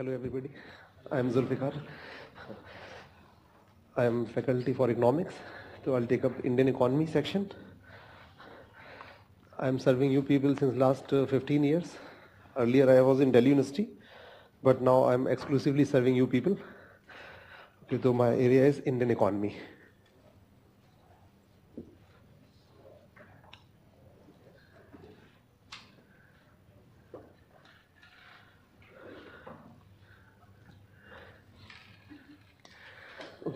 Hello everybody, I'm Zulfikar. I'm faculty for economics, so I'll take up Indian economy section. I'm serving you people since last uh, 15 years. Earlier I was in Delhi University, but now I'm exclusively serving you people. Okay, so my area is Indian economy.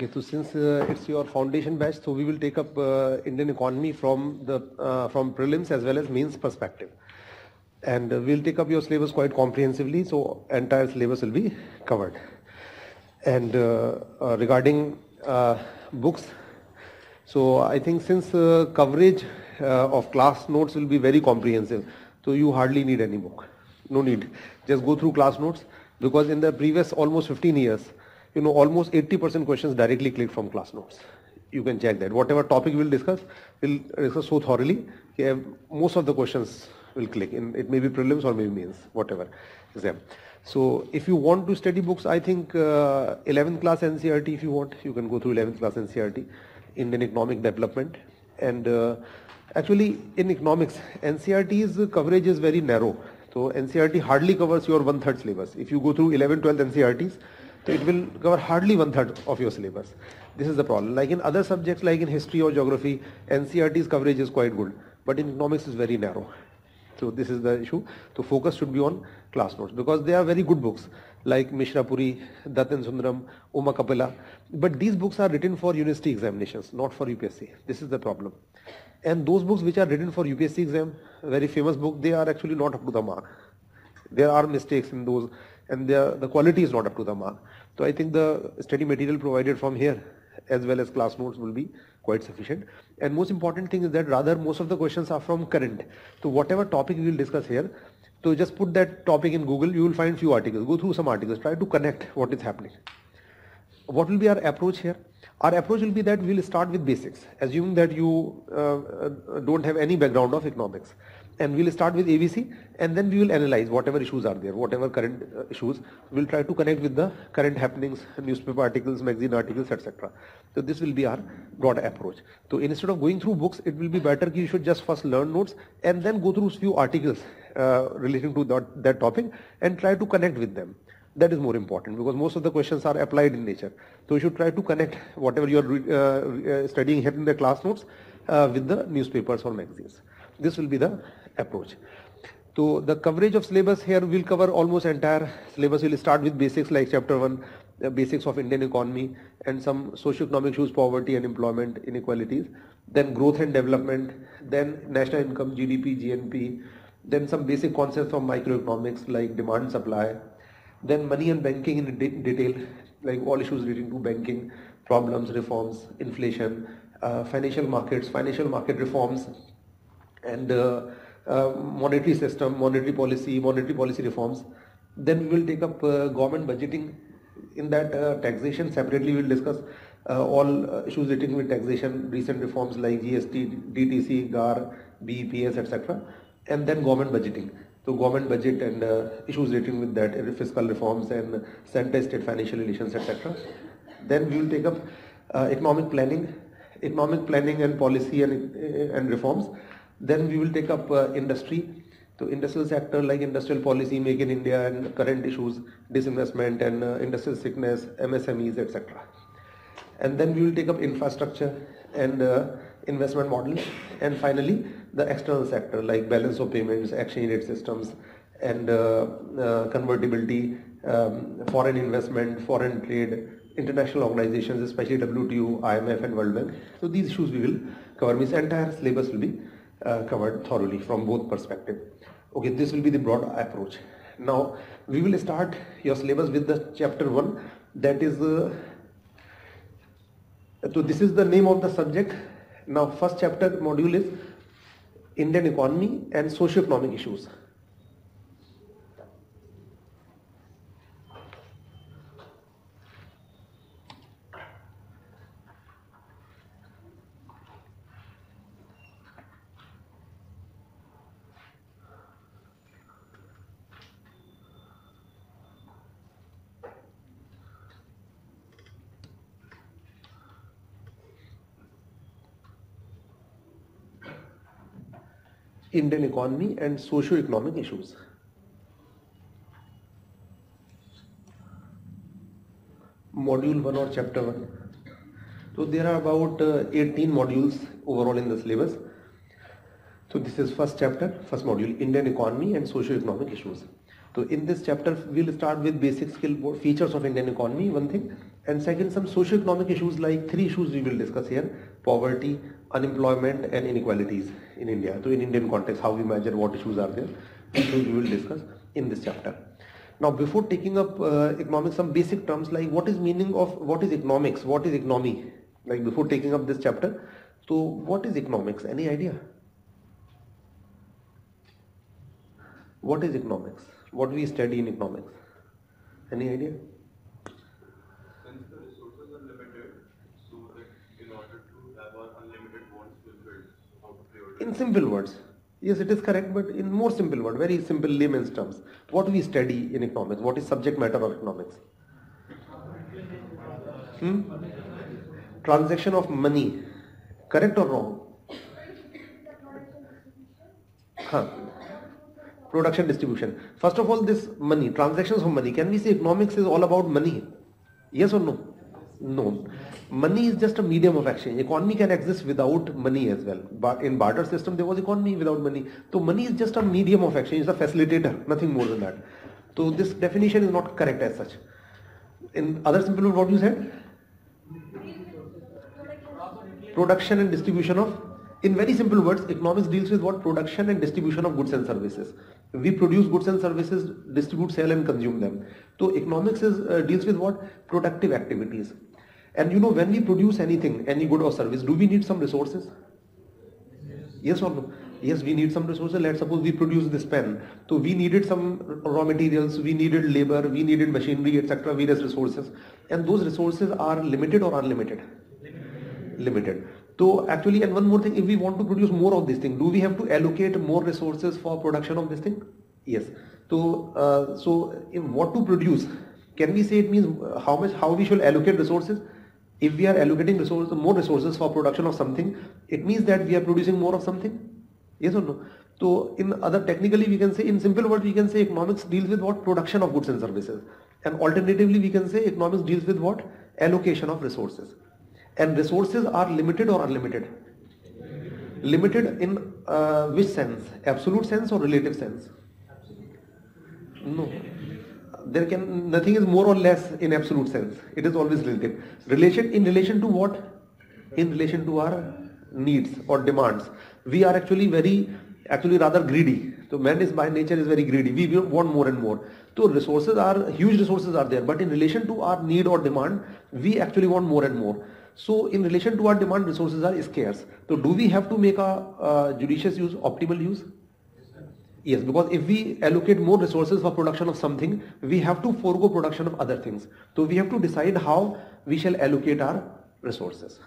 Okay. So since uh, it's your foundation batch, so we will take up uh, Indian economy from the uh, from prelims as well as mains perspective. And we'll take up your syllabus quite comprehensively, so entire syllabus will be covered. And regarding books, so I think since uh, coverage uh, of class notes will be very comprehensive, so you hardly need any book. No need. Just go through class notes because in the previous almost 15 years, you know, almost 80% questions directly click from class notes. You can check that. Whatever topic we'll discuss, we'll discuss so thoroughly, most of the questions will click. In, it may be prelims or maybe means, whatever exam. So if you want to study books, I think uh, 11th class NCRT if you want, you can go through 11th class NCRT, Indian Economic Development. And uh, actually in economics, NCRT's coverage is very narrow. So NCRT hardly covers your one-third syllabus. If you go through 11, 12 NCRTs, so it will cover hardly one third of your syllabus. This is the problem. Like in other subjects like in history or geography, NCRT's coverage is quite good. But in economics is very narrow. So this is the issue. So focus should be on class notes because they are very good books like Mishrapuri, Datin Sundaram, Uma Kapila. But these books are written for university examinations, not for UPSC. This is the problem. And those books which are written for UPSC exam, very famous book, they are actually not up to the mark. There are mistakes in those and the, the quality is not up to the mark. So I think the study material provided from here as well as class notes will be quite sufficient. And most important thing is that rather most of the questions are from current. So whatever topic we will discuss here, so just put that topic in Google, you will find few articles. Go through some articles, try to connect what is happening. What will be our approach here? Our approach will be that we'll start with basics, assuming that you uh, uh don't have any background of economics and we'll start with ABC and then we will analyze whatever issues are there, whatever current uh, issues. We'll try to connect with the current happenings, newspaper articles, magazine articles, etc. So this will be our broad approach. So instead of going through books, it will be better you should just first learn notes and then go through few articles uh, relating to that, that topic and try to connect with them. That is more important because most of the questions are applied in nature. So you should try to connect whatever you are uh, uh, studying here in the class notes uh, with the newspapers or magazines. This will be the approach. So the coverage of syllabus here will cover almost entire syllabus. We'll start with basics like chapter 1, basics of Indian economy and some socio-economic issues, poverty and employment inequalities, then growth and development, then national income, GDP, GNP, then some basic concepts of microeconomics like demand and supply, then money and banking in detail, like all issues relating to banking, problems, reforms, inflation, uh, financial markets, financial market reforms, and uh, uh, monetary system, monetary policy, monetary policy reforms. Then we will take up uh, government budgeting. In that uh, taxation separately, we will discuss uh, all uh, issues relating with taxation, recent reforms like GST, DTC, GAR, BEPS, etc. And then government budgeting. So government budget and issues relating with that, fiscal reforms and center-state financial relations, etc. Then we will take up economic planning, economic planning and policy and, and reforms then we will take up uh, industry. So industrial sector like industrial policy make in India and current issues, disinvestment and uh, industrial sickness, MSMEs, etc. And then we will take up infrastructure and uh, investment model. And finally, the external sector like balance of payments, exchange rate systems, and uh, uh, convertibility, um, foreign investment, foreign trade, international organizations, especially WTO, IMF and World Bank. So these issues we will cover. Means entire syllabus will be uh, covered thoroughly from both perspective. Okay, this will be the broad approach. Now we will start your syllabus with the chapter 1 that is uh, so this is the name of the subject. Now first chapter module is Indian economy and socio-economic issues. Indian economy and socio-economic issues. Module 1 or Chapter 1. So there are about uh, 18 modules overall in the syllabus. So this is first chapter, first module, Indian economy and socio-economic issues. So in this chapter, we'll start with basic skill features of Indian economy, one thing. And second, some socio-economic issues like three issues we will discuss here, poverty, unemployment and inequalities in India. So in Indian context, how we measure what issues are there, Issues we will discuss in this chapter. Now before taking up uh, economics, some basic terms like what is meaning of what is economics, what is economy, like before taking up this chapter. So what is economics? Any idea? What is economics? What we study in economics? Any idea? in simple words. Yes, it is correct, but in more simple words, very simple layman's terms. What we study in economics, what is subject matter of economics? Hmm? Transaction of money, correct or wrong? Huh. Production distribution. First of all, this money, transactions of money. Can we say economics is all about money? Yes or no? No money is just a medium of exchange economy can exist without money as well in barter system there was economy without money तो money is just a medium of exchange is a facilitator nothing more than that तो this definition is not correct as such in other simple what you said production and distribution of in very simple words economics deals with what production and distribution of goods and services we produce goods and services distribute sell and consume them तो economics is deals with what productive activities And you know, when we produce anything, any good or service, do we need some resources? Yes or no? Yes, we need some resources. Let's suppose we produce this pen. So we needed some raw materials, we needed labor, we needed machinery, etc., various resources. And those resources are limited or unlimited? Limited. limited. So actually, and one more thing, if we want to produce more of this thing, do we have to allocate more resources for production of this thing? Yes. So, uh, so what to produce? Can we say it means how much, how we should allocate resources? if we are allocating resources, more resources for production of something, it means that we are producing more of something. Yes or no? So in other technically we can say in simple words we can say economics deals with what production of goods and services and alternatively we can say economics deals with what allocation of resources and resources are limited or unlimited limited in uh, which sense absolute sense or relative sense no there can nothing is more or less in absolute sense. It is always relative. Relation in relation to what? In relation to our needs or demands. We are actually very actually rather greedy. So man is by nature is very greedy. We want more and more. So resources are huge resources are there, but in relation to our need or demand, we actually want more and more. So in relation to our demand, resources are scarce. So do we have to make a uh, judicious use, optimal use? Yes, because if we allocate more resources for production of something, we have to forego production of other things. So we have to decide how we shall allocate our resources.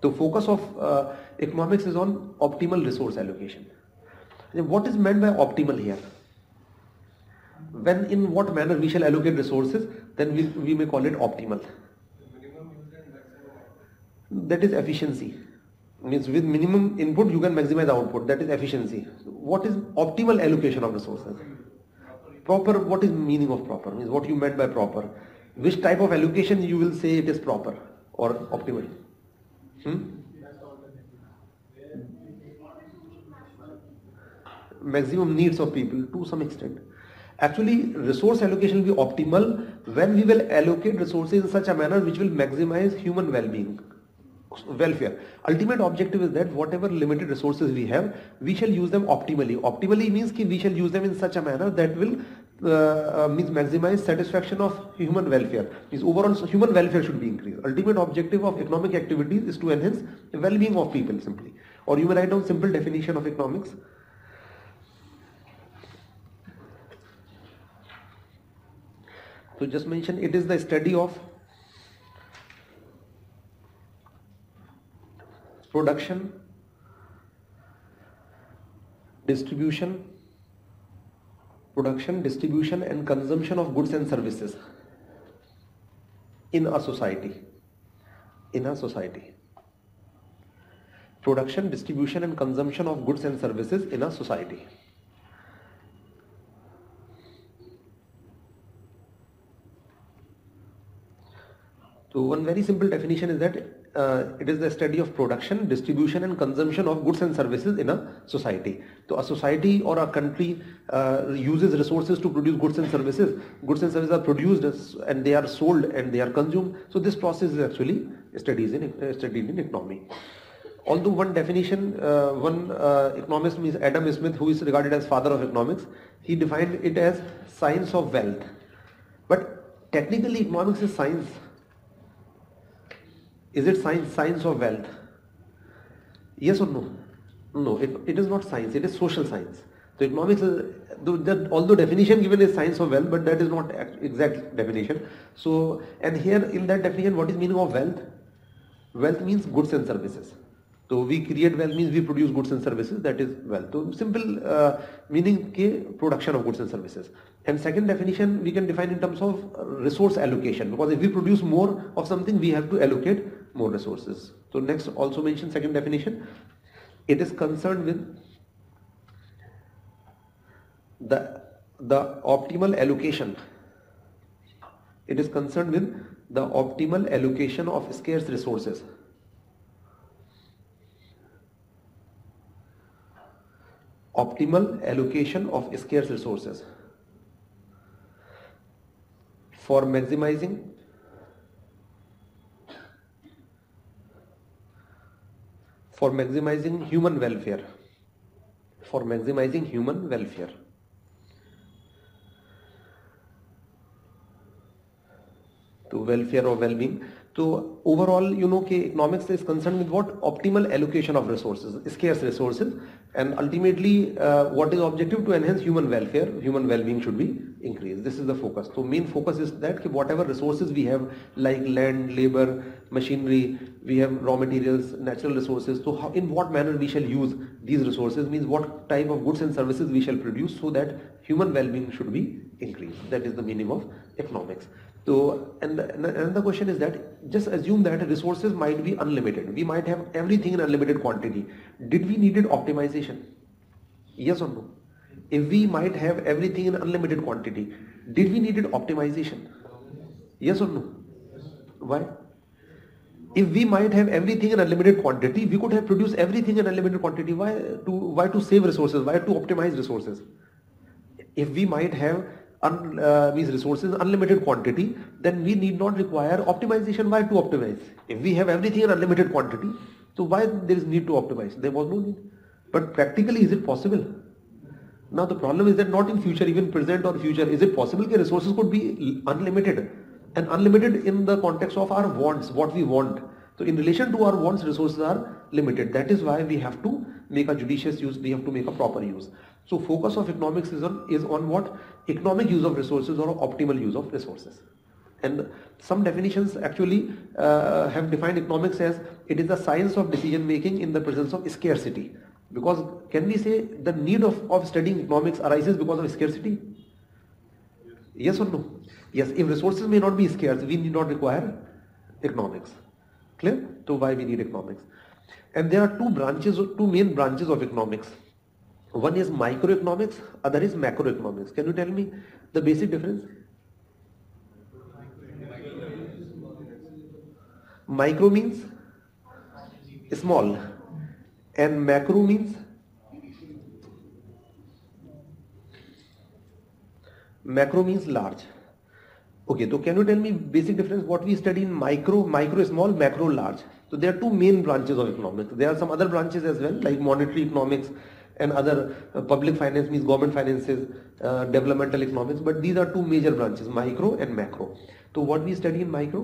The focus of uh, economics is on optimal resource allocation. what is meant by optimal here? When in what manner we shall allocate resources, then we, we may call it optimal. That is efficiency means with minimum input you can maximize output that is efficiency what is optimal allocation of resources proper what is meaning of proper means what you meant by proper which type of allocation you will say it is proper or optimal hmm? maximum needs of people to some extent actually resource allocation will be optimal when we will allocate resources in such a manner which will maximize human well-being welfare. Ultimate objective is that whatever limited resources we have, we shall use them optimally. Optimally means that we shall use them in such a manner that will uh, uh, means maximize satisfaction of human welfare. Means overall so human welfare should be increased. Ultimate objective of economic activities is to enhance the well-being of people simply. Or you may write down simple definition of economics. So just mention it is the study of production distribution production distribution and consumption of goods and services in a society in a society production distribution and consumption of goods and services in a society so one very simple definition is that uh, it is the study of production, distribution and consumption of goods and services in a society. So a society or a country uh, uses resources to produce goods and services. Goods and services are produced and they are sold and they are consumed. So this process is actually studied in, uh, studied in economy. Although one definition, uh, one uh, economist is Adam Smith who is regarded as father of economics, he defined it as science of wealth. But technically economics is science is it science science of wealth yes or no no it is not science it is social science so economics is, though although definition given is science of wealth but that is not exact definition so and here in that definition what is meaning of wealth wealth means goods and services so we create wealth means we produce goods and services that is wealth so simple uh, meaning ke production of goods and services and second definition we can define in terms of resource allocation because if we produce more of something we have to allocate more resources. So next also mention second definition. It is concerned with the, the optimal allocation. It is concerned with the optimal allocation of scarce resources. Optimal allocation of scarce resources for maximizing for maximizing human welfare for maximizing human welfare to welfare or well-being so overall, economics is concerned with what? Optimal allocation of resources, scarce resources, and ultimately uh, what is objective to enhance human welfare, human well-being should be increased. This is the focus. So main focus is that whatever resources we have, like land, labor, machinery, we have raw materials, natural resources. So how, in what manner we shall use these resources, means what type of goods and services we shall produce so that human well-being should be increased. That is the meaning of economics. So, and, another question is that just assume that resources might be unlimited. We might have everything in unlimited quantity. Did we needed optimization? Yes or no? If we might have everything in unlimited quantity, did we needed optimization? Yes or no? Why? If we might have everything in unlimited quantity, we could have produced everything in unlimited quantity. Why to why to save resources? Why to optimize resources? If we might have un, uh, means resources unlimited quantity then we need not require optimization why to optimize if we have everything in unlimited quantity so why there is need to optimize there was no need but practically is it possible now the problem is that not in future even present or future is it possible that resources could be unlimited and unlimited in the context of our wants what we want so in relation to our wants resources are limited that is why we have to make a judicious use we have to make a proper use so focus of economics is on, is on what? Economic use of resources or optimal use of resources. And some definitions actually uh, have defined economics as it is the science of decision making in the presence of scarcity. Because can we say the need of, of studying economics arises because of scarcity? Yes. yes or no? Yes, if resources may not be scarce, we need not require economics. Clear? So why we need economics? And there are two branches, two main branches of economics one is microeconomics, other is macroeconomics. Can you tell me the basic difference? Micro means small and macro means macro means large. Okay, so can you tell me basic difference what we study in micro, micro small, macro large. So there are two main branches of economics. There are some other branches as well like monetary economics, and other uh, public finance means government finances, uh, developmental economics. But these are two major branches, micro and macro. So what we study in micro?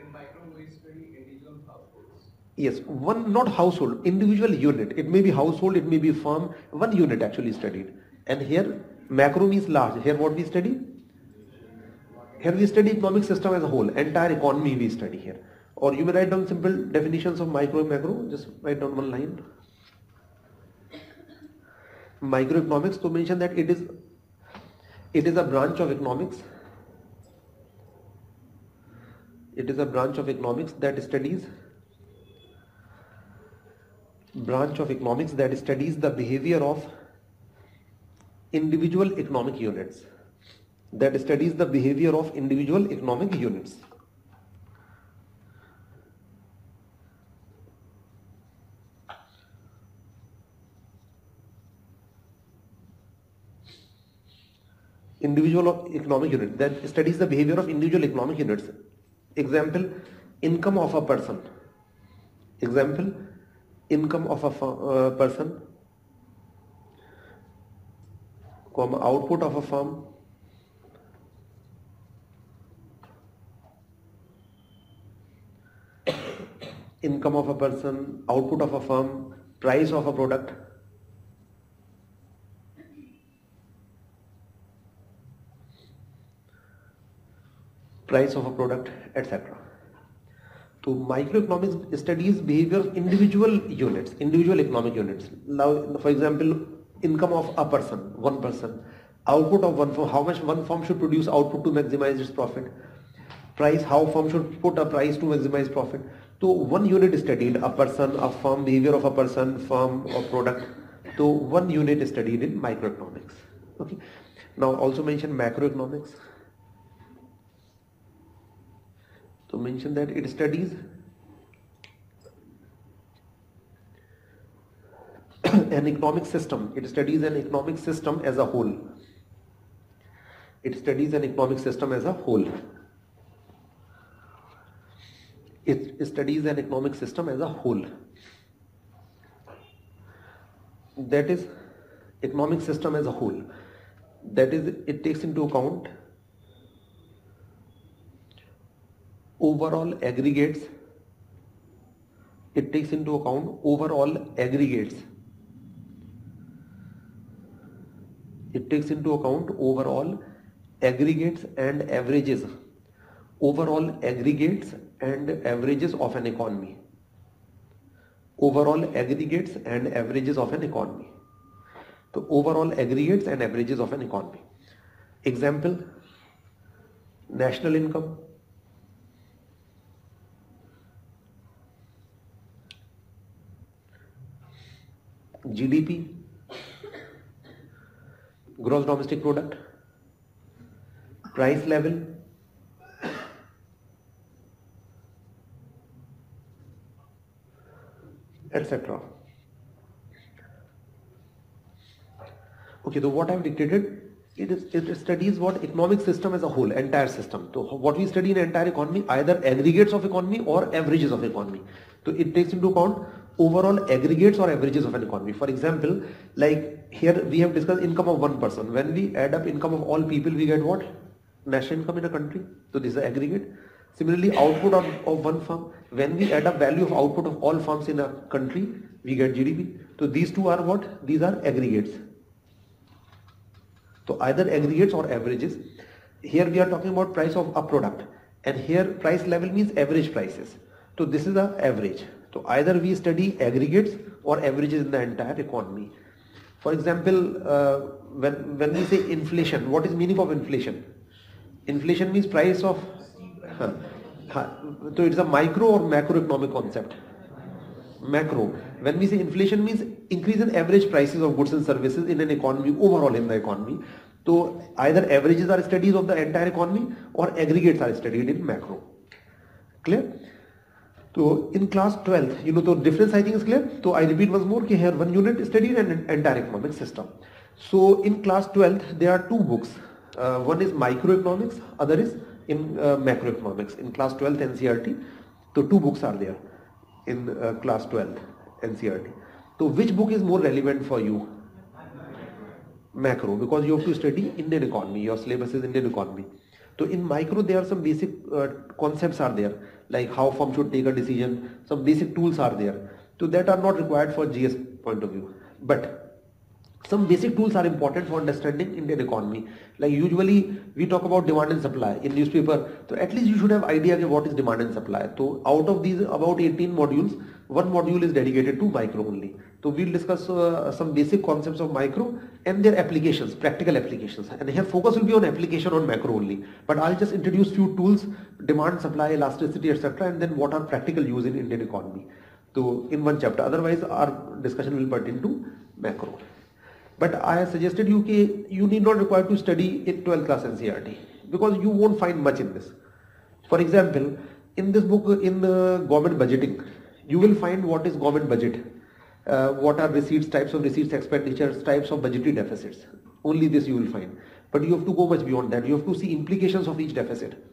In micro we study individual households. Yes, one not household, individual unit. It may be household, it may be firm. One unit actually studied. And here macro means large. Here what we study? Here we study economic system as a whole. Entire economy we study here. Or you may write down simple definitions of micro and macro. Just write down one line microeconomics to mention that it is it is a branch of economics it is a branch of economics that studies branch of economics that studies the behavior of individual economic units that studies the behavior of individual economic units individual economic unit that studies the behavior of individual economic units. Example, income of a person. Example, income of a uh, person, comma, output of a firm, income of a person, output of a firm, price of a product, price of a product, etc. To microeconomics studies behavior of individual units, individual economic units. Now, for example, income of a person, one person, output of one firm, how much one firm should produce output to maximize its profit, price, how firm should put a price to maximize profit. So one unit is studied, a person, a firm, behavior of a person, firm or product. So one unit is studied in microeconomics. Okay. Now also mention macroeconomics. So mention that it studies an economic system. It studies an economic system as a whole. It studies an economic system as a whole. It studies an economic system as a whole. That is economic system as a whole. That is, it takes into account overall aggregates it takes into account overall aggregates it takes into account overall aggregates and averages overall aggregates and averages of an economy overall aggregates and averages of an economy तो overall aggregates and averages of an economy example national income GDP gross domestic product price level etc okay so what i've dictated it is it studies what economic system as a whole entire system so what we study in entire economy either aggregates of economy or averages of economy so it takes into account overall aggregates or averages of an economy. For example, like here we have discussed income of one person. When we add up income of all people, we get what? National income in a country. So this is aggregate. Similarly, output of, of one firm. When we add up value of output of all firms in a country, we get GDP. So these two are what? These are aggregates. So either aggregates or averages. Here we are talking about price of a product and here price level means average prices. So this is the average. तो either we study aggregates और averages in the entire economy for example when we say inflation what is meaning of inflation inflation means price of हाँ तो it's a micro और macro economic concept macro when we say inflation means increase in average prices of goods and services in an economy overall in the economy तो either averages are studies of the entire economy और aggregates are studied in macro clear तो in class twelfth you know तो difference I think clear तो I repeat once more की here one unit study and entire economic system so in class twelfth they are two books one is micro economics other is in macro economics in class twelfth N C R T तो two books are there in class twelfth N C R T तो which book is more relevant for you macro because you have to study Indian economy your syllabus is Indian economy तो in micro they are some basic concept are there like how firm should take a decision. Some basic tools are there. So that are not required for GS point of view. But some basic tools are important for understanding Indian economy. Like usually we talk about demand and supply in newspaper. So at least you should have idea of what is demand and supply. So out of these about 18 modules, one module is dedicated to micro only. So we'll discuss uh, some basic concepts of micro and their applications, practical applications. And here focus will be on application on macro only. But I'll just introduce few tools, demand, supply, elasticity, etc. And then what are practical use in Indian economy. So in one chapter, otherwise our discussion will pertain to macro. But I suggested you that you need not require to study in 12th class NCRT because you won't find much in this. For example, in this book in uh, government budgeting, you will find what is government budget uh, what are receipts, types of receipts, expenditures, types of budgetary deficits. Only this you will find. But you have to go much beyond that. You have to see implications of each deficit.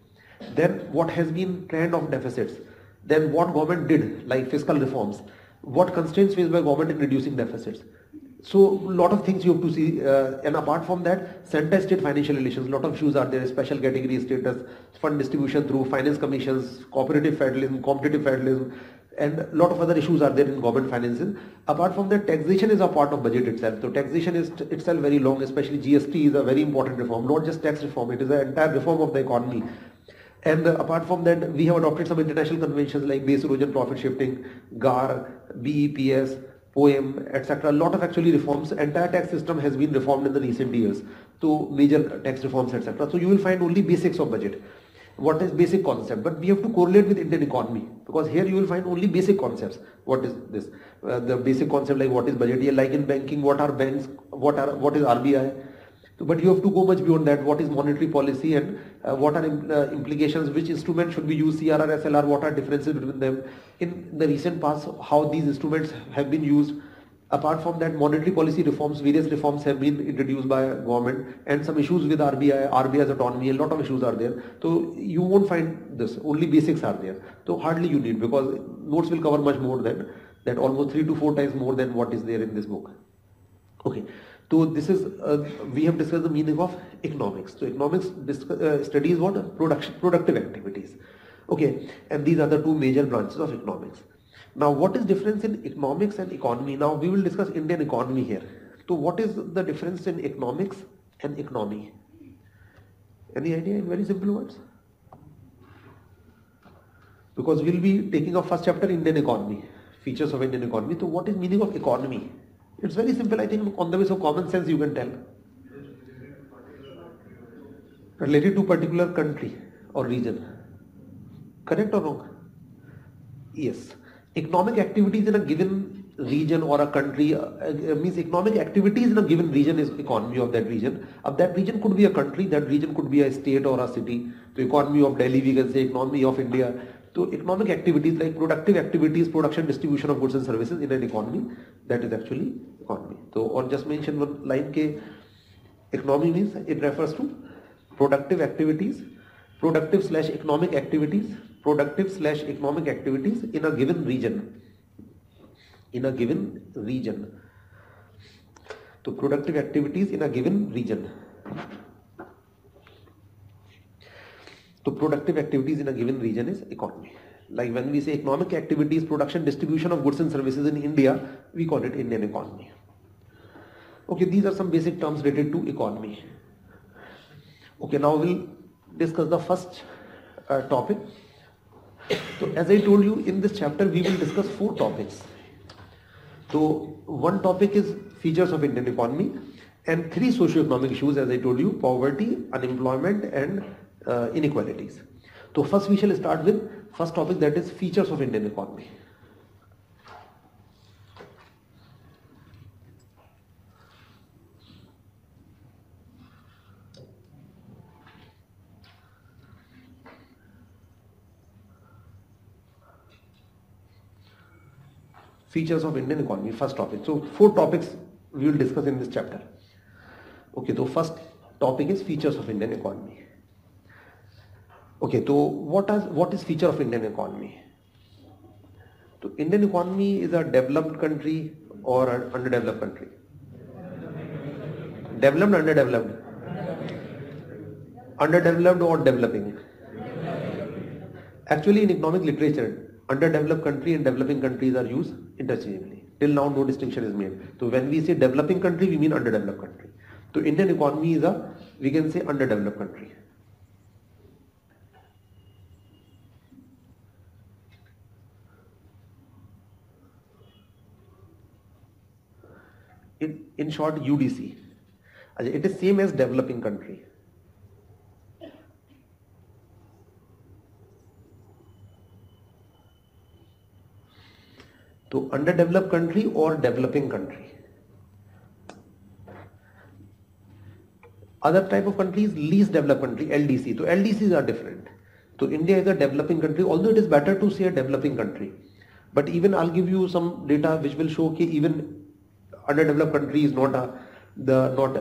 Then what has been trend of deficits. Then what government did, like fiscal reforms. What constraints faced by government in reducing deficits. So lot of things you have to see uh, and apart from that center-state financial relations, lot of issues are there, special category status, fund distribution through finance commissions, cooperative federalism, competitive federalism, and a lot of other issues are there in government finances. Apart from that, taxation is a part of budget itself. So taxation is itself very long, especially GST is a very important reform, not just tax reform, it is an entire reform of the economy. And uh, apart from that, we have adopted some international conventions like base erosion profit shifting, GAR, BEPS, POEM, etc. A lot of actually reforms. Entire tax system has been reformed in the recent years to major tax reforms, etc. So you will find only basics of budget what is basic concept but we have to correlate with Indian economy because here you will find only basic concepts what is this uh, the basic concept like what is budget like in banking what are banks what are what is RBI but you have to go much beyond that what is monetary policy and uh, what are uh, implications which instrument should be used CRR SLR what are differences between them in the recent past how these instruments have been used apart from that monetary policy reforms, various reforms have been introduced by government and some issues with RBI, RBI's autonomy, a lot of issues are there. So you won't find this, only basics are there. So hardly you need because notes will cover much more than that almost three to four times more than what is there in this book. Okay. So this is, uh, we have discussed the meaning of economics. So economics uh, studies what? Production, productive activities. Okay. And these are the two major branches of economics. Now what is difference in economics and economy? Now we will discuss Indian economy here. So what is the difference in economics and economy? Any idea in very simple words? Because we'll be taking our first chapter Indian economy, features of Indian economy. So what is meaning of economy? It's very simple I think on the basis of common sense you can tell. Related to particular country or region. Correct or wrong? Yes economic activities in a given region or a country uh, means economic activities in a given region is economy of that region Of that region could be a country that region could be a state or a city so economy of delhi we can say economy of india so economic activities like productive activities production distribution of goods and services in an economy that is actually economy so or just mention one line economy means it refers to productive activities productive slash economic activities productive slash economic activities in a given region in a given region so productive activities in a given region so productive activities in a given region is economy like when we say economic activities production distribution of goods and services in india we call it indian economy okay these are some basic terms related to economy okay now we'll discuss the first uh, topic so as I told you in this chapter we will discuss four topics. So one topic is features of Indian economy and three socio-economic issues as I told you poverty, unemployment and uh, inequalities. So first we shall start with first topic that is features of Indian economy. features of Indian economy, first topic. So four topics we will discuss in this chapter. Okay, so first topic is features of Indian economy. Okay, so what is what is feature of Indian economy? So Indian economy is a developed country or an underdeveloped country? Developed, underdeveloped? Underdeveloped or developing? Actually in economic literature underdeveloped country and developing countries are used interchangeably. Till now no distinction is made. So when we say developing country, we mean underdeveloped country. So Indian economy is a, we can say underdeveloped country. In, in short UDC. It is same as developing country. तो under develop country और developing country other type of countries least develop country L D C तो L LDC are different तो India is a developing country also it is better to see a developing country but even I'll give you some data which will show के even under develop country is not the not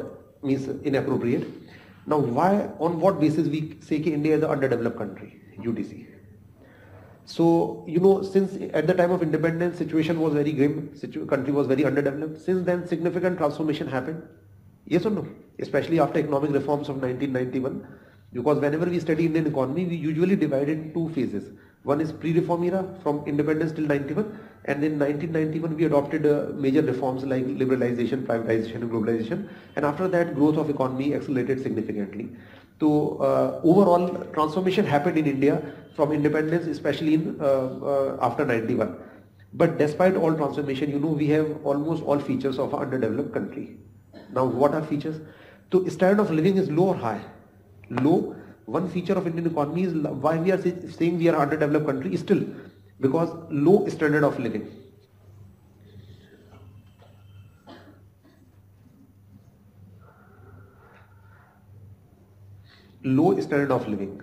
means in appropriate now why on what basis we say India is a under develop country UDC So, you know, since at the time of independence, situation was very grim, situ- country was very underdeveloped. Since then, significant transformation happened. Yes or no? Especially after economic reforms of 1991. Because whenever we study Indian economy, we usually divide it in two phases. One is pre-reform era from independence till 91 and in 1991 we adopted uh, major reforms like liberalization, privatization and globalization and after that growth of economy accelerated significantly to uh, overall transformation happened in India from independence, especially in uh, uh, after 91. But despite all transformation, you know, we have almost all features of an underdeveloped country. Now, what are features? So standard of living is low or high? Low. One feature of Indian economy is why we are saying we are underdeveloped country still because low standard of living. low standard of living.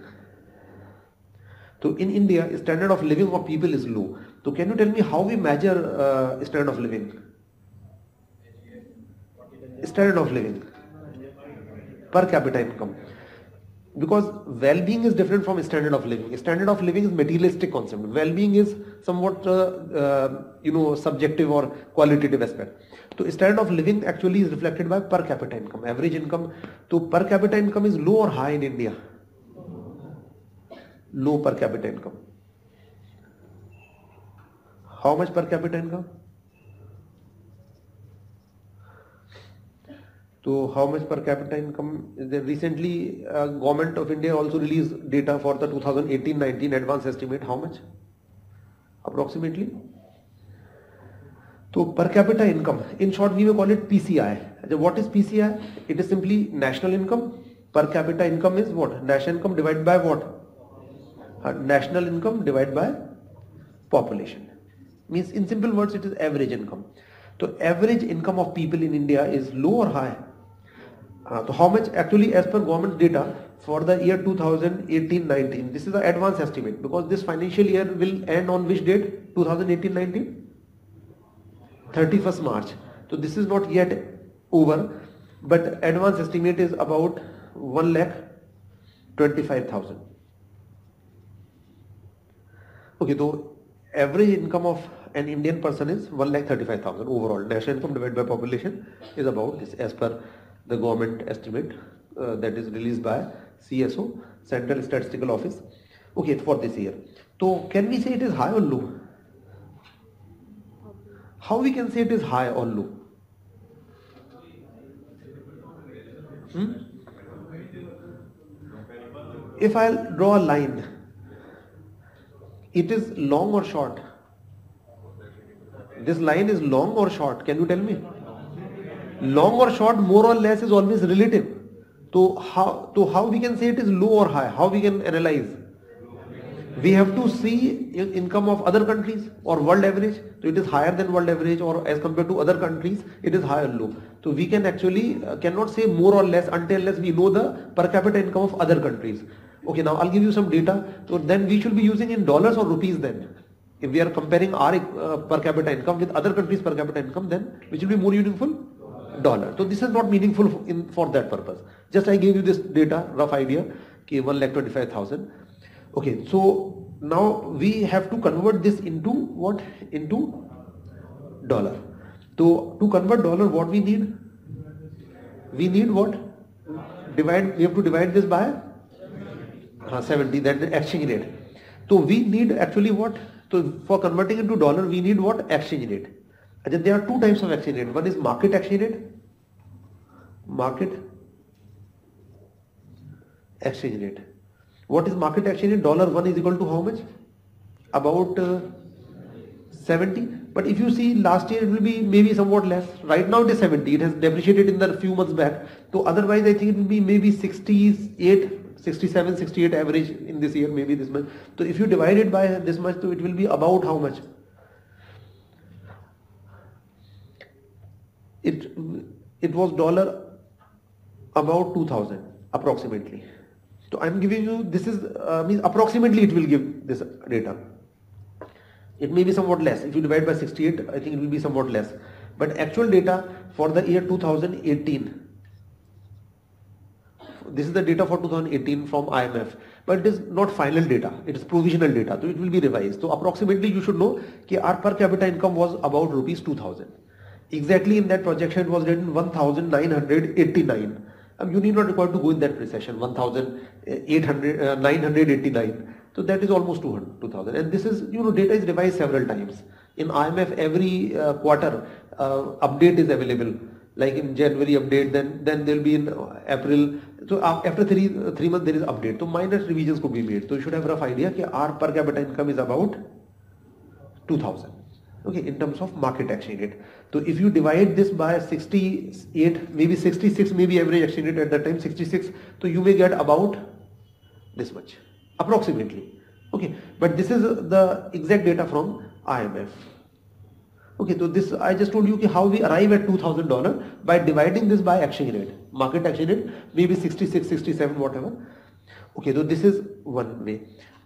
So in India, standard of living of people is low. So can you tell me how we measure uh, standard of living? Standard of living per capita income because well-being is different from standard of living standard of living is materialistic concept well-being is somewhat uh, uh, you know subjective or qualitative aspect तो standard of living actually is reflected by per capita income average income तो per capita income is low और high in India low per capita income how much per capita income तो how much per capita income recently government of India also release data for the 2018-19 advance estimate how much approximately तो per capital income in short we we call it P C I what is P C I it is simply national income per capital income is what national income divide by what national income divide by population means in simple words it is average income तो average income of people in India is low और high हाँ तो how much actually as per government data for the year 2018-19 this is a advance estimate because this financial year will end on which date 2018-19 31st March. So this is not yet over, but advance estimate is about 1 lakh 25,000. Okay, so average income of an Indian person is 1 lakh 35,000 overall. National income divided by population is about this as per the government estimate uh, that is released by CSO, Central Statistical Office. Okay, for this year. So can we say it is high or low? how we can say it is high or low? Hmm? If I draw a line, it is long or short? This line is long or short? Can you tell me? Long or short, more or less, is always relative. So how, so how we can say it is low or high? How we can analyze? we have to see income of other countries or world average. So it is higher than world average or as compared to other countries, it is higher low. So we can actually uh, cannot say more or less until unless we know the per capita income of other countries. Okay, now I'll give you some data. So then we should be using in dollars or rupees then. If we are comparing our uh, per capita income with other countries per capita income, then which will be more meaningful? Dollar. So this is not meaningful in, for that purpose. Just I gave you this data, rough idea, K 1 lakh 25,000 okay so now we have to convert this into what into dollar so to convert dollar what we need we need what divide we have to divide this by uh, 70 that the exchange rate so we need actually what so for converting into dollar we need what exchange rate I then there are two types of exchange rate one is market exchange rate market exchange rate what is market action in dollar one is equal to how much? About uh, 70. But if you see last year it will be maybe somewhat less. Right now it is 70. It has depreciated in the few months back. So otherwise I think it will be maybe 68, 67, 68 average in this year, maybe this much. So if you divide it by this much, so it will be about how much? It it was dollar about 2000 approximately. So I'm giving you this is uh, means approximately it will give this data. It may be somewhat less. If you divide by 68, I think it will be somewhat less. But actual data for the year 2018, this is the data for 2018 from IMF, but it is not final data. It is provisional data, so it will be revised. So approximately you should know that our per capita income was about rupees 2000. Exactly in that projection it was written 1989 um, you need not require to go in that recession, 1,800, uh, 989. So that is almost 200, 2000. And this is, you know, data is revised several times. In IMF, every uh, quarter uh, update is available. Like in January update, then then there'll be in uh, April. So uh, after three uh, three months there is update. So minor revisions could be made. So you should have rough idea that our per capita income is about 2000. Okay, in terms of market exchange rate. So if you divide this by 68, maybe 66, maybe average exchange rate at that time 66, so you may get about this much, approximately. Okay, but this is the exact data from IMF. Okay, so this I just told you how we arrive at $2,000 by dividing this by exchange rate, market exchange rate, maybe 66, 67, whatever. Okay, so this is one way.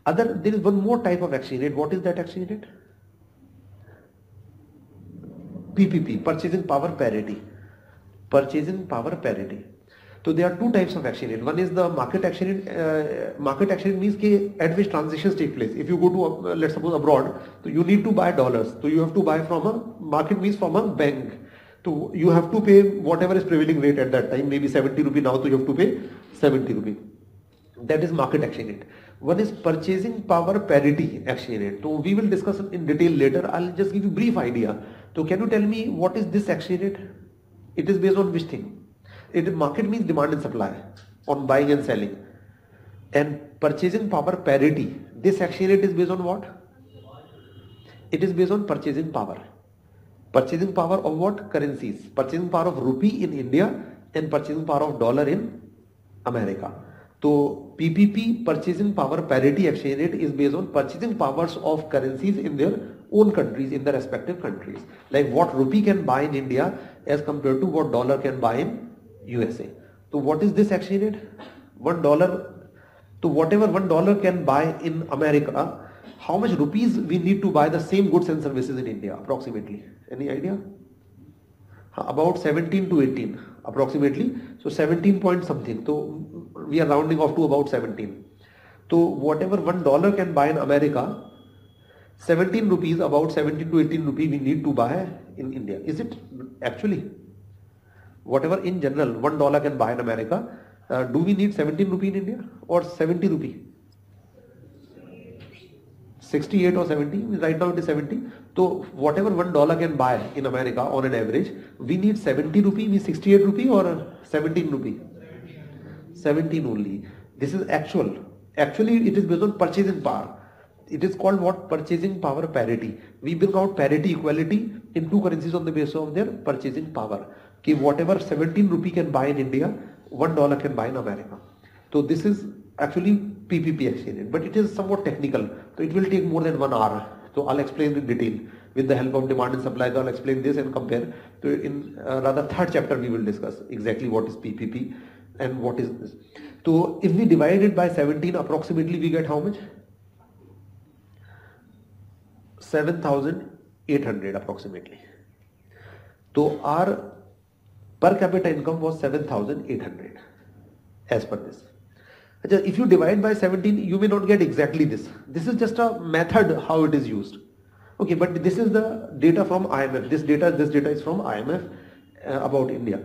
Other, there is one more type of exchange rate. What is that exchange rate? PPP purchasing power parity purchasing power parity तो they are two types of action in one is the market action in market action in means के at which transaction take place if you go to let suppose abroad तो you need to buy dollars तो you have to buy from a market means from a bank तो you have to pay whatever is prevailing rate at that time maybe seventy rupee now तो you have to pay seventy rupee that is market action in one is purchasing power parity action in तो we will discuss in detail later I just give you brief idea So can you tell me what is this exchange rate? It is based on which thing? Market means demand and supply, on buying and selling. And purchasing power parity, this exchange rate is based on what? It is based on purchasing power. Purchasing power of what? Currencies. Purchasing power of rupee in India and purchasing power of dollar in America. So PPP, purchasing power parity exchange rate, is based on purchasing powers of currencies in their own countries, in their respective countries. Like what rupee can buy in India as compared to what dollar can buy in USA. So what is this exchange rate? One dollar to whatever one dollar can buy in America, how much rupees we need to buy the same goods and services in India approximately? Any idea? About 17 to 18 approximately. So 17 point something. So we are rounding off to about 17. So whatever one dollar can buy in America, 17 rupees, about 17 to 18 rupees we need to buy in India. Is it actually? Whatever in general, 1 dollar can buy in America. Uh, do we need 17 rupees in India or 70 rupees 68 or 70, right now it is 70. So whatever 1 dollar can buy in America on an average, we need 70 rupees means 68 rupees or 17 rupees 17 only. This is actual. Actually it is based on purchasing power. it is called what purchasing power parity we bring out parity equality in two currencies on the basis of their purchasing power कि whatever 17 rupee can buy in India, one dollar can buy in America. So this is actually PPP exchange, but it is somewhat technical. So it will take more than one hour. So I'll explain in detail with the help of demand and supply. So I'll explain this and compare. So in uh, rather third chapter we will discuss exactly what is PPP and what is this. So if we divide it by 17, approximately we get how much? Seven thousand eight hundred approximately तो our per capita income was seven thousand eight hundred as per this अच्छा if you divide by 17 you may not get exactly this this is just a method how it is used okay but this is the data from imf this data this data is from imf uh, about india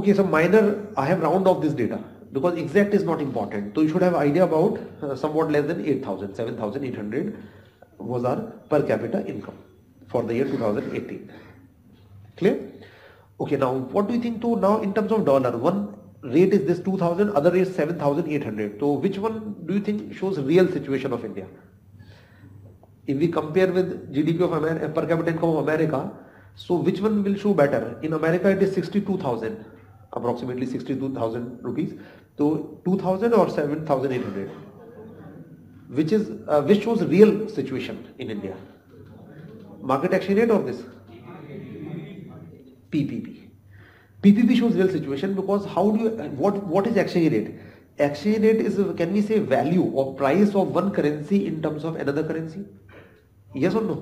okay so minor i have round off this data because exact is not important so you should have idea about uh, somewhat less than 8000 7800 was our per capita income for the year 2018 clear okay now what do you think so now in terms of dollar one rate is this 2000 other rate 7800 so which one do you think shows real situation of india if we compare with gdp of america per capita income of america so which one will show better in america it is 62000 approximately 62000 rupees so 2000 or 7800 which is uh, which shows real situation in India. Market action rate or this? PPP. PPP shows real situation because how do you what what is exchange rate? Exchange rate is can we say value or price of one currency in terms of another currency? Yes or no?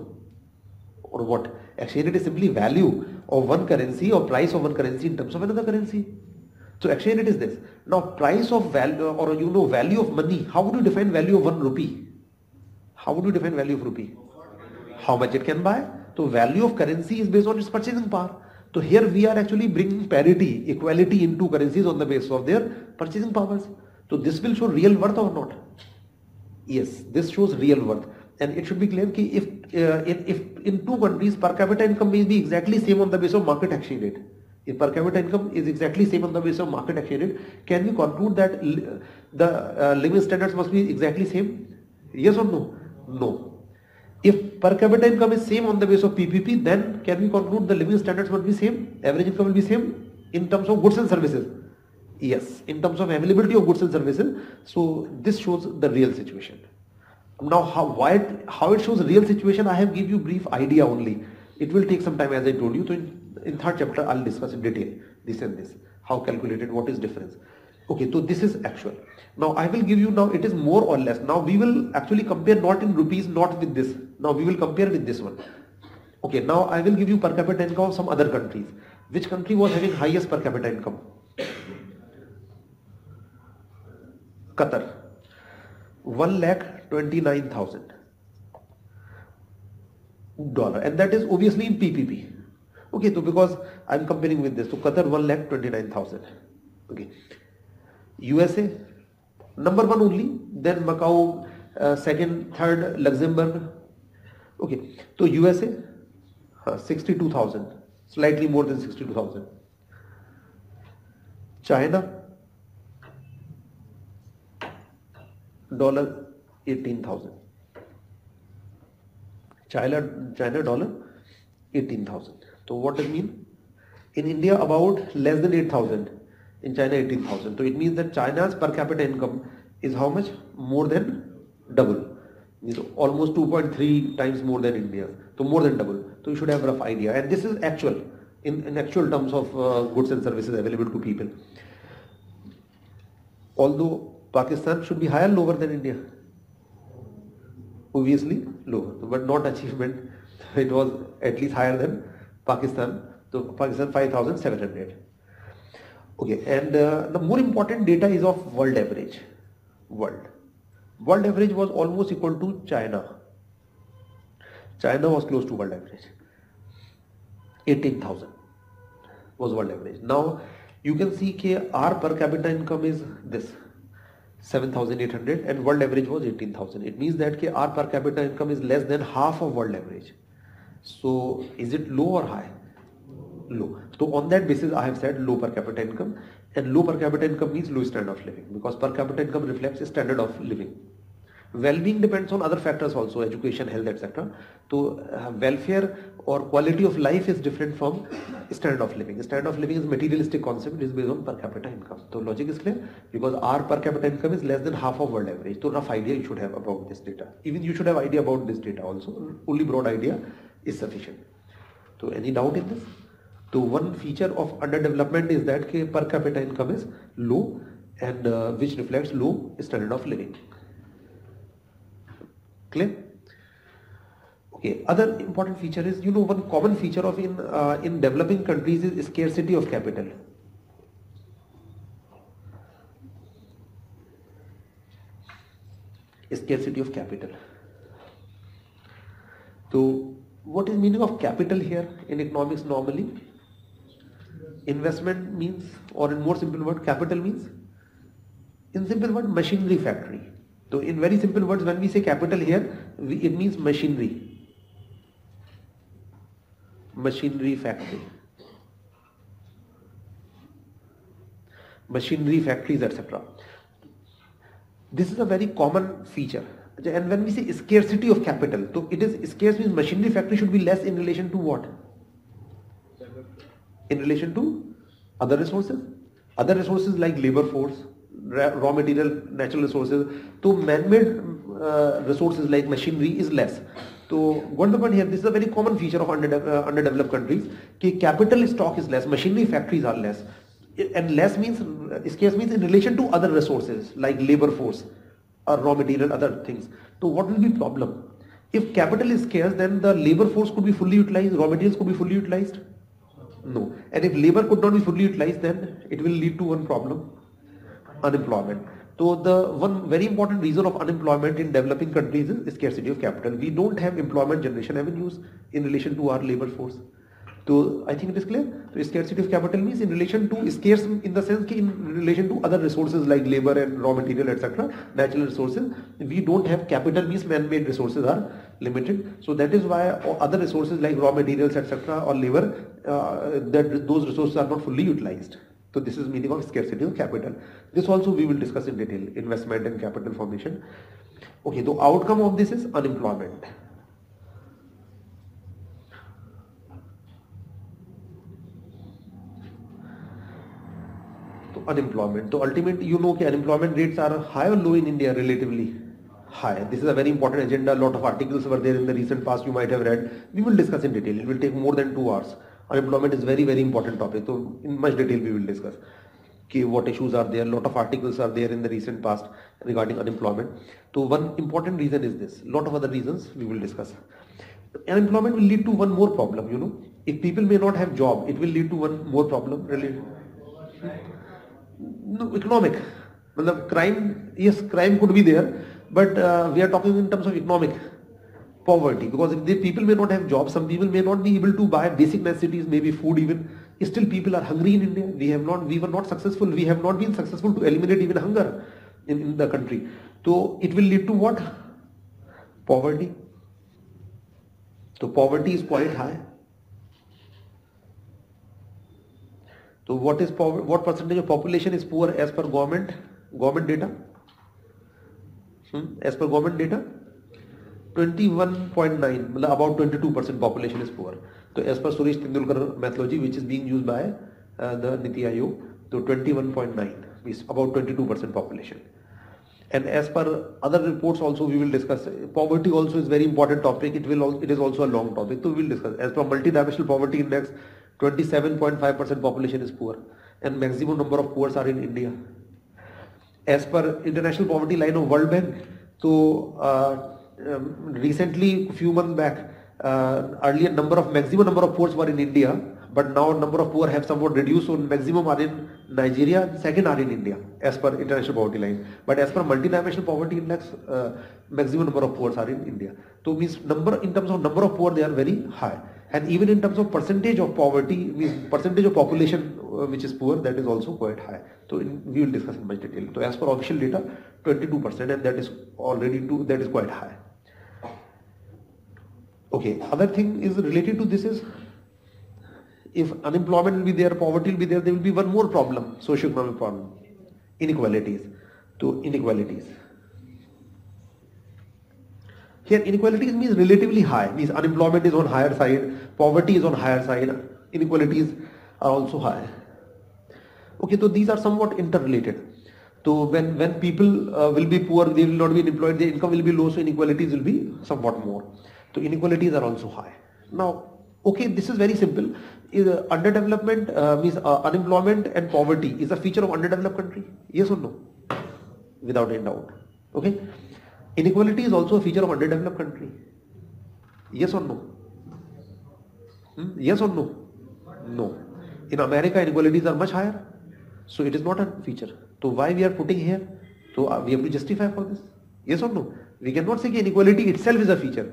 Or what? Exchange rate is simply value of one currency or price of one currency in terms of another currency. So exchange rate is this. Now price of value or you know value of money. How would you define value of one rupee? How would you define value of rupee? How much it can buy? So value of currency is based on its purchasing power. So here we are actually bringing parity, equality into currencies on the basis of their purchasing powers. So this will show real worth or not? Yes, this shows real worth. And it should be clear that if, uh, if in two countries per capita income may be exactly same on the basis of market exchange rate. in per capita income is exactly same on the basis of market action rate, can we conclude that li the uh, living standards must be exactly same? Yes or no? No. If per capita income is same on the basis of PPP, then can we conclude the living standards must be same, average income will be same in terms of goods and services? Yes, in terms of availability of goods and services. So this shows the real situation. Now how, why, how it shows real situation, I have give you brief idea only. It will take some time as I told you. So in third chapter I'll discuss in detail this and this, how calculated, what is difference. Okay, so this is actual. Now I will give you now it is more or less. Now we will actually compare not in rupees, not with this. Now we will compare with this one. Okay, now I will give you per capita income of some other countries. Which country was having highest per capita income? Qatar. 1 lakh 29,000 dollar and that is obviously in PPP. Okay तो because I am comparing with this तो Qatar one lakh twenty nine thousand है okay USA number one only then Macao second third Luxembourg okay तो USA हाँ sixty two thousand slightly more than sixty two thousand China dollar eighteen thousand China China dollar eighteen thousand So what it mean in India about less than 8000 in China 18000 so it means that China's per capita income is how much more than double is almost 2.3 times more than India so more than double so you should have rough idea and this is actual in, in actual terms of uh, goods and services available to people although Pakistan should be higher lower than India obviously lower but not achievement it was at least higher than Pakistan, the Pakistan 5700. Okay, and uh, the more important data is of world average. World. World average was almost equal to China. China was close to world average. 18,000 was world average. Now you can see that per capita income is this 7,800 and world average was 18,000. It means that k r per capita income is less than half of world average. So is it low और high low तो on that basis I have said low per capital income and low per capital income means low standard of living because per capital income reflects standard of living wellbeing depends on other factors also education health etcetera तो welfare और quality of life is different from stand of living stand of living is materialistic concept is base on per capital income तो logic is clear because our per capital income is less than half of world average तो rough idea you should have about this data even you should have idea about this data also only broad idea is sufficient. So any doubt in this? So one feature of underdevelopment is that per capita income is low and uh, which reflects low standard of living. Clear? Okay. Other important feature is you know one common feature of in uh, in developing countries is scarcity of capital. Scarcity of capital. So what is meaning of capital here in economics normally investment means or in more simple word capital means in simple word machinery factory so in very simple words when we say capital here we, it means machinery machinery factory machinery factories etc this is a very common feature अच्छा and when we say scarcity of capital तो it is scarce means machinery factory should be less in relation to what in relation to other resources other resources like labour force raw material natural resources तो man made resource like machinery is less तो what the this a very common feature of under develop countries कि capital stock is less machinery factories are less and less means scarce relation to other resources like labour force or raw material, other things. So what will be problem? If capital is scarce, then the labor force could be fully utilized, raw materials could be fully utilized. No. And if labor could not be fully utilized, then it will lead to one problem, unemployment. So the one very important reason of unemployment in developing countries is scarcity of capital. We don't have employment generation avenues in relation to our labor force. तो I think it is clear तो scarcity of capital means in relation to scarce in the sense कि in relation to other resources like labour and raw material etcetera natural resources we don't have capital means man made resources are limited so that is why other resources like raw materials etcetera और labour that those resources are not fully utilize तो this is meaning of scarcity of capital this also we will discuss in detail investment and capital formation okay the outcome of this is unemployment unemployment. So ultimately, you know, unemployment rates are high or low in India relatively? High. This is a very important agenda. A lot of articles were there in the recent past you might have read. We will discuss in detail. It will take more than two hours. Unemployment is very, very important topic. So in much detail we will discuss. Okay, what issues are there? A lot of articles are there in the recent past regarding unemployment. So one important reason is this. A lot of other reasons we will discuss. Unemployment will lead to one more problem, you know. If people may not have job, it will lead to one more problem. Really. Economic मतलब crime yes crime could be there but we are talking in terms of economic poverty because if they people may not have job some people may not be able to buy basic necessities maybe food even still people are hungry in India we have not we were not successful we have not been successful to eliminate even hunger in in the country तो it will lead to what poverty तो poverty is quite high So what is what percentage of population is poor as per government government data? Hmm, as per government data, 21.9 मतलब about 22 percent population is poor. So as per Suresh Tendulkar methodology which is being used by uh, the Niti Aayog, so 21.9 is about 22 percent population. and as per other reports also we will discuss poverty also is very important topic it will also, it is also a long topic so we will discuss as per multidimensional poverty index 27.5% population is poor and maximum number of poors are in India. As per international poverty line of World Bank, so uh, um, recently few months back, uh, earlier number of maximum number of poors were in India, but now number of poor have somewhat reduced. So maximum are in Nigeria, second are in India as per international poverty line. But as per multidimensional poverty index, uh, maximum number of poor are in India. So means number in terms of number of poor they are very high. and even in terms of percentage of poverty, percentage of population uh, which is poor, that is also quite high. So in, we will discuss in much detail. So as per official data, 22%, and that is already too, that is quite high. Okay, other thing is related to this is if unemployment will be there, poverty will be there, there will be one more problem, socioeconomic problem, inequalities. So inequalities. Here inequality means relatively high, means unemployment is on higher side, poverty is on higher side, inequalities are also high. Okay, so these are somewhat interrelated. So when, when people uh, will be poor, they will not be employed, their income will be low, so inequalities will be somewhat more. So inequalities are also high. Now, okay, this is very simple. Is, uh, underdevelopment uh, means uh, unemployment and poverty is a feature of underdeveloped country. Yes or no? Without any doubt. Okay. Inequality is also a feature of underdeveloped country. Yes or no? Hmm? Yes or no? No. In America, inequalities are much higher. So it is not a feature. So why we are putting here? So uh, we have to justify for this. Yes or no? We cannot say inequality itself is a feature.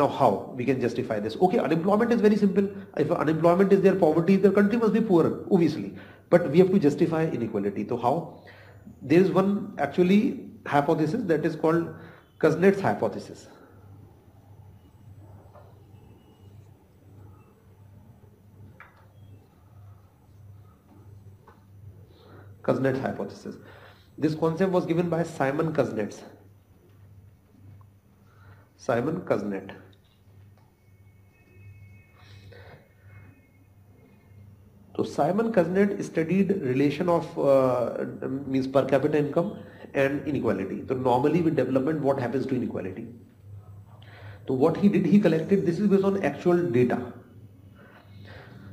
Now how we can justify this? Okay, unemployment is very simple. If unemployment is there, poverty is there, country must be poorer, obviously. But we have to justify inequality. So how? There is one actually hypothesis that is called Kuznets hypothesis. Kuznets hypothesis. This concept was given by Simon Kuznets. Simon Kuznet. So Simon Kuznet studied relation of uh, means per capita income and inequality. So normally with development, what happens to inequality? So what he did, he collected, this is based on actual data.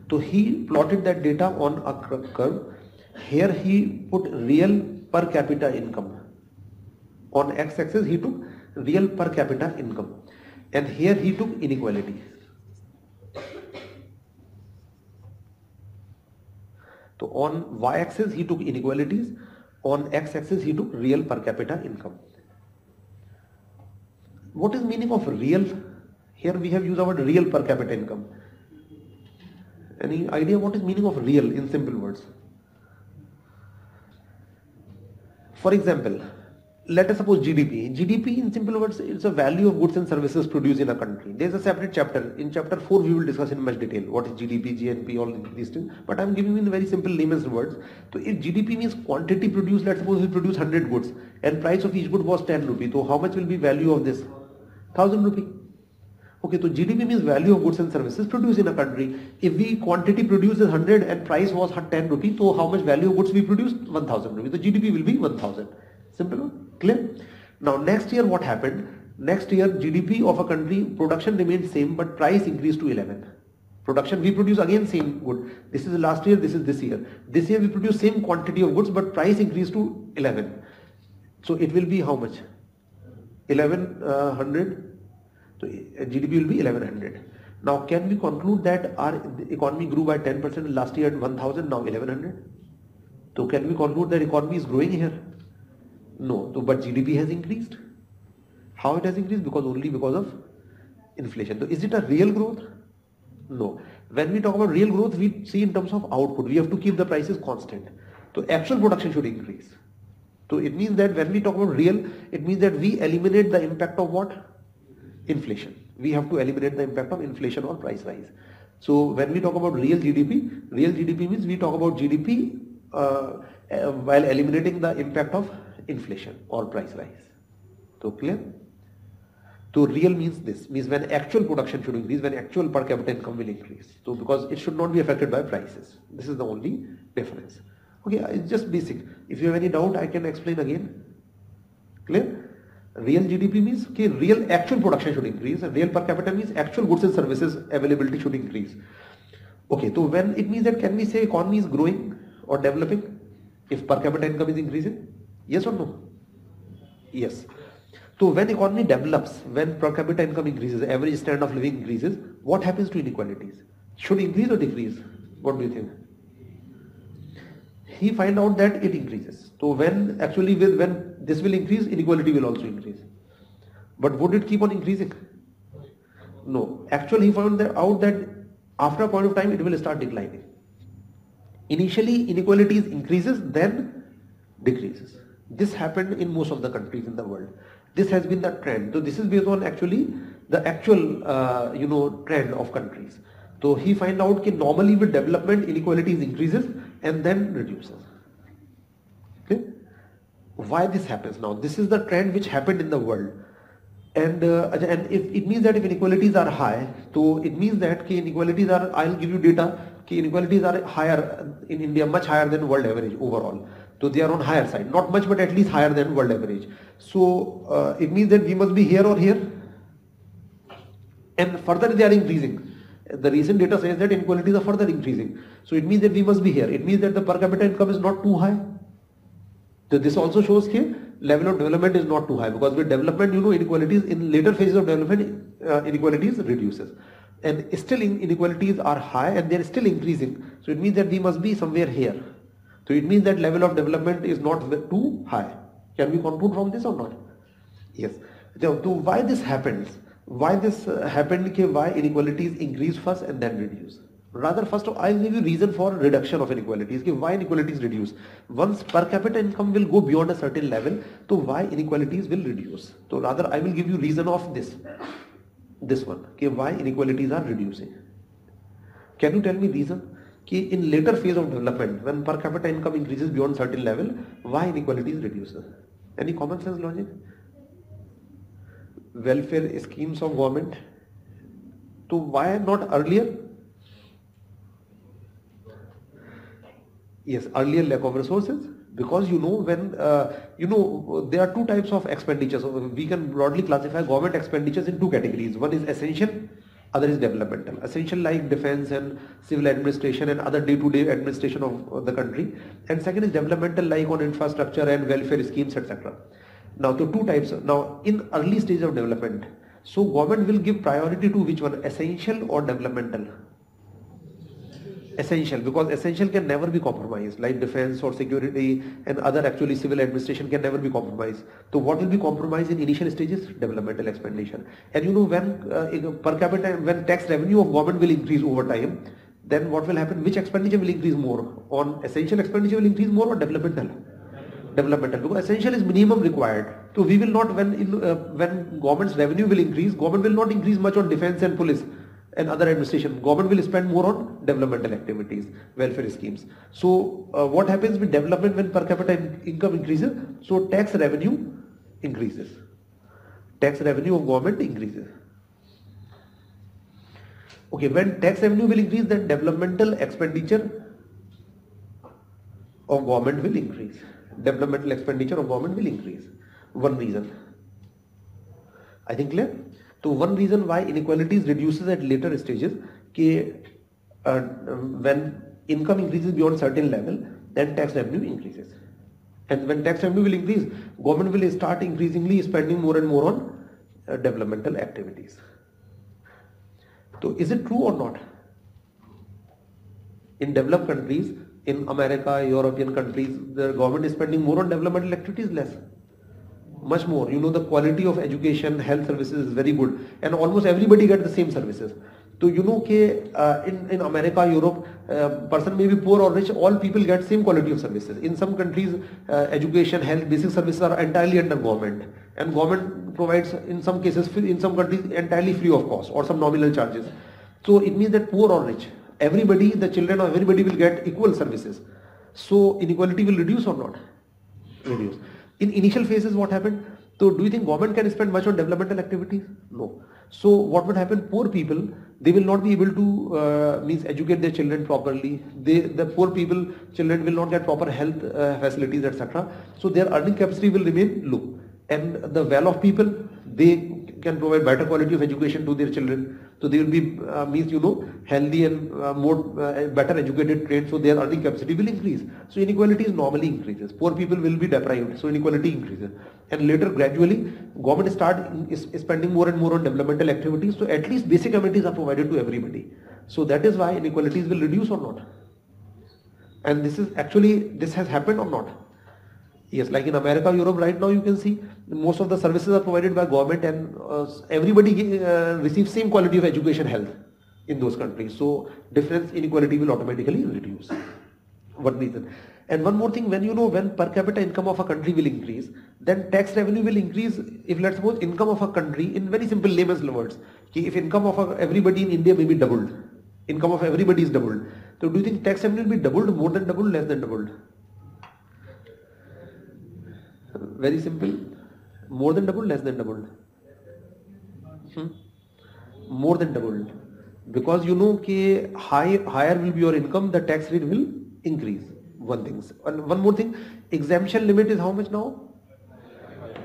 So he plotted that data on a curve. Here he put real per capita income. On x-axis he took real per capita income, and here he took inequality. So on y-axis he took inequalities, on x-axis you do real per capita income. What is meaning of real? Here we have used our real per capita income. Any idea what is meaning of real in simple words? For example, let us suppose GDP. GDP in simple words is a value of goods and services produced in a country. There is a separate chapter. In chapter 4 we will discuss in much detail what is GDP, GNP, all these things. But I am giving you in very simple layman's words. So if GDP means quantity produced, let's suppose we produce 100 goods and price of each good was 10 rupee. So how much will be value of this? 1000 rupee. Okay, so GDP means value of goods and services produced in a country. If we quantity produced is 100 and price was 10 rupee, so how much value of goods we produced? 1000 rupee. So GDP will be 1000. Simple. Clear? Now next year what happened? Next year GDP of a country production remained same but price increased to 11. Production we produce again same good. This is last year, this is this year. This year we produce same quantity of goods but price increased to 11. So it will be how much? 1100. Uh, so GDP will be 1100. Now can we conclude that our economy grew by 10% last year at 1000 now 1100? So can we conclude that economy is growing here? No, so, but GDP has increased. How it has increased? Because only because of inflation. So is it a real growth? No. When we talk about real growth, we see in terms of output. We have to keep the prices constant. So actual production should increase. So it means that when we talk about real, it means that we eliminate the impact of what? Inflation. We have to eliminate the impact of inflation on price rise. So when we talk about real GDP, real GDP means we talk about GDP uh, eh, while eliminating the impact of inflation or price rise. So clear? So real means this, means when actual production should increase, when actual per capita income will increase. So because it should not be affected by prices. This is the only difference. Okay, uh, it's just basic. If you have any doubt, I can explain again. Clear? Real GDP means okay, real actual production should increase and real per capita means actual goods and services availability should increase. Okay, so when it means that can we say economy is growing or developing if per capita income is increasing? Yes or no? Yes. So when economy develops, when per capita income increases, average standard of living increases, what happens to inequalities? Should increase or decrease? What do you think? He find out that it increases. So when actually with when this will increase, inequality will also increase. But would it keep on increasing? No. Actually he found out that after a point of time it will start declining. Initially inequalities increases, then decreases. This happened in most of the countries in the world. This has been the trend. So this is based on actually the actual uh, you know trend of countries. So he find out that normally with development inequalities increases and then reduces. Okay, why this happens now? This is the trend which happened in the world. And, uh, and if it means that if inequalities are high, so it means that inequalities are, I'll give you data, inequalities are higher uh, in India, much higher than world average overall to their own higher side. Not much, but at least higher than world average. So uh, it means that we must be here or here. And further they are increasing. The recent data says that inequalities are further increasing. So it means that we must be here. It means that the per capita income is not too high. So this also shows that level of development is not too high because with development, you know, inequalities in later phases of development, uh, inequalities reduces and still inequalities are high and they are still increasing. So it means that we must be somewhere here. So it means that level of development is not too high. Can we conclude from this or not? Yes. So, so why this happens? Why this uh, happened? Ke why inequalities increase first and then reduce? Rather, first all, I'll give you reason for reduction of inequalities. Ke why inequalities reduce? Once per capita income will go beyond a certain level, so why inequalities will reduce? So rather, I will give you reason of this, this one. Ke why inequalities are reducing? Can you tell me reason? in later phase of development, when per capita income increases beyond certain level, why inequalities reduces? Any common sense logic? Welfare schemes of government. So why not earlier? Yes, earlier lack of resources because you know when uh, you know there are two types of expenditures. So we can broadly classify government expenditures in two categories. One is essential other is developmental. Essential like defense and civil administration and other day-to-day -day administration of the country. And second is developmental like on infrastructure and welfare schemes, etc. Now, the two types. Now, in early stage of development, so government will give priority to which one, essential or developmental? essential because essential can never be compromised like defense or security and other actually civil administration can never be compromised so what will be compromised in initial stages developmental expenditure and you know when uh, per capita when tax revenue of government will increase over time then what will happen which expenditure will increase more on essential expenditure will increase more or developmental developmental because essential is minimum required so we will not when uh, when government's revenue will increase government will not increase much on defense and police and other administration. Government will spend more on developmental activities, welfare schemes. So uh, what happens with development when per capita in income increases? So tax revenue increases. Tax revenue of government increases. Okay, when tax revenue will increase, then developmental expenditure of government will increase. Developmental expenditure of government will increase. One reason. I think clear? So one reason why inequalities reduces at later stages, कि when uh, income increases beyond certain level, then tax revenue increases. And when tax revenue will increase, government will start increasingly spending more and more on uh, developmental activities. So is it true or not? In developed countries, in America, European countries, the government is spending more on developmental activities less much more you know the quality of education health services is very good and almost everybody get the same services so you know uh, in, in America, Europe, uh, person may be poor or rich, all people get same quality of services. In some countries, uh, education, health, basic services are entirely under government. And government provides in some cases, in some countries entirely free of cost or some nominal charges. So it means that poor or rich, everybody, the children of everybody will get equal services. So inequality will reduce or not? Reduce in initial phases what happened so do you think government can spend much on developmental activities no so what would happen poor people they will not be able to uh, means educate their children properly they the poor people children will not get proper health uh, facilities etc so their earning capacity will remain low and the well off people they can provide better quality of education to their children so they will be uh, means you know healthy and uh, more uh, better educated, trained. So their earning capacity will increase. So inequalities normally increases. Poor people will be deprived. So inequality increases. And later gradually government start is spending more and more on developmental activities. So at least basic amenities are provided to everybody. So that is why inequalities will reduce or not. And this is actually this has happened or not. Yes, like in America, Europe, right now you can see most of the services are provided by government and uh, everybody uh, receives same quality of education health in those countries. So difference inequality will automatically reduce. one reason. And one more thing, when you know when per capita income of a country will increase, then tax revenue will increase. If let's suppose income of a country in very simple layman's words, if income of a, everybody in India may be doubled, income of everybody is doubled. So do you think tax revenue will be doubled, more than doubled, less than doubled? Very simple. More than doubled, less than doubled. Hmm? More than doubled. Because you know that higher will be your income, the tax rate will increase. One thing. And one more thing, exemption limit is how much now?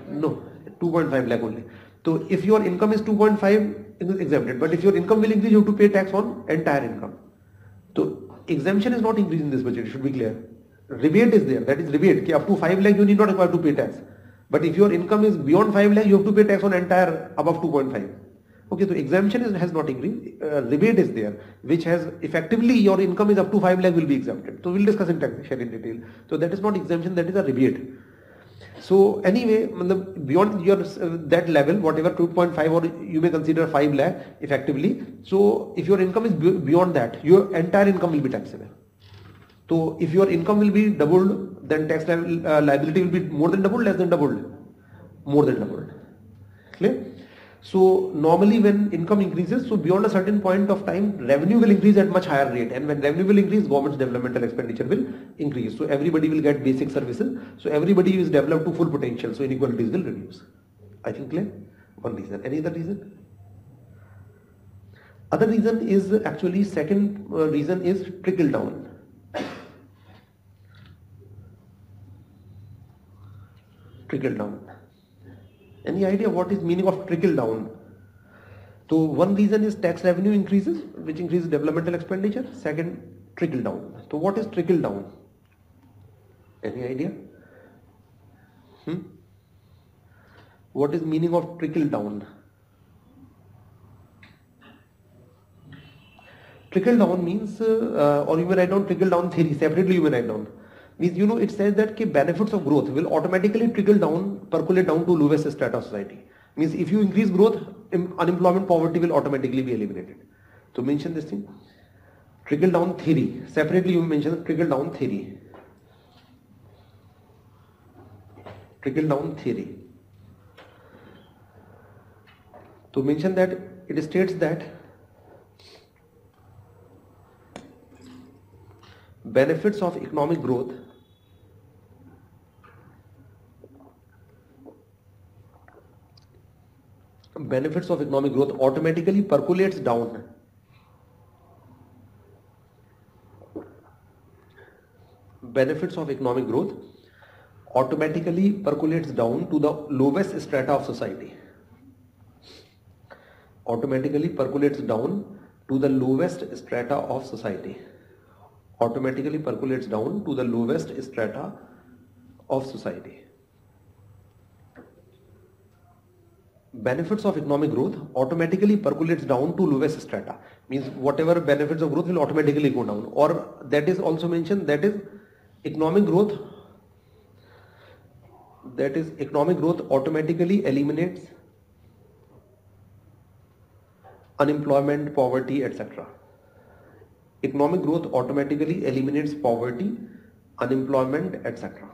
No, 2.5 lakh only. So if your income is 2.5, it is exempted. But if your income will increase, you have to pay tax on entire income. So exemption is not increased in this budget, it should be clear rebate is there. That is rebate. Up to 5 lakh you need not require to pay tax. But if your income is beyond 5 lakh, you have to pay tax on entire above 2.5. Okay, so exemption is, has not increased. Uh, rebate is there, which has effectively your income is up to 5 lakh will be exempted. So we'll discuss in taxation in detail. So that is not exemption, that is a rebate. So anyway, beyond your uh, that level, whatever 2.5 or you may consider 5 lakh effectively. So if your income is beyond that, your entire income will be taxable. So if your income will be doubled, then tax li uh, liability will be more than doubled, less than doubled, more than doubled. Clear? So normally when income increases, so beyond a certain point of time, revenue will increase at much higher rate and when revenue will increase, government's developmental expenditure will increase. So everybody will get basic services. So everybody is developed to full potential. So inequalities will reduce. I think clear? One reason. Any other reason? Other reason is actually second uh, reason is trickle down. trickle down. Any idea what is meaning of trickle down? So one reason is tax revenue increases, which increases developmental expenditure. Second, trickle down. So what is trickle down? Any idea? Hmm? What is meaning of trickle down? Trickle down means, uh, or you may write down trickle down theory separately. You may write down Means you know it says that the benefits of growth will automatically trickle down percolate down to lowest strata of society means if you increase growth unemployment poverty will automatically be eliminated so mention this thing trickle down theory separately you mentioned trickle down theory trickle down theory to mention that it states that benefits of economic growth benefits of economic growth automatically percolates down. Benefits of economic growth automatically percolates down to the lowest strata of society. Automatically percolates down to the lowest strata of society. Automatically percolates down to the lowest strata of society. benefits of economic growth automatically percolates down to lowest strata means whatever benefits of growth will automatically go down or that is also mentioned that is economic growth that is economic growth automatically eliminates unemployment poverty etc economic growth automatically eliminates poverty unemployment etc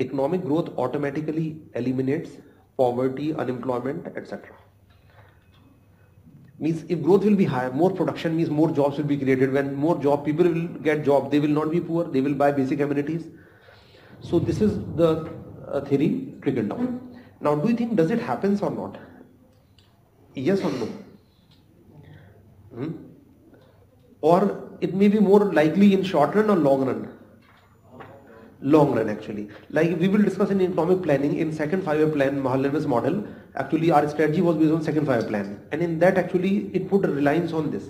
economic growth automatically eliminates poverty, unemployment, etc. Means if growth will be higher, more production means more jobs will be created. When more job, people will get job. They will not be poor. They will buy basic amenities. So this is the uh, theory trickled down. Now, do you think does it happens or not? Yes or no? Hmm? Or it may be more likely in short run or long run long run actually. Like we will discuss in economic planning in second five-year plan Mahalanobis model actually our strategy was based on second five-year plan and in that actually it put a reliance on this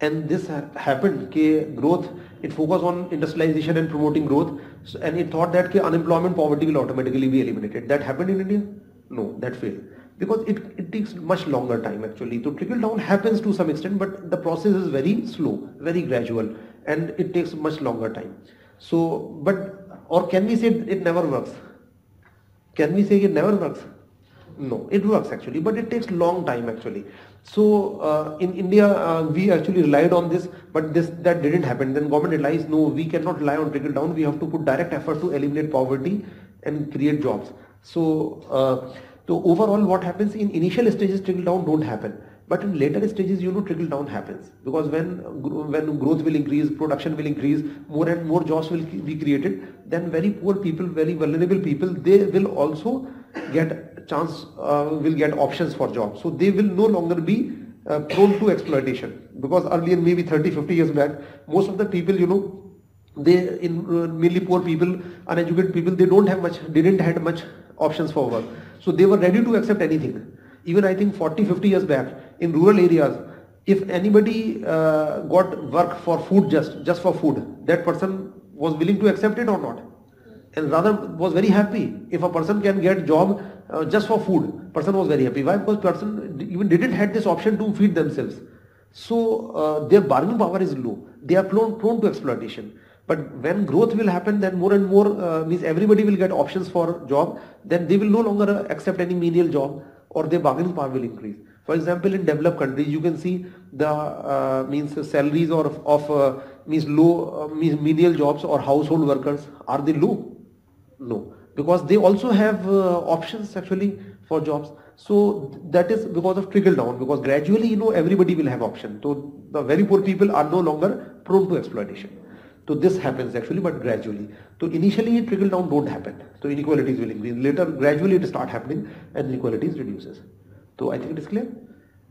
and this happened K growth it focused on industrialization and promoting growth so, and it thought that K unemployment poverty will automatically be eliminated. That happened in India? No, that failed because it, it takes much longer time actually. So trickle down happens to some extent but the process is very slow, very gradual and it takes much longer time. So but or can we say it never works? Can we say it never works? No, it works actually, but it takes long time actually. So uh, in India, uh, we actually relied on this, but this that didn't happen. Then government realized, no, we cannot rely on trickle down. We have to put direct effort to eliminate poverty and create jobs. So, uh, so overall, what happens in initial stages, trickle down don't happen. But in later stages, you know, trickle down happens because when when growth will increase, production will increase, more and more jobs will be created. Then very poor people, very vulnerable people, they will also get chance, uh, will get options for jobs. So they will no longer be uh, prone to exploitation because earlier, maybe 30, 50 years back, most of the people, you know, they in uh, mainly poor people, uneducated people, they don't have much, didn't have much options for work. So they were ready to accept anything even I think 40, 50 years back in rural areas, if anybody uh, got work for food just, just for food, that person was willing to accept it or not. And rather was very happy. If a person can get job uh, just for food, person was very happy. Why? Because person even didn't had this option to feed themselves. So uh, their bargaining power is low. They are prone, prone to exploitation. But when growth will happen, then more and more uh, means everybody will get options for job. Then they will no longer accept any menial job or their bargaining power will increase. For example, in developed countries, you can see the uh, means salaries or of, uh, means low uh, means menial jobs or household workers are they low? No, because they also have uh, options actually for jobs. So that is because of trickle down. Because gradually, you know, everybody will have option. So the very poor people are no longer prone to exploitation. So this happens actually, but gradually. So initially it trickle down don't happen. So inequalities will increase. Later gradually it start happening and inequalities reduces. So I think it is clear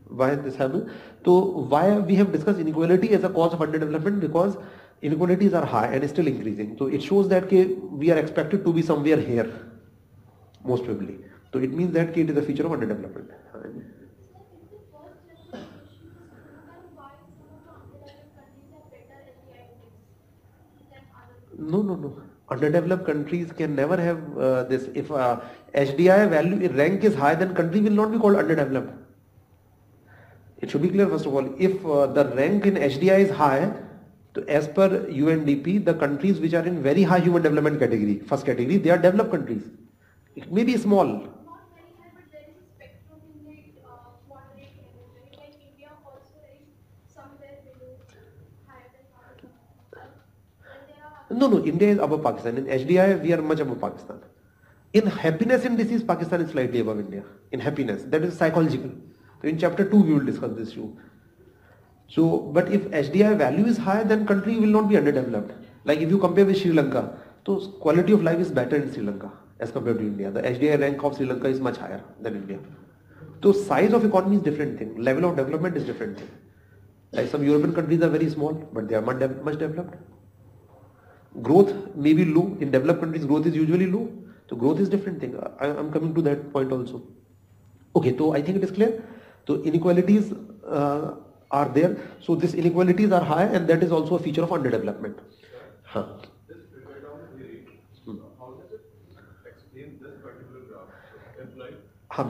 why this happens. So why we have discussed inequality as a cause of underdevelopment because inequalities are high and still increasing. So it shows that we are expected to be somewhere here most probably. So it means that it is a feature of underdevelopment. No, no, no. Underdeveloped countries can never have uh, this. If uh, HDI value rank is high, then country will not be called underdeveloped. It should be clear first of all. If uh, the rank in HDI is high, to, as per UNDP, the countries which are in very high human development category, first category, they are developed countries. It may be small, No, no, India is above Pakistan. In HDI, we are much above Pakistan. In happiness in disease, Pakistan is slightly above India. In happiness, that is psychological. In chapter 2, we will discuss this issue. So, but if HDI value is high, then country will not be underdeveloped. Like if you compare with Sri Lanka, so quality of life is better in Sri Lanka as compared to India. The HDI rank of Sri Lanka is much higher than India. So size of economy is different thing. Level of development is different thing. Like some European countries are very small, but they are much, much developed growth may be low. In developed countries, growth is usually low. So growth is different thing. I, am coming to that point also. Okay, so I think it is clear. So inequalities uh, are there. So these inequalities are high, and that is also a feature of underdevelopment. Huh.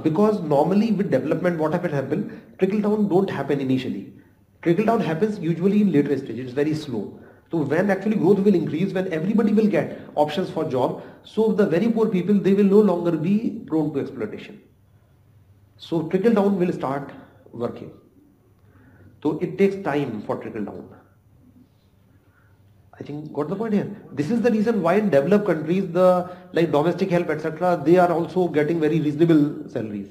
because normally with development what happen happen trickle down don't happen initially trickle down happens usually in later stages it's very slow so when actually growth will increase, when everybody will get options for job, so the very poor people, they will no longer be prone to exploitation. So trickle down will start working. So it takes time for trickle down. I think got the point here. This is the reason why in developed countries the like domestic help etc. They are also getting very reasonable salaries.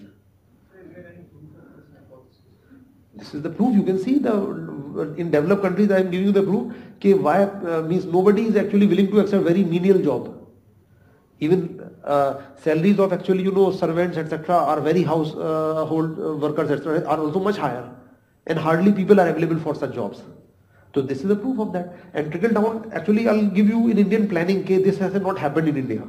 This is the proof. You can see the in developed countries. I am giving you the proof कि uh, means nobody is actually willing to accept very menial job. Even uh, salaries of actually you know servants etc are very household uh, uh, workers etc are also much higher, and hardly people are available for such jobs. So this is a proof of that. And trickle down actually I'll give you in Indian planning case this has not happened in India.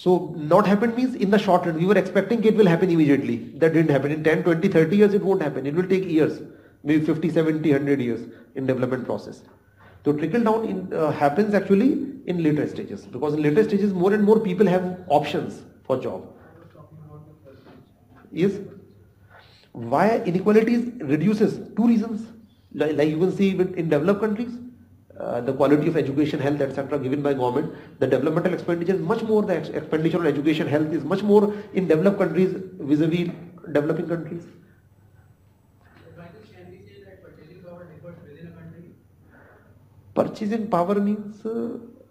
So not happened means in the short run we were expecting it will happen immediately. That didn't happen in 10, 20, 30 years it won't happen. It will take years maybe 50, 70, 100 years in development process. So trickle down in, uh, happens actually in later stages because in later stages more and more people have options for job. Yes. Why inequalities reduces? Two reasons. Like, like you can see in developed countries, uh, the quality of education, health, etc. given by government, the developmental expenditure is much more, the expenditure on education, health is much more in developed countries vis a -vis developing countries. purchasing power means uh,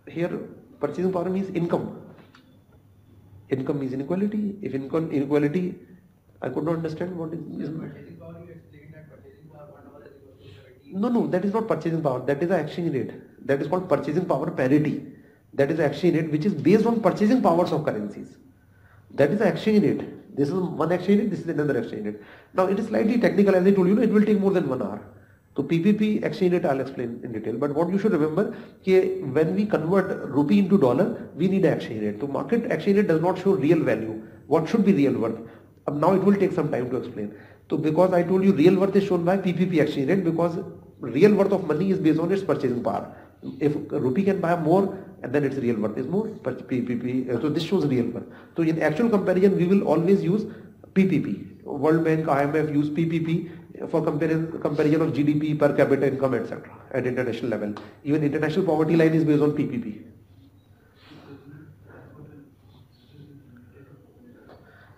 here purchasing power means income. Income is inequality. If income inequality, I could not understand what is. is No, no, that is not purchasing power. That is the exchange rate. That is called purchasing power parity. That is the exchange rate which is based on purchasing powers of currencies. That is the exchange rate. This is one exchange rate. This is another exchange rate. Now it is slightly technical, as I told you. Know, it will take more than one hour. तो PPP exchange rate I explain in detail but what you should remember कि when we convert rupee into dollar we need exchange rate तो market exchange rate does not show real value what should be real worth अब now it will take some time to explain तो because I told you real worth is shown by PPP exchange rate because real worth of money is base on its purchasing power if rupee can buy more and then its real worth is more PPP तो this shows real worth तो in actual comparison we will always use PPP World Bank I M F use PPP for comparison, comparison of GDP, per capita income, etc. at international level. Even international poverty line is based on PPP.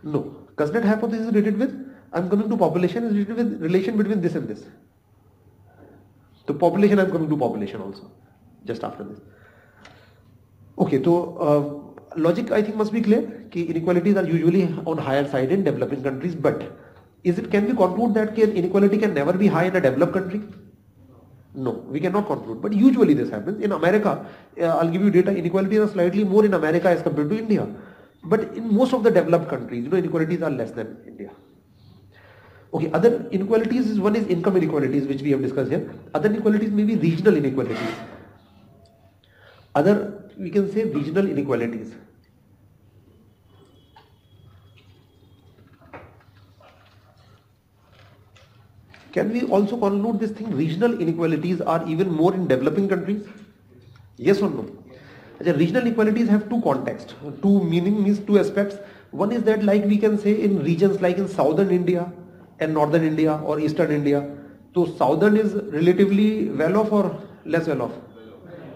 No. Kuznets hypothesis is related with, I'm coming to population is related with relation between this and this. The population, I'm coming to population also, just after this. Okay, so uh, logic I think must be clear, that inequalities are usually on higher side in developing countries, but is it can we conclude that inequality can never be high in a developed country? No, we cannot conclude. But usually this happens in America. Uh, I'll give you data. Inequalities are slightly more in America as compared to India, but in most of the developed countries, you know, inequalities are less than India. Okay, other inequalities is one is income inequalities, which we have discussed here. Other inequalities may be regional inequalities. Other we can say regional inequalities. Can we also conclude this thing regional inequalities are even more in developing countries? Yes or no? regional inequalities have two contexts, two meaning means two aspects. One is that like we can say in regions like in southern India and northern India or eastern India. So southern is relatively well off or less well off?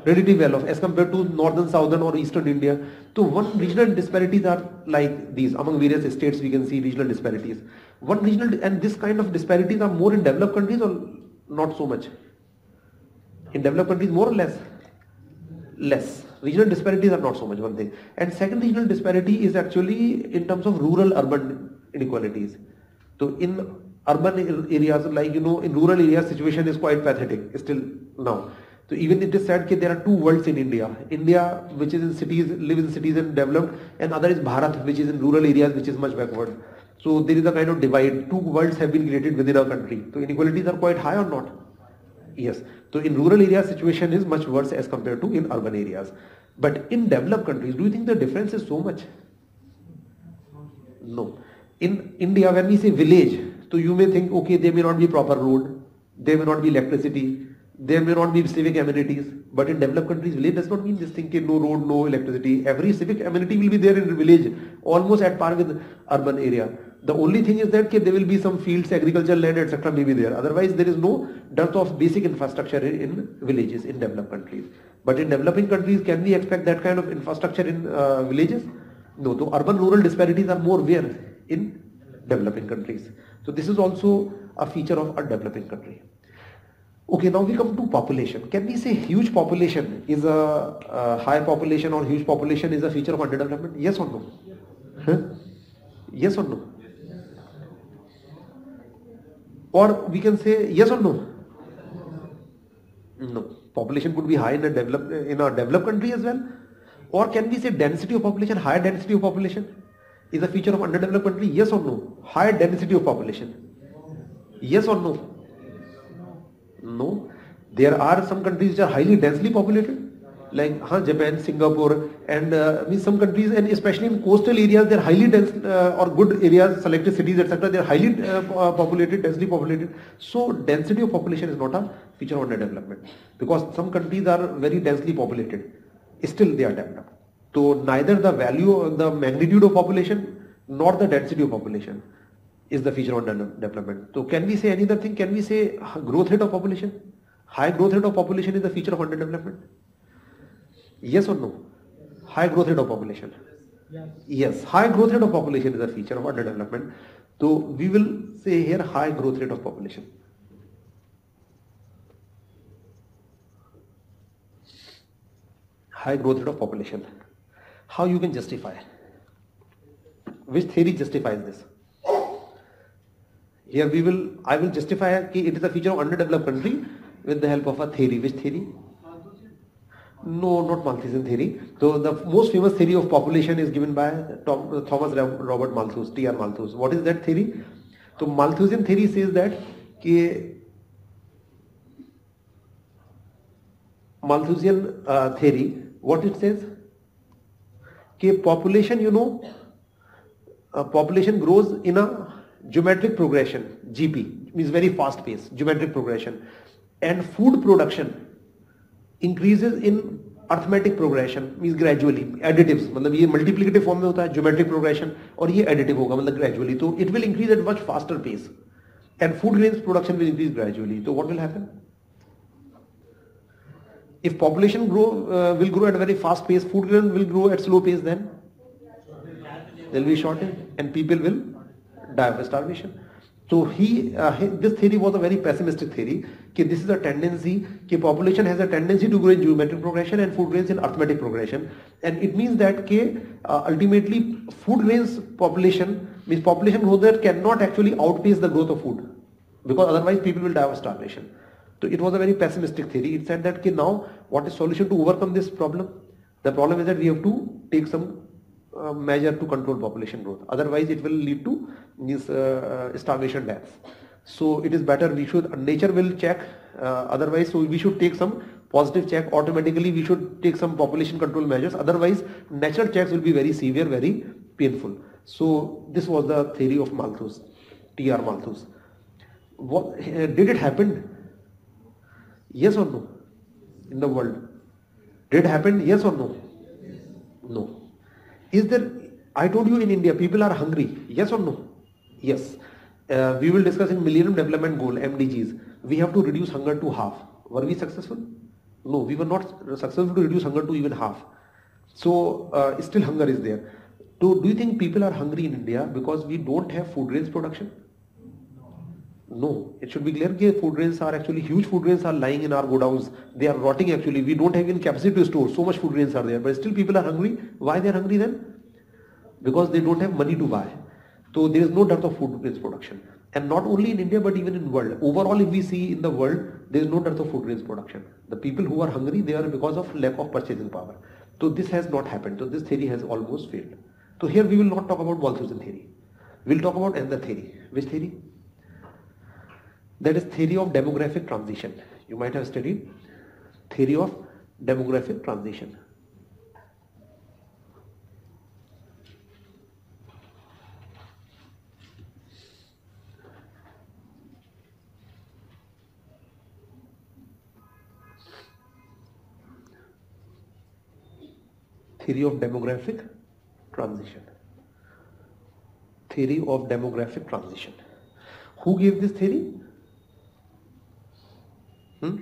Relative well off as compared to northern, southern or eastern India. So one regional disparities are like these among various states we can see regional disparities. One regional and this kind of disparities are more in developed countries or not so much? In developed countries more or less? Less. Regional disparities are not so much one thing. And second regional disparity is actually in terms of rural urban inequalities. So in urban areas like you know in rural areas situation is quite pathetic still now so even it is said that there are two worlds in India. India, which is in cities, live in cities and developed, and other is Bharat, which is in rural areas, which is much backward. So there is a kind of divide. Two worlds have been created within our country. So inequalities are quite high or not? Yes. So in rural areas, situation is much worse as compared to in urban areas. But in developed countries, do you think the difference is so much? No. In India, when we say village, so you may think, okay, there may not be proper road, there may not be electricity, there may not be civic amenities, but in developed countries, village does not mean this thing, no road, no electricity. Every civic amenity will be there in the village, almost at par with urban area. The only thing is that there will be some fields, agricultural land, etc. may be there. Otherwise, there is no dearth of basic infrastructure in villages, in developed countries. But in developing countries, can we expect that kind of infrastructure in uh, villages? No, the urban-rural disparities are more where in developing countries. So this is also a feature of a developing country. Okay, now we come to population. Can we say huge population is a uh, high population or huge population is a feature of underdevelopment? Yes or no? Huh? Yes or no? Or we can say yes or no? No. Population could be high in a developed in a developed country as well. Or can we say density of population, higher density of population is a feature of underdeveloped country? Yes or no? Higher density of population. Yes or no? No. There are some countries which are highly densely populated like huh, Japan, Singapore and uh, I mean some countries and especially in coastal areas they're highly dense uh, or good areas, selected cities etc. They're highly uh, uh, populated, densely populated. So density of population is not a feature of development because some countries are very densely populated. Still they are developed. So neither the value, the magnitude of population nor the density of population is the feature of development. So can we say any other thing? Can we say growth rate of population? High growth rate of population is the feature of underdevelopment? Yes or no? High growth rate of population. Yes. yes, high growth rate of population is a feature of underdevelopment. So we will say here high growth rate of population. High growth rate of population. How you can justify? Which theory justifies this? Here we will, I will justify ki it is a feature of underdeveloped country with the help of a theory. Which theory? No, not Malthusian theory. So the most famous theory of population is given by Tom, Thomas Robert Malthus, T.R. Malthus. What is that theory? So Malthusian theory says that ki Malthusian uh, theory, what it says? ki population, you know, uh, population grows in a geometric progression, GP, means very fast pace, geometric progression. And food production increases in arithmetic progression means gradually additives मतलब ये multiplicative form में होता है geometric progression और ये additive होगा मतलब gradually तो it will increase at much faster pace and food grains production will increase gradually so what will happen if population grow uh, will grow at a very fast pace food grain will grow at slow pace then there will be shortage and people will die of starvation. So he, uh, he, this theory was a very pessimistic theory. Ki this is a tendency, ki population has a tendency to grow in geometric progression and food grains in arithmetic progression, and it means that ki, uh, ultimately food grains population means population growth there cannot actually outpace the growth of food, because otherwise people will die of starvation. So it was a very pessimistic theory. It said that ki now what is solution to overcome this problem? The problem is that we have to take some measure to control population growth. Otherwise, it will lead to this uh, uh, starvation deaths. So it is better we should nature will check. Uh, otherwise, so we should take some positive check. Automatically, we should take some population control measures. Otherwise, natural checks will be very severe, very painful. So this was the theory of Malthus, T.R. Malthus. What uh, did it happen? Yes or no? In the world, did it happen? Yes or no? No. Is there, I told you in India, people are hungry. Yes or no? Yes. Uh, we will discuss in Millennium Development Goal, MDGs. We have to reduce hunger to half. Were we successful? No, we were not successful to reduce hunger to even half. So uh, still hunger is there. So do you think people are hungry in India because we don't have food grains production? No, it should be clear that food grains are actually huge food grains are lying in our godowns. They are rotting actually. We don't have any capacity to store. So much food grains are there. But still people are hungry. Why they are hungry then? Because they don't have money to buy. So there is no dearth of food grains production. And not only in India but even in world. Overall if we see in the world, there is no dearth of food grains production. The people who are hungry, they are because of lack of purchasing power. So this has not happened. So this theory has almost failed. So here we will not talk about Boltzmann theory. We will talk about another theory. Which theory? That is theory of demographic transition. You might have studied theory of demographic transition. theory of demographic transition theory of demographic transition who gave this theory Hmm?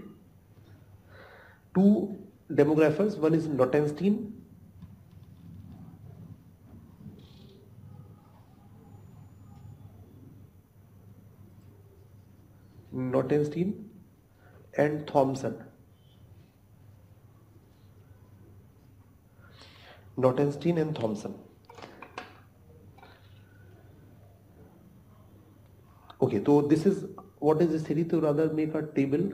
Two demographers, one is Notenstein. Notenstein and Thompson. Notenstein and Thompson. Okay, so this is what is this theory to rather make a table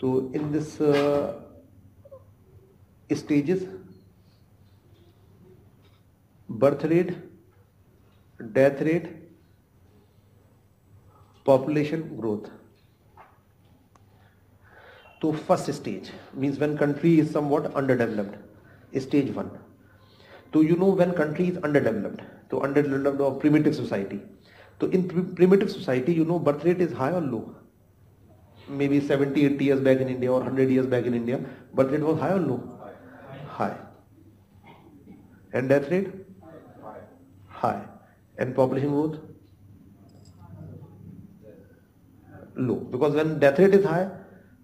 तो in this stages birth rate death rate population growth तो first stage means when country is somewhat under developed stage one तो you know when country is under developed तो under developed of primitive society तो in primitive society you know birth rate is high और low maybe 70, 80 years back in India or 100 years back in India, but it was high or low? High. And death rate? High. And population growth? Low. Because when death rate is high,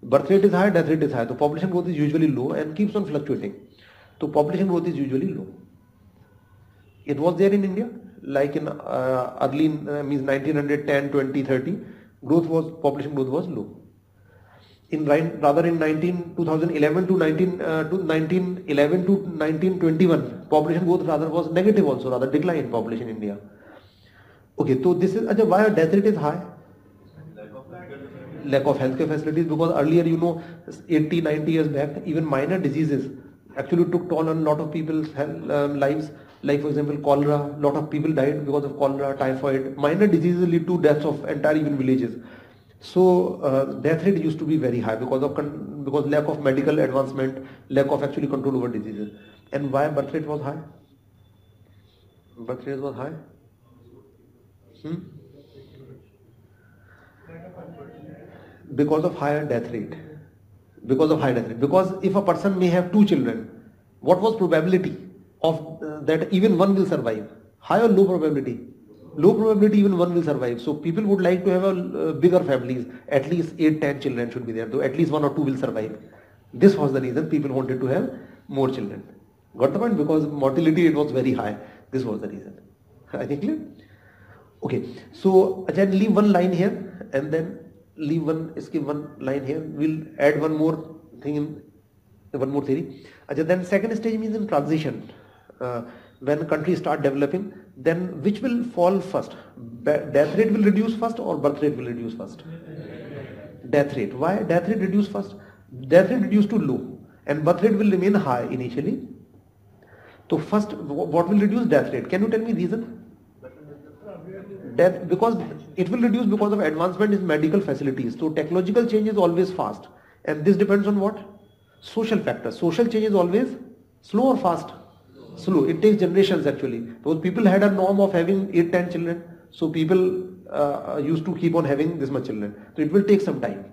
birth rate is high, death rate is high. So population growth is usually low and keeps on fluctuating. So population growth is usually low. It was there in India, like in uh, early uh, means 1910, 20, 30. Growth was population growth was low. in rather in 19 2011 to 19 uh, to 1911 to 1921 population growth rather was negative also rather decline in population in india okay so this is why our death rate is high lack of healthcare facilities because earlier you know 80 90 years back even minor diseases actually took toll on a lot of people's health, um, lives like for example cholera lot of people died because of cholera typhoid minor diseases lead to deaths of entire even villages so uh, death rate used to be very high because of because lack of medical advancement, lack of actually control over diseases. And why birth rate was high? Birth rate was high. Hmm? Because of higher death rate. Because of high death rate. Because if a person may have two children, what was probability of uh, that even one will survive? High or low probability? low probability even one will survive. So people would like to have a uh, bigger families. At least 8-10 children should be there. Though at least one or two will survive. This was the reason people wanted to have more children. Got the point? Because mortality it was very high. This was the reason. I think clear? Okay. So again leave one line here and then leave one skip one line here. We'll add one more thing in one more theory. Ajay, then second stage means in transition. Uh, when countries start developing, then which will fall first? Death rate will reduce first or birth rate will reduce first? Death rate. Why death rate reduce first? Death rate reduce to low and birth rate will remain high initially. So first, what will reduce death rate? Can you tell me reason? Death because it will reduce because of advancement in medical facilities. So technological change is always fast, and this depends on what? Social factors. Social change is always slow or fast slow. It takes generations actually. Those people had a norm of having 8 10 children. So people uh, uh, used to keep on having this much children. So it will take some time.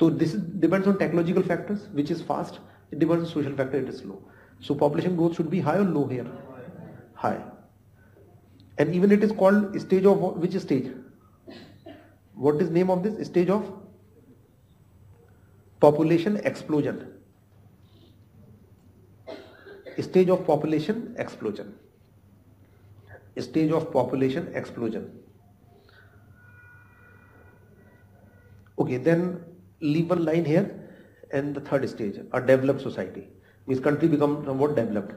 So this is, depends on technological factors, which is fast. It depends on social factor, it is slow. So population growth should be high or low here? High. And even it is called stage of which stage? What is name of this stage of population explosion? stage of population explosion stage of population explosion okay then leave one line here and the third stage a developed society means country become somewhat developed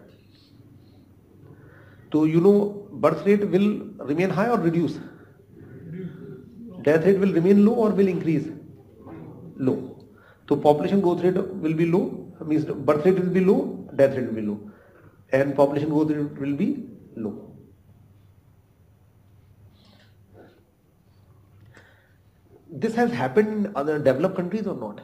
so you know birth rate will remain high or reduce death rate will remain low or will increase low so population growth rate will be low means birth rate will be low death rate will be low and population growth will be low. This has happened in other developed countries or not?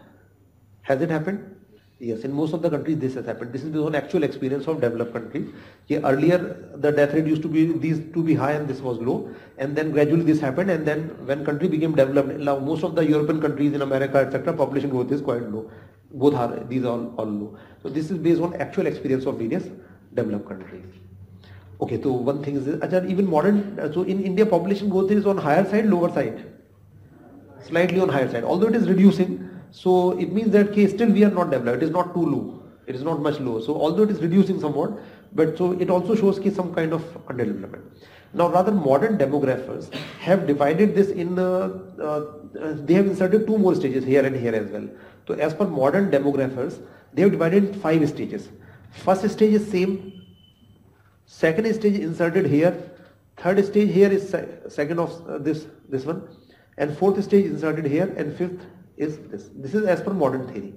Has it happened? Yes, in most of the countries this has happened. This is based on actual experience of developed countries. Yeah, earlier the death rate used to be these to be high and this was low, and then gradually this happened, and then when country became developed, now most of the European countries in America etc. population growth is quite low. Both are these are all, all low. So this is based on actual experience of various developed countries. Okay, so one thing is, Achar, even modern, uh, so in India population growth is on higher side, lower side, slightly on higher side, although it is reducing. So it means that okay, still we are not developed, it is not too low, it is not much low. So although it is reducing somewhat, but so it also shows okay, some kind of underdevelopment. Now rather modern demographers have divided this in, uh, uh, they have inserted two more stages here and here as well. So as per modern demographers, they have divided five stages. First stage is same. second stage inserted here, third stage here is second of uh, this this one, and fourth stage inserted here, and fifth is this. This is as per modern theory.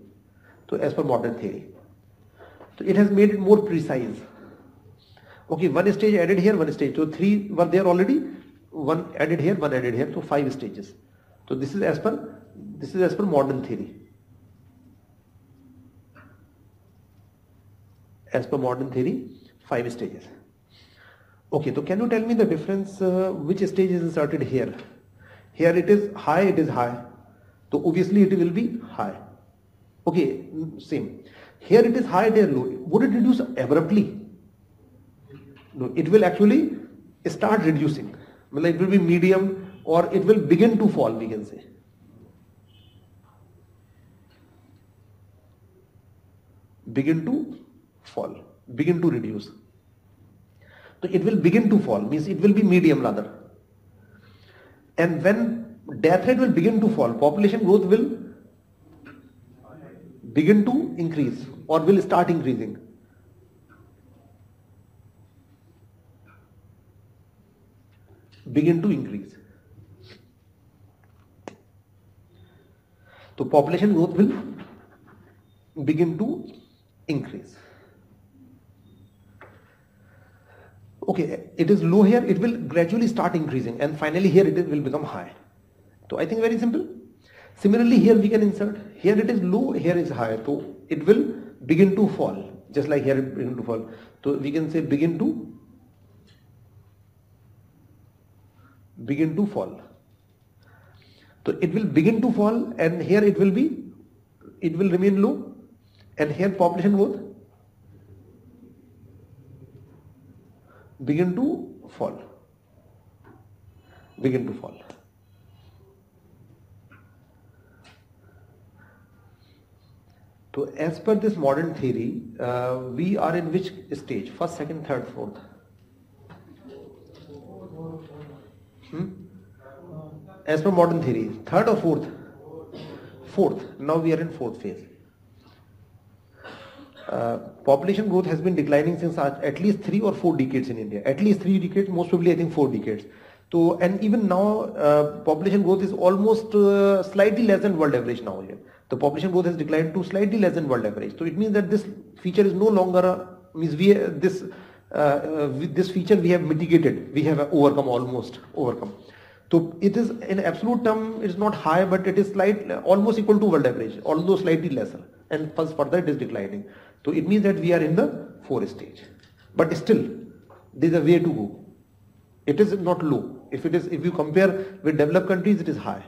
So as per modern theory, so it has made it more precise. Okay, one stage added here, one stage. So three were there already, one added here, one added here. So five stages. So this is as per this is as per modern theory. as per modern theory, five stages. Okay, so can you tell me the difference uh, which stage is inserted here? Here it is high, it is high. So obviously it will be high. Okay, same. Here it is high, there low. Would it reduce abruptly? No, it will actually start reducing. it will be medium or it will begin to fall, we can say. Begin to fall begin to reduce so it will begin to fall means it will be medium rather and when death rate will begin to fall population growth will begin to increase or will start increasing begin to increase तो population growth will begin to increase. okay it is low here it will gradually start increasing and finally here it will become high so I think very simple similarly here we can insert here it is low here is high so it will begin to fall just like here it begin to fall so we can say begin to begin to fall so it will begin to fall and here it will be it will remain low and here population growth begin to fall begin to fall so as per this modern theory uh, we are in which stage first second third fourth hmm? as per modern theory third or fourth fourth now we are in fourth phase uh, population growth has been declining since at least three or four decades in India. At least three decades, most probably I think four decades. So, and even now, uh, population growth is almost uh, slightly less than world average now. Here. The population growth has declined to slightly less than world average. So it means that this feature is no longer a, means we this uh, uh, this feature we have mitigated, we have overcome almost overcome. So it is in absolute term, it is not high, but it is slight, almost equal to world average, although slightly lesser. And further, it is declining. So it means that we are in the fourth stage. But still, there is a way to go. It is not low. If it is, if you compare with developed countries, it is high.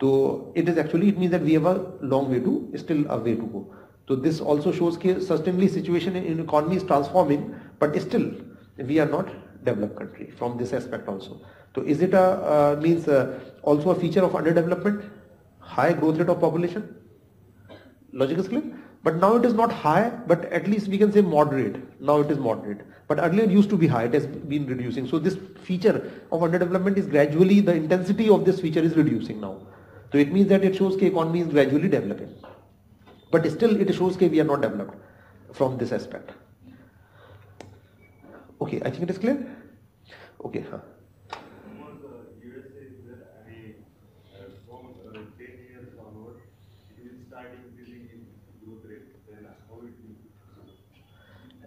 So it is actually, it means that we have a long way to, still a way to go. So this also shows that sustainably situation in economy is transforming, but still we are not developed country from this aspect also. So is it a uh, means uh, also a feature of underdevelopment, high growth rate of population? Logic is clear. But now it is not high, but at least we can say moderate. Now it is moderate. But earlier it used to be high, it has been reducing. So this feature of underdevelopment is gradually, the intensity of this feature is reducing now. So it means that it shows that economy is gradually developing. But still it shows that we are not developed from this aspect. Okay, I think it is clear. Okay, huh.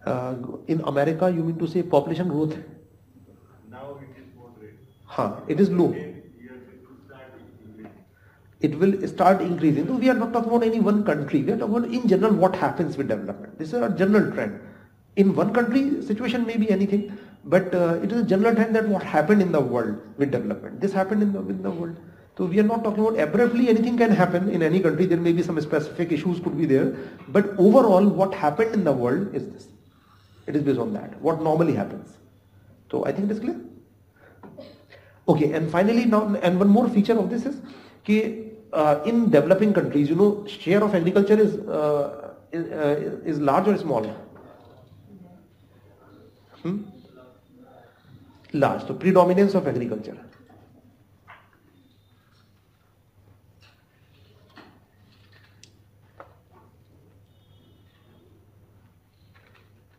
uh, in America, you mean to say population growth? Now it is moderate. Huh, it is low. It will start increasing. So we are not talking about any one country. We are talking about in general what happens with development. This is a general trend. In one country, situation may be anything, but uh, it is a general trend that what happened in the world with development. This happened in the, in the world. So we are not talking about abruptly anything can happen in any country. There may be some specific issues could be there. But overall, what happened in the world is this. It is based on that. What normally happens. So I think it is clear. Okay, and finally now, and one more feature of this is कि uh, in developing countries, you know, share of agriculture is uh, is, uh, is large or small? Hmm? Large. So predominance of agriculture.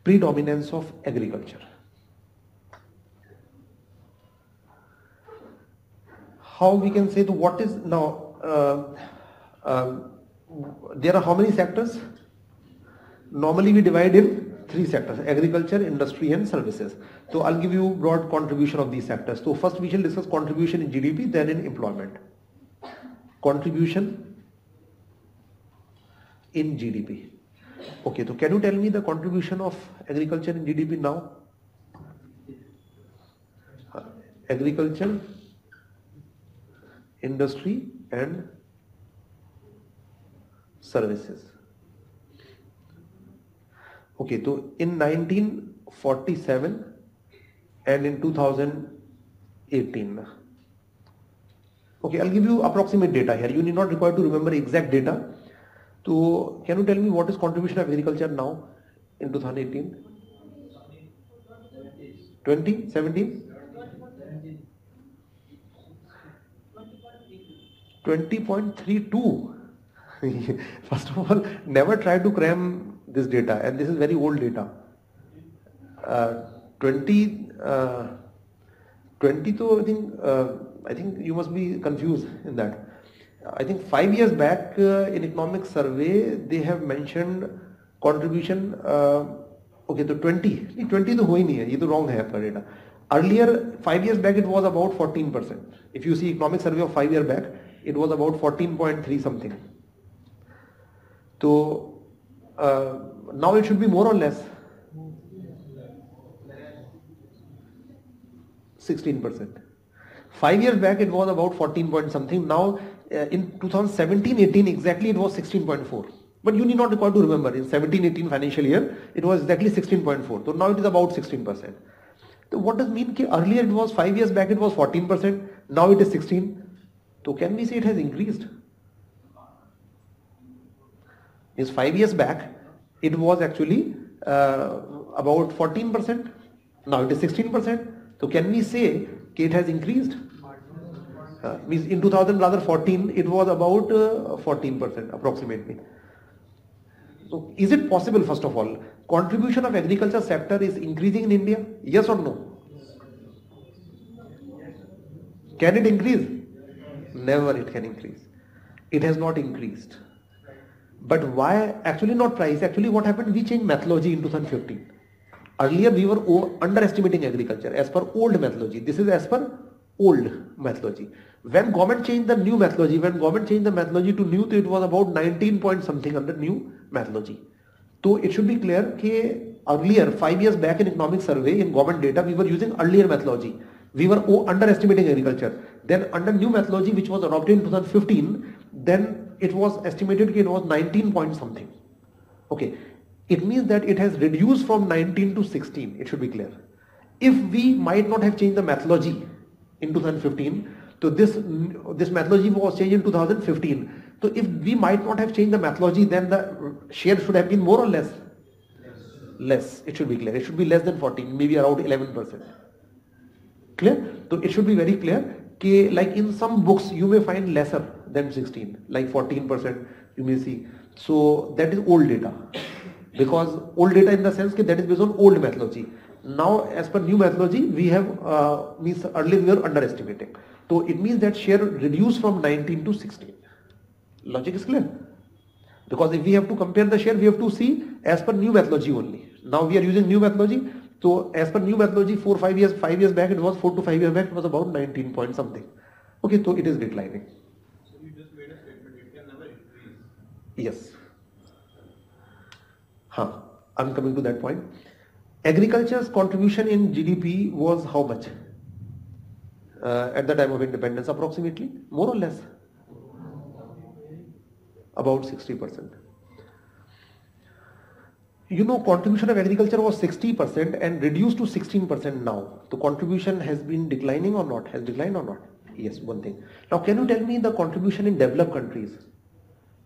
predominance of agriculture. How we can say the what is now, uh, uh, there are how many sectors? Normally we divide in three sectors, agriculture, industry and services. So I'll give you broad contribution of these sectors. So first we shall discuss contribution in GDP, then in employment. Contribution in GDP. Okay, so can you tell me the contribution of agriculture in GDP now? agriculture, industry and services. Okay, so in 1947 and in 2018. Okay, I'll give you approximate data here. You need not require to remember exact data so can you tell me what is contribution of agriculture now in 2018? 20? 17? 20.32 first of all never try to cram this data and this is very old data uh, 20 uh, 20 to I think uh, I think you must be confused in that I think five years back uh, in economic survey they have mentioned contribution uh, okay तो 20 20 तो हो ही नहीं है ये तो wrong है आपका data earlier five years back it was about 14 percent if you see economic survey of five years back it was about 14.3 something so uh, now it should be more or less 16 percent five years back it was about 14 point something now uh, uh, in 2017-18 exactly it was 16.4. But you need not require to remember in 17-18 financial year it was exactly 16.4. So now it is about 16%. So what does mean ki earlier it was 5 years back it was 14%, now it is 16. So can we say it has increased? Is 5 years back it was actually uh, about 14%, now it is 16%. So can we say it has increased? Uh, means in 2014 it was about 14% uh, approximately. So is it possible first of all contribution of agriculture sector is increasing in India? Yes or no? Can it increase? Never it can increase. It has not increased. But why? Actually not price. Actually what happened? We changed methodology in 2015. Earlier we were underestimating agriculture as per old methodology. This is as per old methodology when government changed the new methodology, when government changed the methodology to new, it was about 19 point something under new methodology. So it should be clear that earlier, five years back in economic survey, in government data, we were using earlier methodology. We were underestimating agriculture. Then under new methodology, which was adopted in 2015, then it was estimated that it was 19 point something. Okay. It means that it has reduced from 19 to 16. It should be clear. If we might not have changed the methodology in 2015, so this this methodology was changed in 2015. So if we might not have changed the methodology, then the share should have been more or less. Less. It should be clear. It should be less than 14, maybe around 11%. Clear? So it should be very clear. K, like in some books, you may find lesser than 16, like 14%. You may see. So that is old data, because old data in the sense that is based on old methodology. Now, as per new methodology, we have uh, means earlier we were underestimating. So it means that share reduced from 19 to 16. Logic is clear. Because if we have to compare the share, we have to see as per new methodology only. Now we are using new methodology. So as per new methodology, 4 5 years, 5 years back it was 4 to 5 years back it was about 19 point something. Okay, so it is declining. So you just made a statement, it can never increase. Yes. Huh. I'm coming to that point. Agriculture's contribution in GDP was how much? uh, at the time of independence approximately more or less about 60% you know contribution of agriculture was 60% and reduced to 16% now the contribution has been declining or not has declined or not yes one thing now can you tell me the contribution in developed countries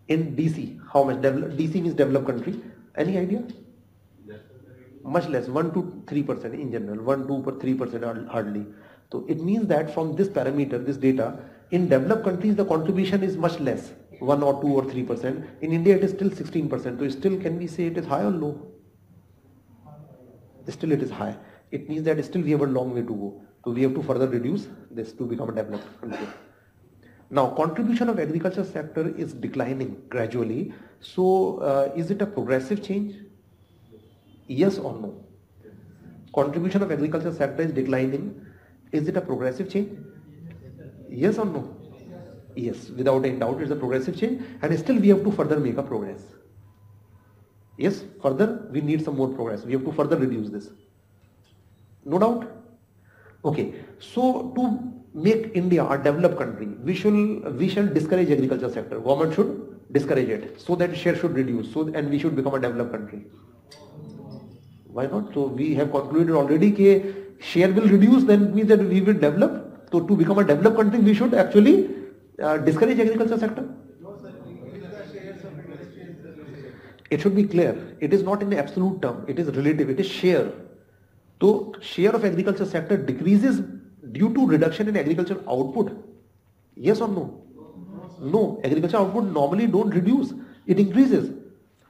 in DC how much DC means developed country any idea much less 1 to 3% in general 1 to 3% hardly so it means that from this parameter, this data, in developed countries the contribution is much less, 1 or 2 or 3 percent. In India it is still 16 percent. So still can we say it is high or low? Still it is high. It means that still we have a long way to go. So we have to further reduce this to become a developed country. Now contribution of agriculture sector is declining gradually. So uh, is it a progressive change? Yes or no? Contribution of agriculture sector is declining is it a progressive change? Yes or no? Yes, without any doubt it's a progressive change and still we have to further make a progress. Yes, further we need some more progress. We have to further reduce this. No doubt? Okay, so to make India a developed country, we should we shall discourage agriculture sector. Government should discourage it so that share should reduce so and we should become a developed country. Why not? So we have concluded already that share will reduce, then means that we will develop. So to become a developed country, we should actually uh, discourage agriculture sector. It should be clear. It is not in the absolute term. It is relative. It is share. So share of agriculture sector decreases due to reduction in agriculture output. Yes or no? No. Agriculture output normally don't reduce. It increases,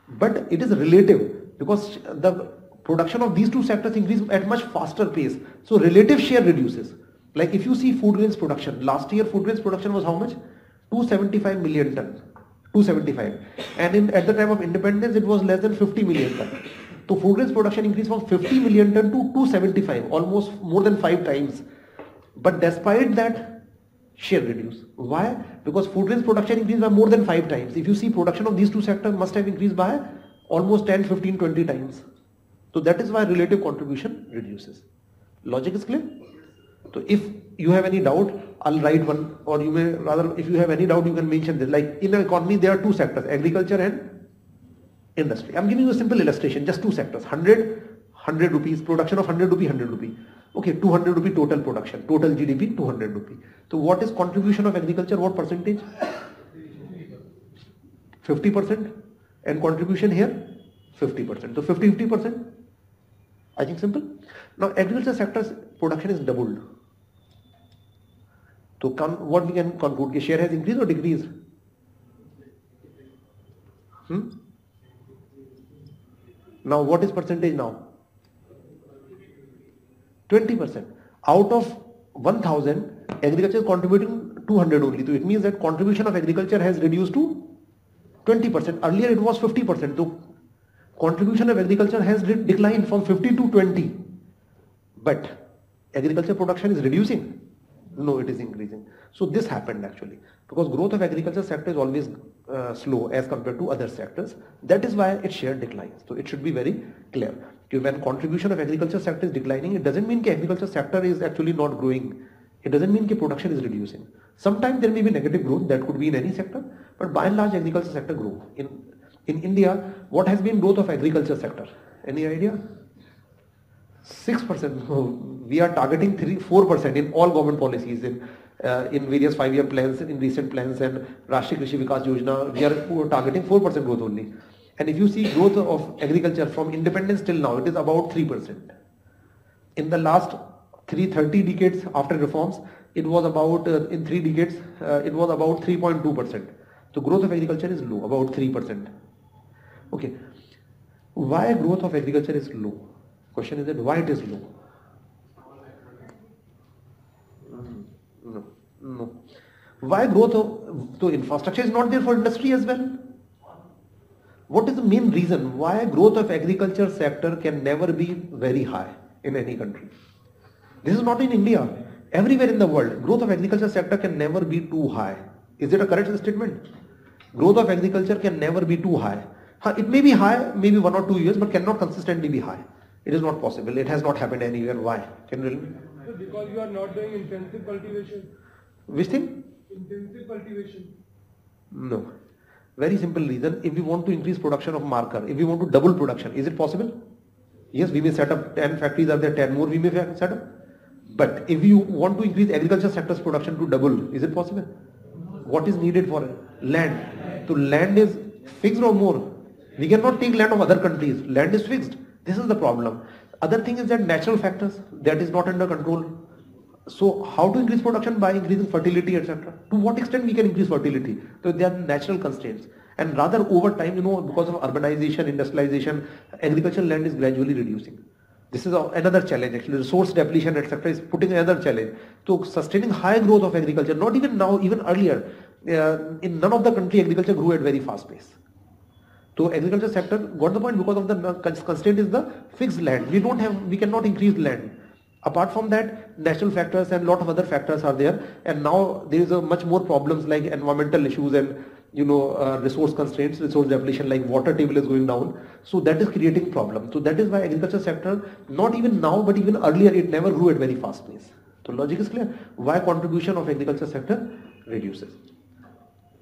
but it is relative because the production of these two sectors increase at much faster pace. So relative share reduces. Like if you see food grains production, last year food grains production was how much? 275 million ton. 275. And in, at the time of independence, it was less than 50 million ton. So food grains production increased from 50 million ton to 275, almost more than five times. But despite that, share reduce. Why? Because food grains production increased by more than five times. If you see production of these two sectors must have increased by almost 10, 15, 20 times. So that is why relative contribution reduces. Logic is clear? So if you have any doubt, I'll write one or you may rather if you have any doubt you can mention this. Like in economy there are two sectors, agriculture and industry. I'm giving you a simple illustration, just two sectors, 100, 100 rupees, production of 100 rupee, 100 rupee. Okay, 200 rupee total production, total GDP 200 rupee. So what is contribution of agriculture, what percentage? 50% and contribution here 50%. So 50-50% I think simple. Now agriculture sector's production is doubled. So come, what we can conclude, the share has increased or decreased? Hmm? Now what is percentage now? 20%. Out of 1000, agriculture is contributing 200 only. So it means that contribution of agriculture has reduced to 20%. Earlier it was 50%. So contribution of agriculture has declined from 50 to 20. But agriculture production is reducing. No, it is increasing. So this happened actually because growth of agriculture sector is always uh, slow as compared to other sectors. That is why its share declines. So it should be very clear. When contribution of agriculture sector is declining, it doesn't mean the agriculture sector is actually not growing. It doesn't mean that production is reducing. Sometimes there may be negative growth that could be in any sector, but by and large agriculture sector grow in in India, what has been growth of agriculture sector? Any idea? 6%. We are targeting 3, 4% in all government policies, in, uh, in various five-year plans, in recent plans and Rashtriya Krishi Vikas Yojana, we are targeting 4% growth only. And if you see growth of agriculture from independence till now, it is about 3%. In the last three thirty 30 decades after reforms, it was about, uh, in 3 decades, uh, it was about 3.2%. So growth of agriculture is low, about 3%. Okay, why growth of agriculture is low? Question is that why it is low? Mm-hmm. No. Why growth of so infrastructure is not there for industry as well? What is the main reason why growth of agriculture sector can never be very high in any country? This is not in India. Everywhere in the world, growth of agriculture sector can never be too high. Is it a correct statement? Growth of agriculture can never be too high. It may be high, maybe one or two years, but cannot consistently be high. It is not possible. It has not happened anywhere. Why? Can you Because you are not doing intensive cultivation. Which thing? Intensive cultivation. No. Very simple reason. If we want to increase production of marker, if we want to double production, is it possible? Yes, we may set up 10 factories, are there 10 more we may set up? But if you want to increase agriculture sector's production to double, is it possible? What is needed for land? So land is fixed or more. We cannot take land of other countries. Land is fixed. This is the problem. Other thing is that natural factors that is not under control. So how to increase production by increasing fertility, etc. To what extent we can increase fertility? So there are natural constraints. And rather over time, you know, because of urbanization, industrialization, agricultural land is gradually reducing. This is another challenge actually. Resource depletion, etc. is putting another challenge. So sustaining high growth of agriculture, not even now, even earlier, uh, in none of the country agriculture grew at very fast pace. So agriculture sector got the point because of the constraint is the fixed land. We don't have, we cannot increase land. Apart from that, natural factors and lot of other factors are there. And now there is a much more problems like environmental issues and you know uh, resource constraints, resource depletion like water table is going down. So that is creating problem. So that is why agriculture sector, not even now but even earlier, it never grew at very fast pace. So logic is clear. Why contribution of agriculture sector reduces?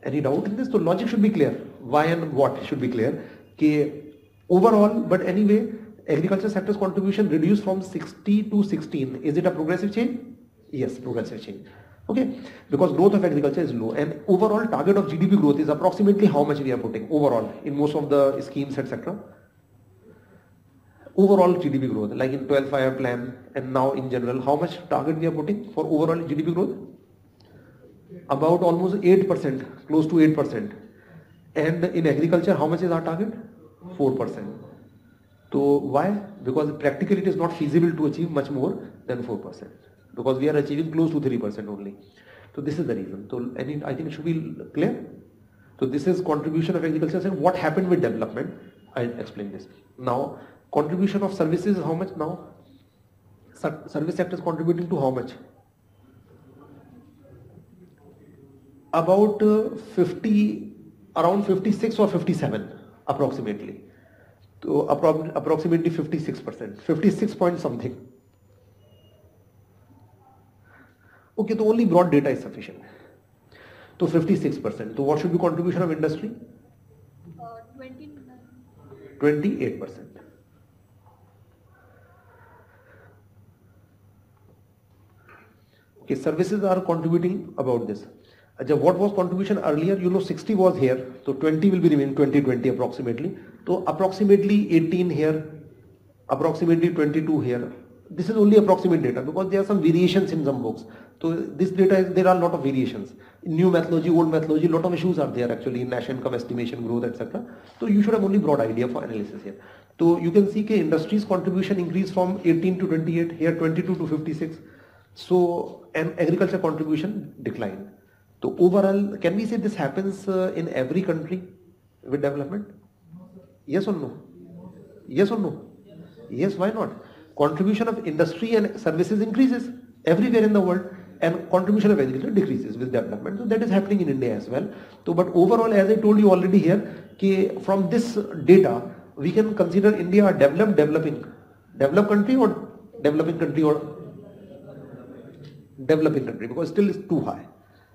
Any doubt in this? So logic should be clear why and what should be clear. Okay, overall, but anyway, agriculture sector's contribution reduced from 60 to 16. Is it a progressive change? Yes, progressive change. Okay, because growth of agriculture is low and overall target of GDP growth is approximately how much we are putting overall in most of the schemes etc. Overall GDP growth like in 12 fire plan and now in general how much target we are putting for overall GDP growth? About almost 8% close to 8% and in agriculture, how much is our target? 4%. So why? Because practically it is not feasible to achieve much more than 4%. Because we are achieving close to 3% only. So this is the reason. So I think it should be clear. So this is contribution of agriculture and what happened with development. I'll explain this. Now contribution of services is how much now? Service sector is contributing to how much? About uh, 50 around fifty six और fifty seven approximately तो approximately fifty six percent fifty six point something okay तो only broad data is sufficient तो fifty six percent तो what should be contribution of industry twenty eight percent services are contributing about this What was contribution earlier? 60 was here, so 20 will be remaining, 20 approximately. So approximately 18 here, approximately 22 here. This is only approximate data because there are some variations in some books. So this data, there are a lot of variations. In new methodology, old methodology, a lot of issues are there actually in national income estimation, growth, etc. So you should have only broad idea for analysis here. So you can see that industry's contribution increased from 18 to 28, here 22 to 56. So an agriculture contribution declined. So overall, can we say this happens uh, in every country with development? Yes or no? Yes or no? Yes, why not? Contribution of industry and services increases everywhere in the world and contribution of agriculture decreases with development. So that is happening in India as well. So but overall, as I told you already here, from this data, we can consider India a developed, developing, developed country or developing country or developing country because still it's too high.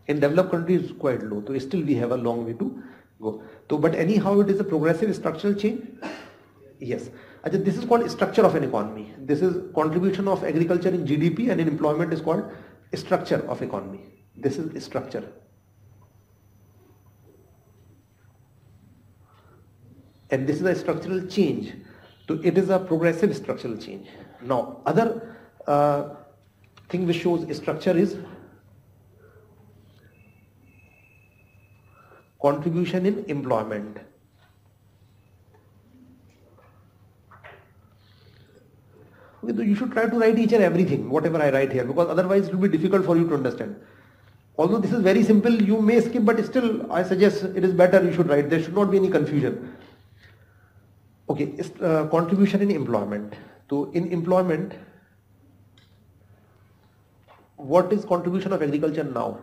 In developed countries, it's quite low. So still we have a long way to go. So, but anyhow, it is a progressive structural change. Yes. Ajay, this is called structure of an economy. This is contribution of agriculture in GDP and in employment is called structure of economy. This is structure. And this is a structural change. So it is a progressive structural change. Now, other uh, thing which shows structure is contribution in employment. Okay, so you should try to write each and everything, whatever I write here, because otherwise it will be difficult for you to understand. Although this is very simple, you may skip, but still I suggest it is better you should write. There should not be any confusion. Okay, uh, contribution in employment. So in employment, what is contribution of agriculture now?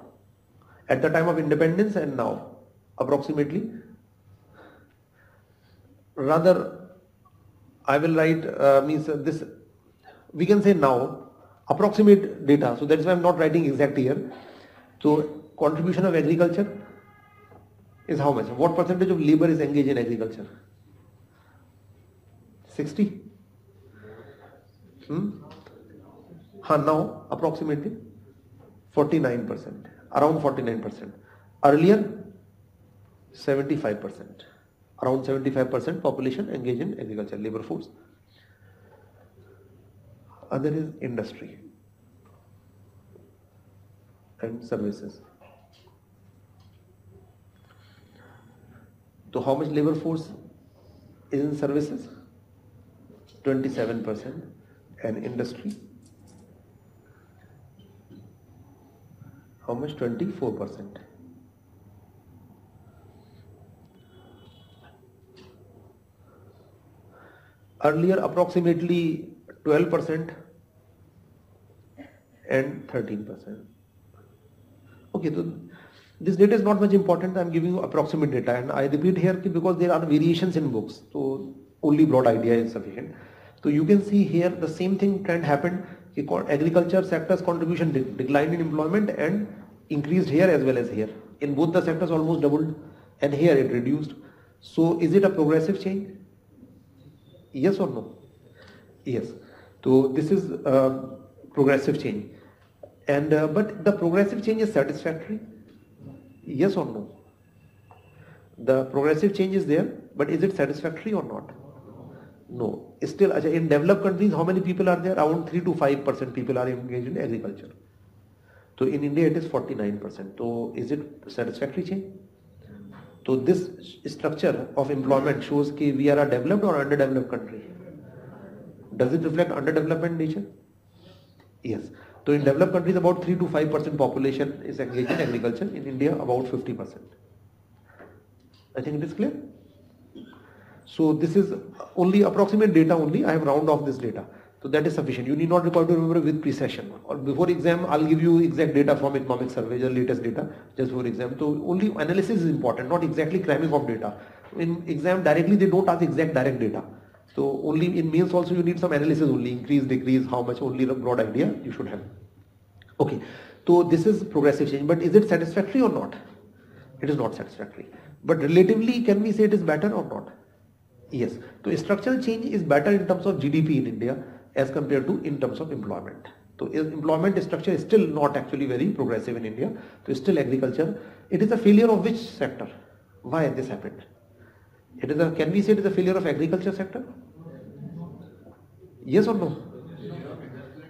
At the time of independence and now? approximately. Rather, I will write uh, means uh, this we can say now approximate data. So that's why I'm not writing exact here. So contribution of agriculture is how much? What percentage of labor is engaged in agriculture? 60? Hmm? Huh, now approximately 49%, around 49%. Earlier 75%. Around 75% population engaged in agriculture, labor force. Other is industry and services. So how much labor force is in services? 27% and industry how much 24% earlier approximately 12% and 13%. Okay, so this data is not much important. I am giving you approximate data and I repeat here because there are variations in books. So only broad idea is sufficient. So you can see here the same thing trend happened. Agriculture sector's contribution declined in employment and increased here as well as here. In both the sectors almost doubled and here it reduced. So is it a progressive change? yes or no yes so this is a progressive change and uh, but the progressive change is satisfactory yes or no the progressive change is there but is it satisfactory or not no still in developed countries how many people are there around 3 to 5% people are engaged in agriculture so in india it is 49% so is it satisfactory change तो this structure of employment shows कि we are a developed और under developed country does it reflect under development nature yes तो in develop countries about three to five percent population is engage in agriculture in India about fifty percent I think it is clear so this is only approximate data only I have round of this data So that is sufficient. You need not require to remember with precession. Or before exam, I'll give you exact data from economic survey, the latest data, just for exam. So only analysis is important, not exactly cramming of data. In exam directly, they don't ask exact direct data. So only in means also you need some analysis only, increase, decrease, how much, only the broad idea you should have. Okay, so this is progressive change, but is it satisfactory or not? It is not satisfactory. But relatively, can we say it is better or not? Yes. So structural change is better in terms of GDP in India as compared to in terms of employment. So employment structure is still not actually very progressive in India. So still agriculture. It is a failure of which sector? Why this happened? It is a, can we say it is a failure of agriculture sector? Yes or no?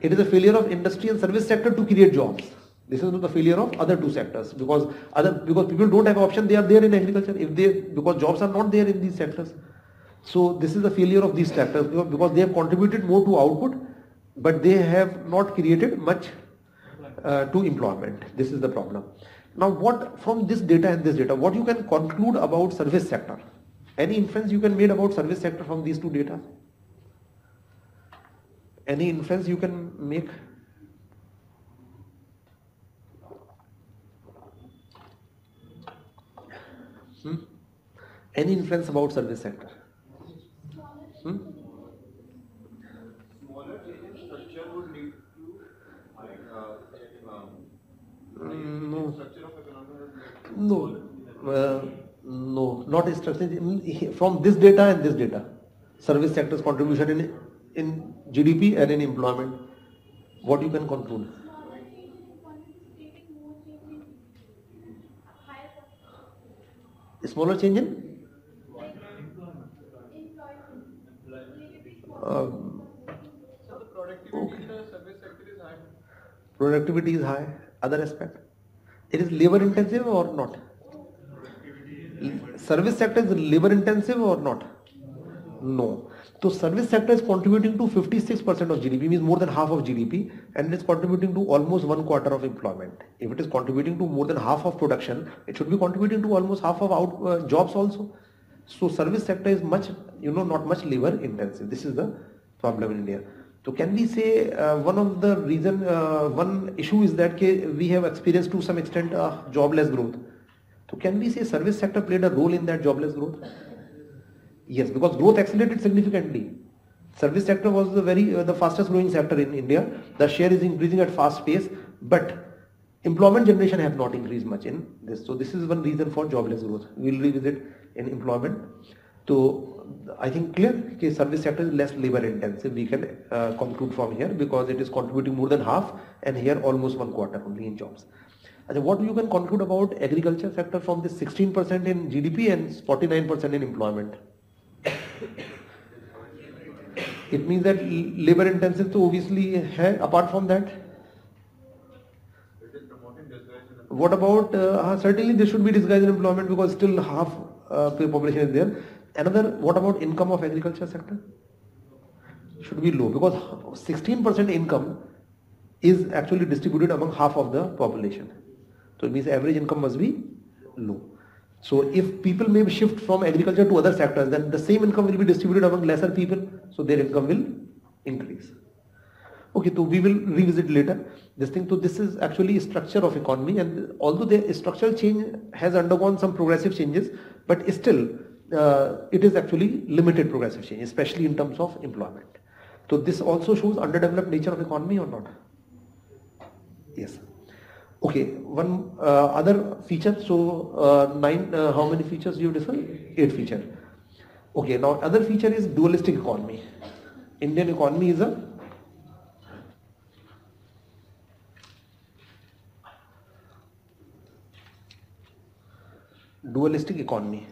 It is a failure of industry and service sector to create jobs. This is not the failure of other two sectors because other because people don't have option. They are there in agriculture. If they because jobs are not there in these sectors. So this is the failure of these sectors because they have contributed more to output, but they have not created much uh, to employment. This is the problem. Now what from this data and this data, what you can conclude about service sector? Any inference you can made about service sector from these two data? Any inference you can make? Hmm? Any inference about service sector? Hmm? Smaller change in structure would lead to uh, um, mm, no. No. Uh, no, not structure. From this data and this data, service sector's contribution in in GDP and in employment, what you can conclude? smaller change in so the productivity the service sector is high. Productivity is high. Other aspect, it is labor intensive or not? Service sector is labor intensive or not? No. So service sector is contributing to 56% of GDP, means more than half of GDP, and it's contributing to almost one quarter of employment. If it is contributing to more than half of production, it should be contributing to almost half of out, uh, jobs also. So service sector is much, you know, not much labor intensive. This is the problem in India. So can we say uh, one of the reason, uh, one issue is that we have experienced to some extent uh, jobless growth. So can we say service sector played a role in that jobless growth? Yes, because growth accelerated significantly. Service sector was the very uh, the fastest growing sector in India. The share is increasing at fast pace, but employment generation have not increased much in this. So this is one reason for jobless growth. We will revisit in employment. So I think clear the service sector is less labor intensive. We can uh, conclude from here because it is contributing more than half and here almost one quarter only in jobs. And what you can conclude about agriculture sector from this 16% in GDP and 49% in employment? it means that labor intensive so obviously hai, apart from that. What about, uh, certainly there should be disguised employment because still half uh, population is there. Another, what about income of agriculture sector? Should be low because 16% income is actually distributed among half of the population. So it means average income must be low. So if people may shift from agriculture to other sectors, then the same income will be distributed among lesser people, so their income will increase. Okay, so we will revisit later this thing. So this is actually structure of economy and although the structural change has undergone some progressive changes, but still uh, it is actually limited progressive change, especially in terms of employment. So this also shows underdeveloped nature of economy or not? Yes. Okay, one uh, other feature, so uh, nine, uh, how many features you define Eight feature. Okay, now other feature is dualistic economy. Indian economy is a dualistic economy.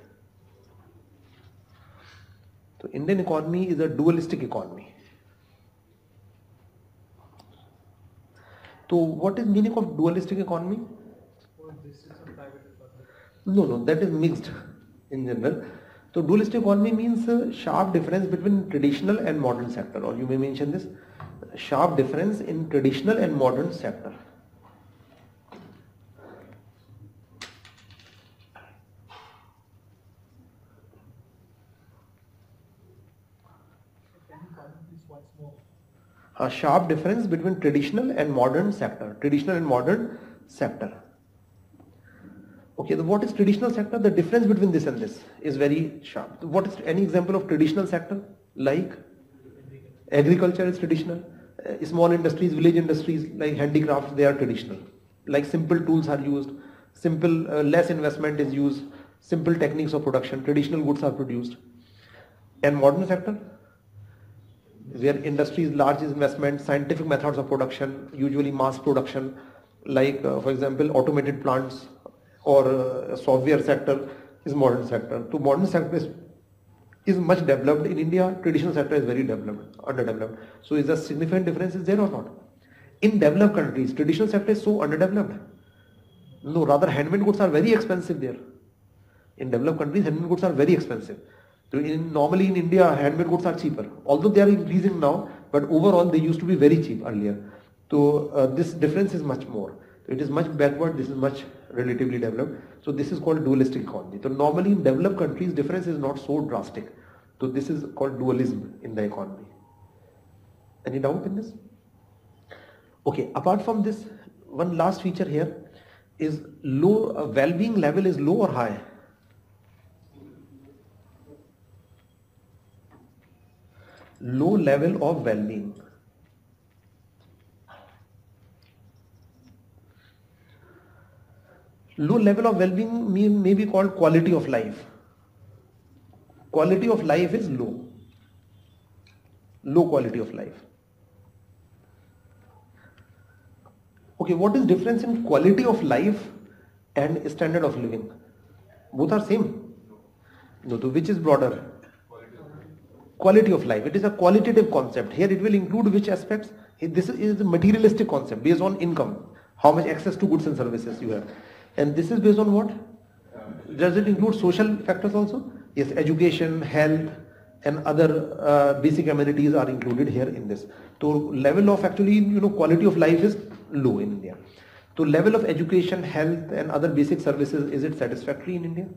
So Indian economy is a dualistic economy. So what is meaning of dualistic economy? No, no, that is mixed in general. So dualistic economy means a sharp difference between traditional and modern sector or you may mention this sharp difference in traditional and modern sector. a sharp difference between traditional and modern sector. Traditional and modern sector. Okay, what is traditional sector? The difference between this and this is very sharp. What is any example of traditional sector? Like agriculture is traditional, uh, small industries, village industries like handicrafts, they are traditional. Like simple tools are used, simple uh, less investment is used, simple techniques of production, traditional goods are produced. And modern sector, where industries large investment, scientific methods of production, usually mass production, like uh, for example automated plants or uh, software sector is modern sector. So modern sector is, is much developed in India, traditional sector is very developed, underdeveloped. So is there significant difference is there or not? In developed countries, traditional sector is so underdeveloped. No, rather handmade goods are very expensive there. In developed countries, handmade goods are very expensive. So in, normally in India, handmade goods are cheaper. Although they are increasing now, but overall they used to be very cheap earlier. So uh, this difference is much more. it is much backward. This is much relatively developed. So this is called dualistic economy. So normally in developed countries, difference is not so drastic. So this is called dualism in the economy. Any doubt in this? Okay. Apart from this, one last feature here is low uh, well-being level is low or high low level of well-being. Low level of well-being may, may be called quality of life. Quality of life is low. Low quality of life. Okay, what is difference in quality of life and standard of living? Both are same. No, so which is broader? quality of life. It is a qualitative concept. Here it will include which aspects? This is a materialistic concept based on income. How much access to goods and services you have. And this is based on what? Does it include social factors also? Yes, education, health and other uh, basic amenities are included here in this. So level of actually, you know, quality of life is low in India. So level of education, health and other basic services, is it satisfactory in India?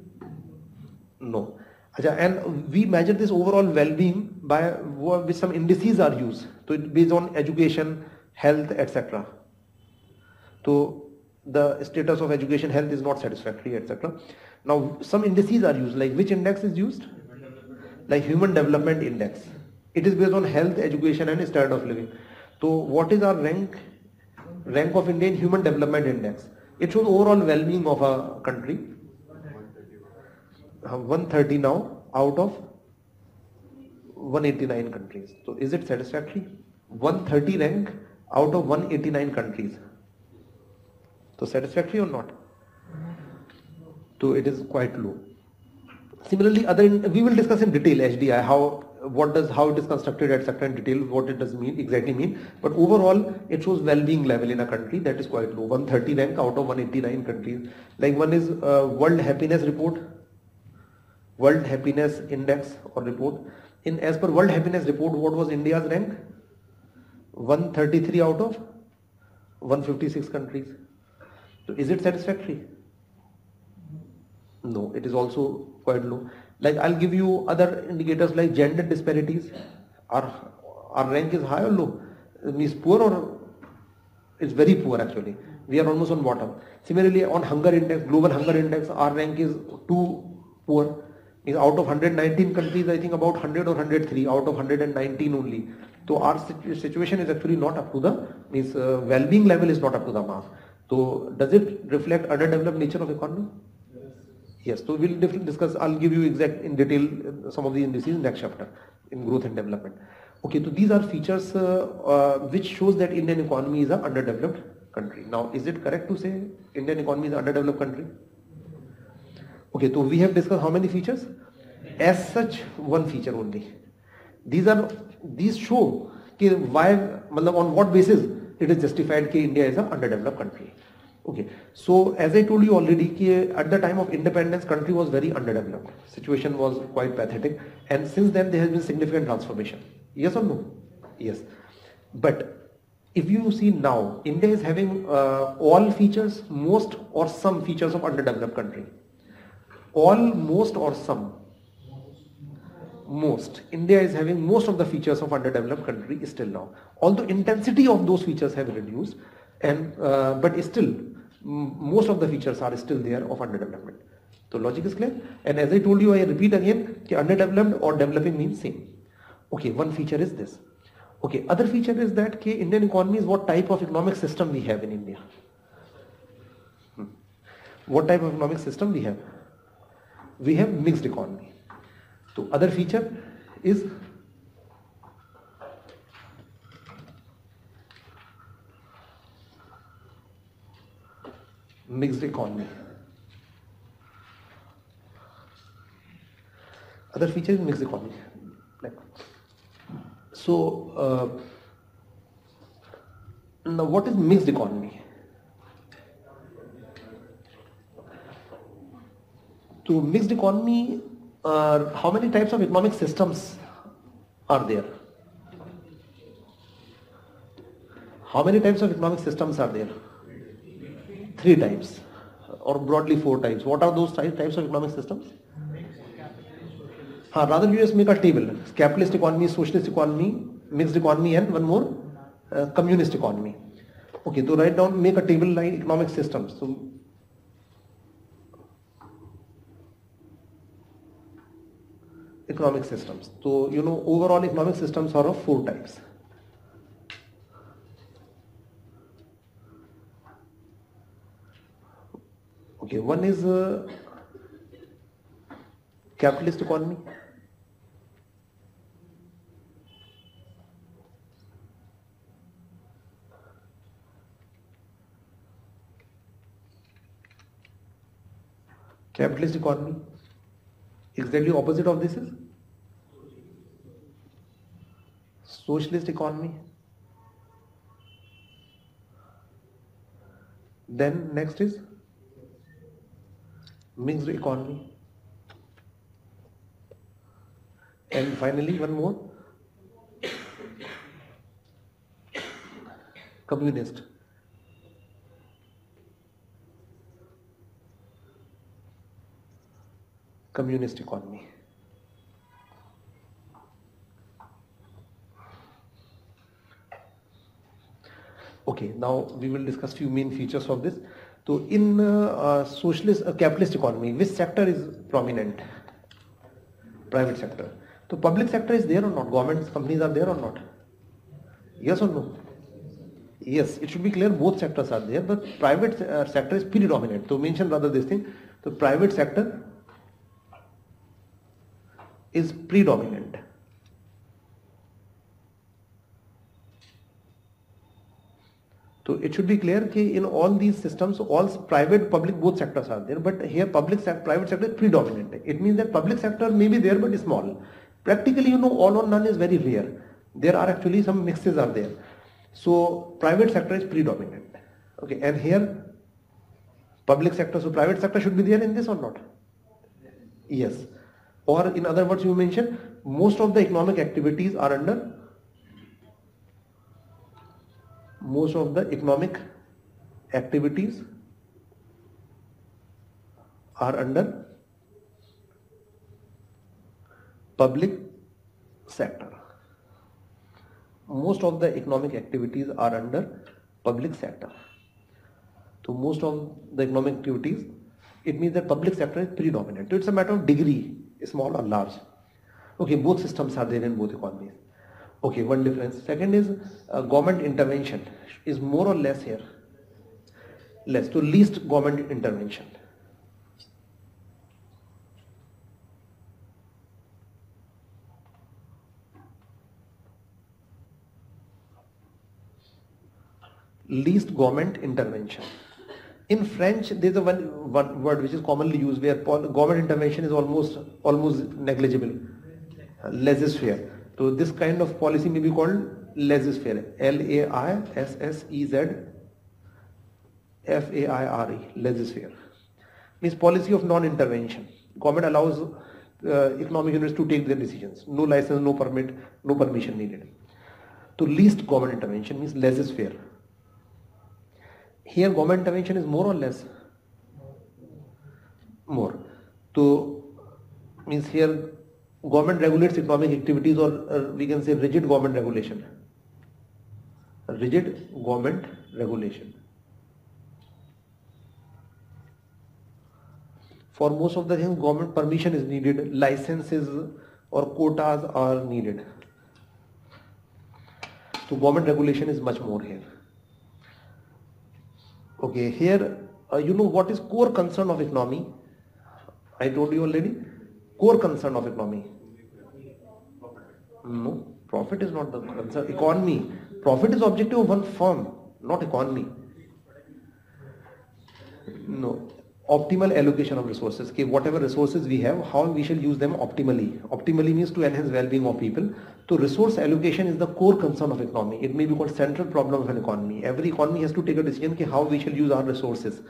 No and we measure this overall well-being by which some indices are used. So based on education, health, etc. So the status of education, health is not satisfactory, etc. Now some indices are used. Like which index is used? Like Human Development Index. It is based on health, education, and standard of living. So what is our rank? Rank of Indian Human Development Index. It shows overall well-being of a country 130 now out of 189 countries. So is it satisfactory? 130 rank out of 189 countries. So satisfactory or not? So it is quite low. Similarly, other we will discuss in detail HDI how what does how it is constructed etc in detail what it does mean exactly mean but overall it shows well-being level in a country that is quite low 130 rank out of 189 countries like one is uh, world happiness report world happiness index और report in as per world happiness report what was India's rank 133 out of 156 countries तो is it satisfactory no it is also quite low like I give you other indicators like gender disparities our our rank is high और low mean poor और is very poor actually we are almost on bottom similarly on hunger index global hunger index our rank is too poor out of 119 countries, I think about 100 or 103 out of 119 only. So our situation is actually not up to the means uh, well-being level is not up to the mark. So does it reflect underdeveloped nature of economy? Yes, so we'll discuss, I'll give you exact in detail uh, some of these indices next chapter in growth and development. Okay, so these are features uh, uh, which shows that Indian economy is an underdeveloped country. Now, is it correct to say Indian economy is an underdeveloped country? Okay, so we have discussed how many features? As such, one feature only. These are these show कि why मतलब on what basis it is justified कि India is an underdeveloped country. Okay. So as I told you already, कि at the time of independence, country was very underdeveloped. Situation was quite pathetic, and since then there has been significant transformation. Yes or no? Yes. But if you see now, India is having uh, all features, most or some features of underdeveloped country. All, most or some most. India is having most of the features of underdeveloped country still now. Although intensity of those features have reduced, and uh, but still most of the features are still there of underdevelopment. So logic is clear. And as I told you, I repeat again, underdeveloped or developing means same. Okay, one feature is this. Okay, other feature is that ke Indian economy is what type of economic system we have in India. Hmm. What type of economic system we have? We have mixed economy. तो other feature is mixed economy other feature is mixed economy so what is mixed economy तो mixed economy uh, how many types of economic systems are there? How many types of economic systems are there? Three types or broadly four types. What are those types of economic systems? Uh, rather you just make a table. Capitalist economy, socialist economy, mixed economy and one more uh, communist economy. Okay, so write down, make a table like economic systems. So economic systems. So you know overall economic systems are of four types. Okay, one is uh, capitalist economy. capitalist economy Exactly opposite of this is socialist economy. Then next is mixed economy. And finally one more communist. communist economy. Okay, now we will discuss few main features of this. So in uh, socialist uh, capitalist economy, which sector is prominent? Private sector. So public sector is there or not? Government companies are there or not? Yes or no? Yes, it should be clear both sectors are there, but private uh, sector is predominant. So mention rather this thing. So private sector is predominant. So it should be clear that in all these systems, all private, public, both sectors are there. But here, public sector, private sector is predominant. It means that public sector may be there but is small. Practically, you know, all or none is very rare. There are actually some mixes are there. So private sector is predominant. Okay, and here, public sector. So private sector should be there in this or not? Yes or in other words you mentioned most of the economic activities are under most of the economic activities are under public sector most of the economic activities are under public sector so most of the economic activities it means that public sector is predominant so it's a matter of degree small or large. Okay, both systems are there in both economies. Okay, one difference. Second is uh, government intervention is more or less here. Less to least government intervention. Least government intervention in French, there's a one, one word which is commonly used where government intervention is almost almost negligible, laissez-faire. So this kind of policy may be called laissez-faire. L-A-I-S-S-E-Z-F-A-I-R-E, laissez-faire. Means policy of non-intervention. Government allows uh, economic units to take their decisions. No license, no permit, no permission needed. To least government intervention means laissez-faire here government intervention is more or less more to means here government regulates economic activities or uh, we can say rigid government regulation rigid government regulation for most of the things government permission is needed licenses or quotas are needed so government regulation is much more here okay here uh, you know what is core concern of economy i told you already core concern of economy no profit is not the concern economy profit is objective of one firm not economy no optimal allocation of resources okay whatever resources we have how we shall use them optimally optimally means to enhance well-being of people so resource allocation is the core concern of economy it may be called central problem of an economy every economy has to take a decision okay, how we shall use our resources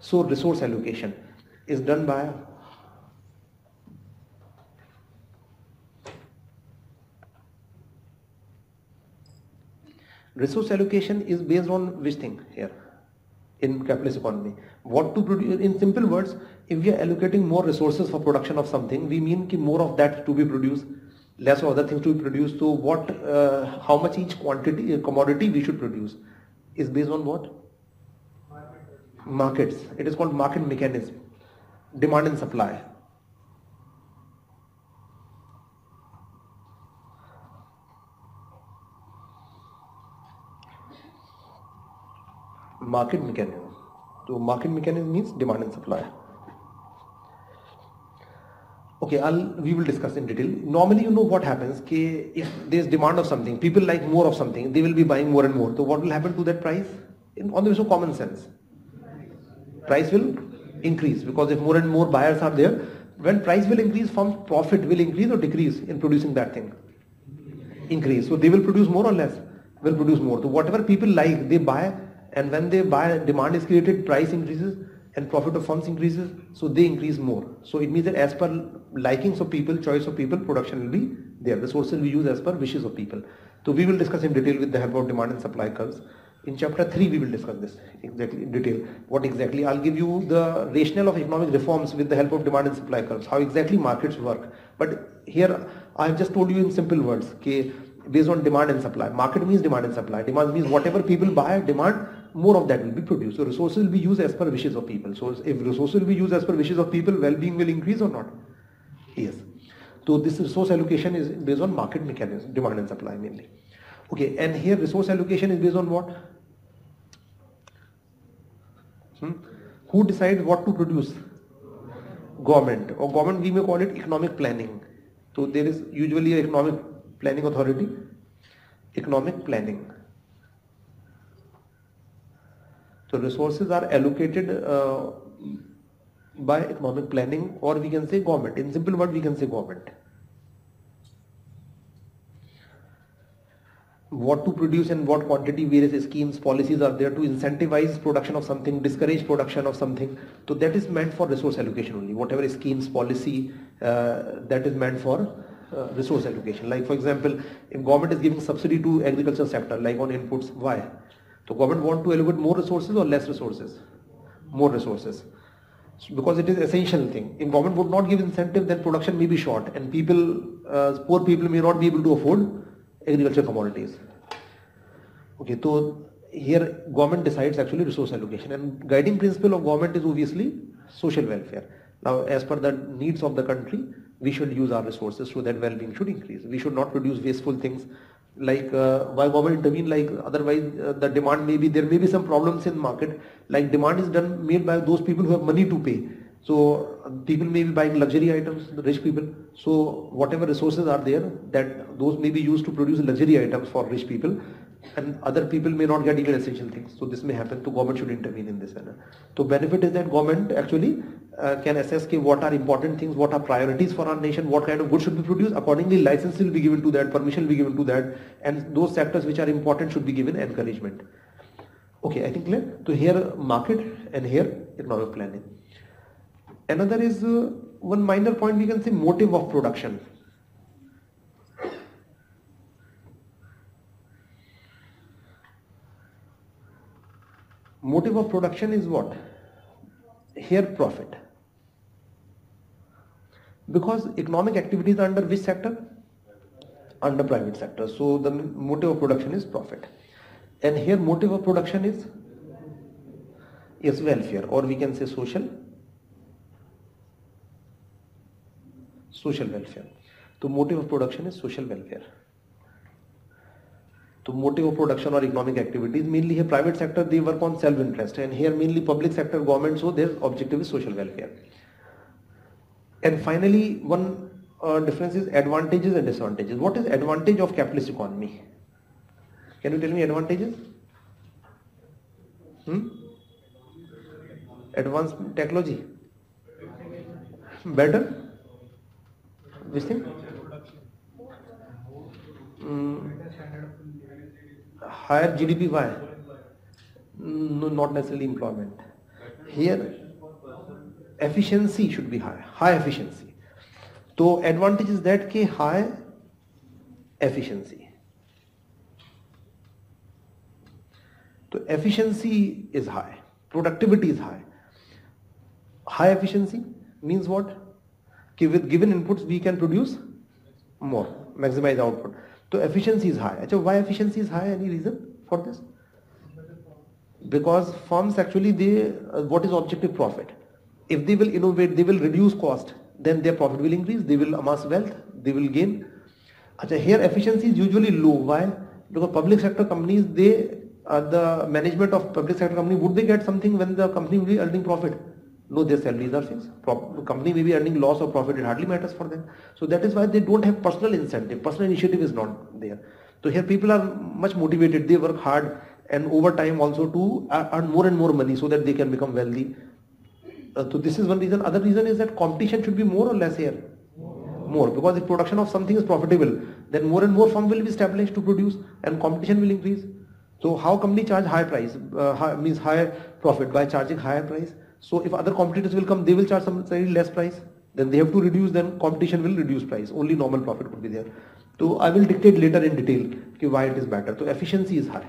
so resource allocation is done by resource allocation is based on which thing here in capitalist economy. What to produce, in simple words, if we are allocating more resources for production of something, we mean ki more of that to be produced, less of other things to be produced. So what, uh, how much each quantity, uh, commodity we should produce is based on what? Markets. It is called market mechanism, demand and supply. market mechanism. So market mechanism means demand and supply. Okay, I'll, we will discuss in detail. Normally, you know what happens, ke if there's demand of something, people like more of something, they will be buying more and more. So what will happen to that price? In, on the basis of common sense. Price will increase because if more and more buyers are there, when price will increase, firm profit will increase or decrease in producing that thing. Increase. So they will produce more or less. Will produce more. So whatever people like, they buy and when they buy demand is created price increases and profit of firms increases so they increase more so it means that as per likings of people choice of people production will be there the sources we use as per wishes of people so we will discuss in detail with the help of demand and supply curves in chapter 3 we will discuss this exactly in detail what exactly i'll give you the rationale of economic reforms with the help of demand and supply curves how exactly markets work but here i have just told you in simple words okay based on demand and supply market means demand and supply demand means whatever people buy demand more of that will be produced. So resources will be used as per wishes of people. So if resources will be used as per wishes of people, well-being will increase or not? Yes. So this resource allocation is based on market mechanism, demand and supply mainly. Okay, and here resource allocation is based on what? Hmm? Who decides what to produce? Government. Or government we may call it economic planning. So there is usually an economic planning authority. Economic planning So resources are allocated uh, by economic planning or we can say government. In simple word, we can say government. What to produce and what quantity various schemes, policies are there to incentivize production of something, discourage production of something. So that is meant for resource allocation only. Whatever schemes, policy uh, that is meant for uh, resource allocation. Like for example, if government is giving subsidy to agriculture sector, like on inputs, why? The government want to allocate more resources or less resources? More resources. So because it is essential thing. If government would not give incentive, then production may be short and people, uh, poor people may not be able to afford agricultural commodities. Okay, so here government decides actually resource allocation and guiding principle of government is obviously social welfare. Now, as per the needs of the country, we should use our resources so that well-being should increase. We should not produce wasteful things like uh, why government intervene like otherwise uh, the demand may be there may be some problems in market like demand is done made by those people who have money to pay so people may be buying luxury items rich people so whatever resources are there that those may be used to produce luxury items for rich people and other people may not get even essential things. So this may happen. So government should intervene in this manner. So benefit is that government actually uh, can assess ki what are important things, what are priorities for our nation, what kind of goods should be produced. Accordingly, license will be given to that, permission will be given to that, and those sectors which are important should be given encouragement. Okay, I think clear. So here market and here economic planning. Another is uh, one minor point we can say motive of production. motive of production is what? Here profit. Because economic activities are under which sector? Under private sector. So the motive of production is profit. And here motive of production is? Yes, welfare or we can say social. Social welfare. So motive of production is social welfare. तो motive production और economic activities mainly है private sector they work on self interest and here mainly public sector government so their objective is social welfare and finally one difference is advantages and disadvantages what is advantage of capitalist economy can you tell me advantages advance technology better this higher GDP. Why? No, not necessarily employment. Here, efficiency should be high. High efficiency. So advantage is that कि high efficiency. So efficiency is high. Productivity is high. High efficiency means what? कि with given inputs we can produce more, maximize output. So efficiency is high. So why efficiency is high? Any reason for this? Because firms actually they uh, what is objective profit? If they will innovate, they will reduce cost. Then their profit will increase. They will amass wealth. They will gain. Achha, here efficiency is usually low. Why? Because public sector companies they uh, the management of public sector company would they get something when the company will be earning profit? no their salaries are fixed Pro- company may be earning loss or profit it hardly matters for them so that is why they don't have personal incentive personal initiative is not there so here people are much motivated they work hard and over time also to uh, earn more and more money so that they can become wealthy uh, so this is one reason other reason is that competition should be more or less here more because if production of something is profitable then more and more firm will be established to produce and competition will increase so how company charge high price uh, high, means higher profit by charging higher price so if other competitors will come, they will charge some slightly less price. Then they have to reduce, then competition will reduce price. Only normal profit would be there. So I will dictate later in detail why it is better. So efficiency is high.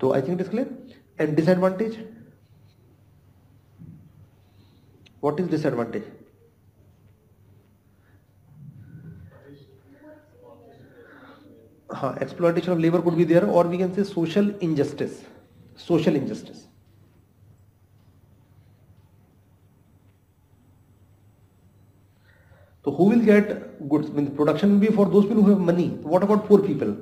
So I think it is clear. And disadvantage? What is disadvantage? Uh, exploitation of labor could be there or we can say social injustice. Social injustice. So who will get goods? I mean, production will be for those people who have money. What about poor people?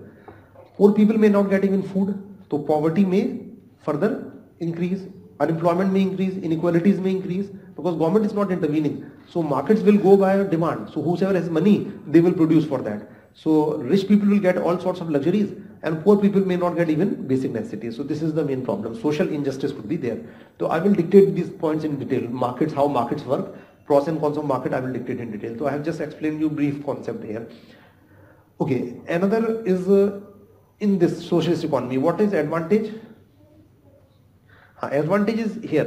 Poor people may not get even food. So poverty may further increase. Unemployment may increase. Inequalities may increase because government is not intervening. So markets will go by demand. So whosoever has money, they will produce for that. So rich people will get all sorts of luxuries and poor people may not get even basic necessities. So this is the main problem. Social injustice could be there. So I will dictate these points in detail. Markets, how markets work cross and cons of market I will dictate in detail. So I have just explained you brief concept here. Okay, another is uh, in this socialist economy, what is advantage? Uh, advantage is here,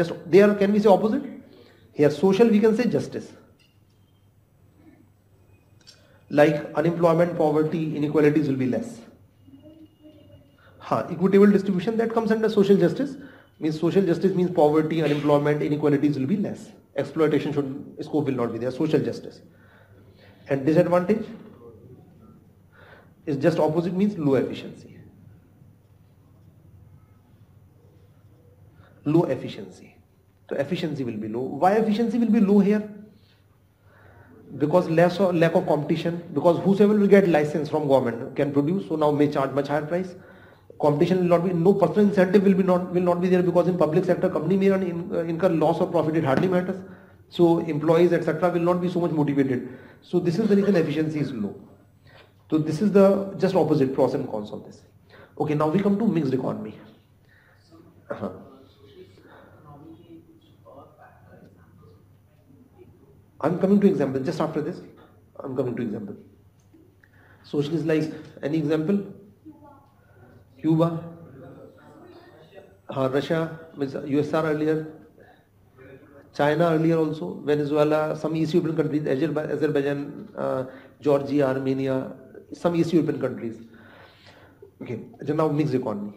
just there can we say opposite? Here social we can say justice. Like unemployment, poverty, inequalities will be less. Huh, equitable distribution that comes under social justice means social justice means poverty, unemployment, inequalities will be less exploitation should scope will not be there social justice and disadvantage is just opposite means low efficiency low efficiency so efficiency will be low why efficiency will be low here because less or lack of competition because whosoever will get license from government can produce so now may charge much higher price competition will not be no personal incentive will be not will not be there because in public sector company may not in, uh, incur loss or profit it hardly matters so employees etc will not be so much motivated so this is the reason efficiency is low so this is the just opposite pros and cons of this okay now we come to mixed economy uh -huh. I'm coming to example just after this I'm coming to example Socialist like any example Cuba, uh, Russia, USR earlier, China earlier also, Venezuela, some East European countries, Azerbaijan, uh, Georgia, Armenia, some East European countries. Okay, now mixed economy.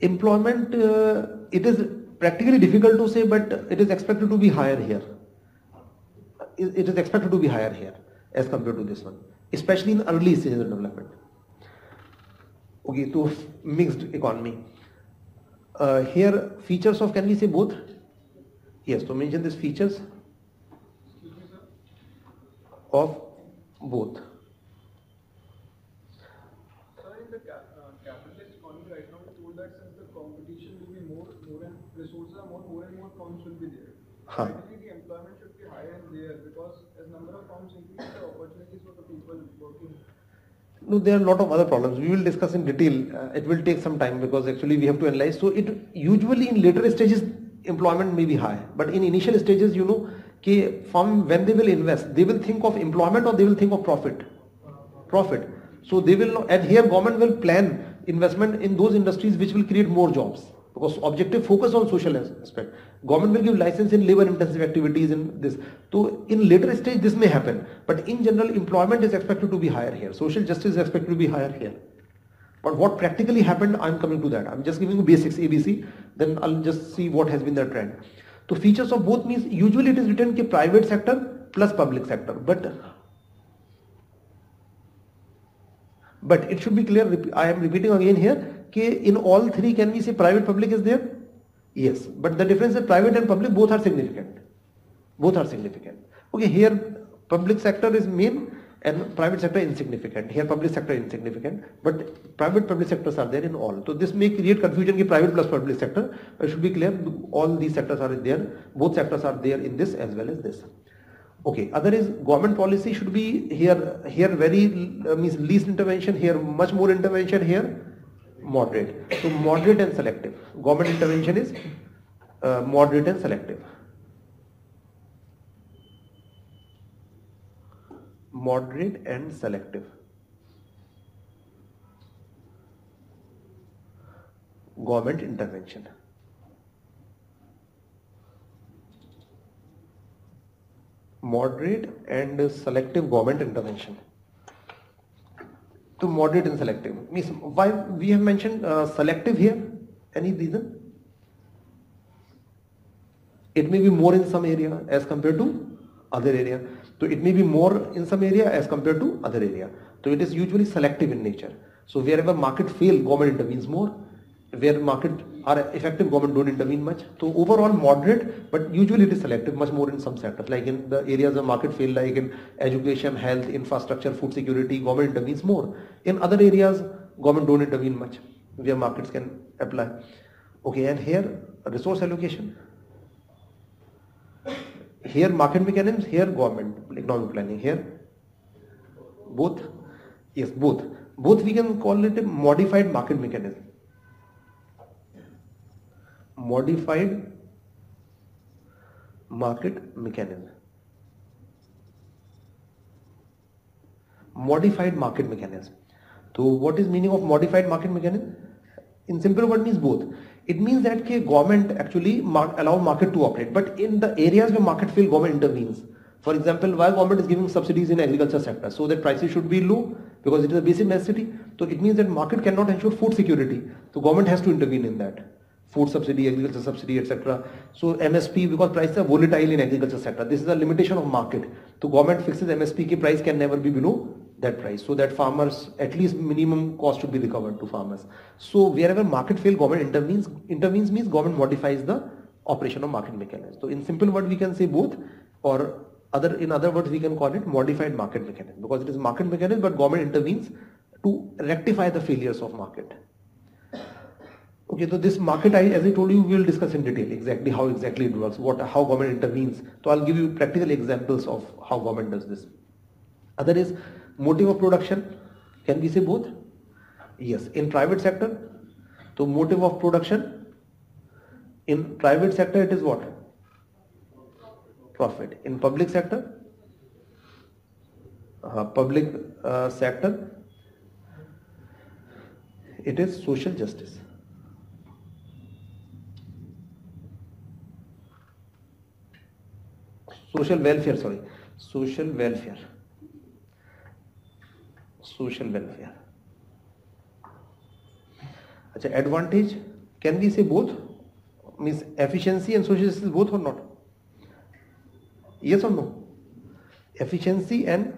Employment, uh, it is practically difficult to say, but it is expected to be higher here. It is expected to be higher here as compared to this one especially in early stages of development. Okay, so mixed economy. Uh, here features of, can we say both? Yes, to mention these features of both. In the uh, economy, right now that competition resources are more, more and more firms will be there. Huh. Ideally, the employment should be higher and there because as number of firms increase, the opportunity no, there are a lot of other problems. We will discuss in detail. Uh, it will take some time because actually we have to analyze. So it usually in later stages employment may be high, but in initial stages you know from when they will invest, they will think of employment or they will think of profit. Profit. So they will and here government will plan investment in those industries which will create more jobs. Because objective focus on social aspect. Government will give license in labor intensive activities in this. So in later stage this may happen. But in general employment is expected to be higher here. Social justice is expected to be higher here. But what practically happened, I'm coming to that. I'm just giving you basics ABC. Then I'll just see what has been the trend. So features of both means usually it is written कि private sector plus public sector. But but it should be clear. I am repeating again here. Okay, in all three can we say private public is there? Yes, but the difference is private and public both are significant. Both are significant. Okay, here public sector is main and private sector insignificant. Here public sector insignificant, but private public sectors are there in all. So this may create confusion that private plus public sector. It uh, should be clear all these sectors are there. Both sectors are there in this as well as this. Okay, other is government policy should be here very uh, means least intervention, here much more intervention, here moderate. So moderate and selective. Government intervention is uh, moderate and selective. Moderate and selective. Government intervention. Moderate and selective government intervention to moderate and selective? Means why we have mentioned uh, selective here? Any reason? It may be more in some area as compared to other area. So it may be more in some area as compared to other area. So it is usually selective in nature. So wherever market fail, government intervenes more where market are effective, government don't intervene much. So overall moderate, but usually it is selective, much more in some sectors, like in the areas of market fail, like in education, health, infrastructure, food security, government intervenes more. In other areas, government don't intervene much, where markets can apply. Okay, and here resource allocation. Here market mechanisms, here government, economic planning, here both, yes, both. Both we can call it a modified market mechanism modified market mechanism modified market mechanism so what is meaning of modified market mechanism in simple word means both it means that ke government actually mark, allow market to operate but in the areas where market fail government intervenes for example why government is giving subsidies in agriculture sector so that prices should be low because it is a basic necessity so it means that market cannot ensure food security so government has to intervene in that food subsidy, agriculture subsidy, etc. So MSP, because prices are volatile in agriculture sector, this is a limitation of market. So government fixes MSP ki price can never be below that price so that farmers at least minimum cost should be recovered to farmers so wherever market fail government intervenes intervenes means government modifies the operation of market mechanism so in simple word we can say both or other in other words we can call it modified market mechanism because it is market mechanism but government intervenes to rectify the failures of market Okay, so this market, I, as I told you, we will discuss in detail exactly how exactly it works, what, how government intervenes. So I'll give you practical examples of how government does this. Other is motive of production. Can we say both? Yes. In private sector, so motive of production. In private sector, it is what? Profit. In public sector, uh, public uh, sector, it is social justice. Social welfare sorry social welfare social welfare अच्छा advantage can be say both means efficiency and social justice both और not ये सब no efficiency and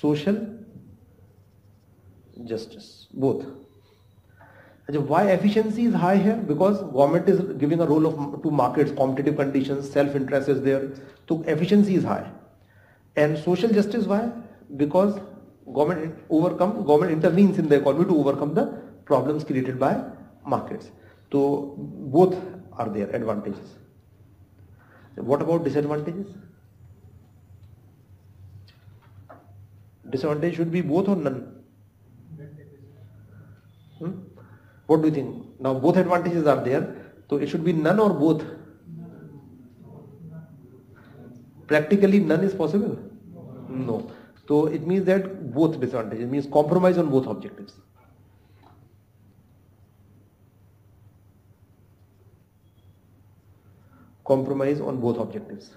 social justice both Why efficiency is high here? Because government is giving a role of to markets, competitive conditions, self-interest is there. So efficiency is high. And social justice why? Because government overcome, government intervenes in the economy to overcome the problems created by markets. So both are their advantages. What about disadvantages? Disadvantage should be both or none. What do you think? Now both advantages are there. So it should be none or both. Practically none is possible? No. So it means that both disadvantages, it means compromise on both objectives. Compromise on both objectives.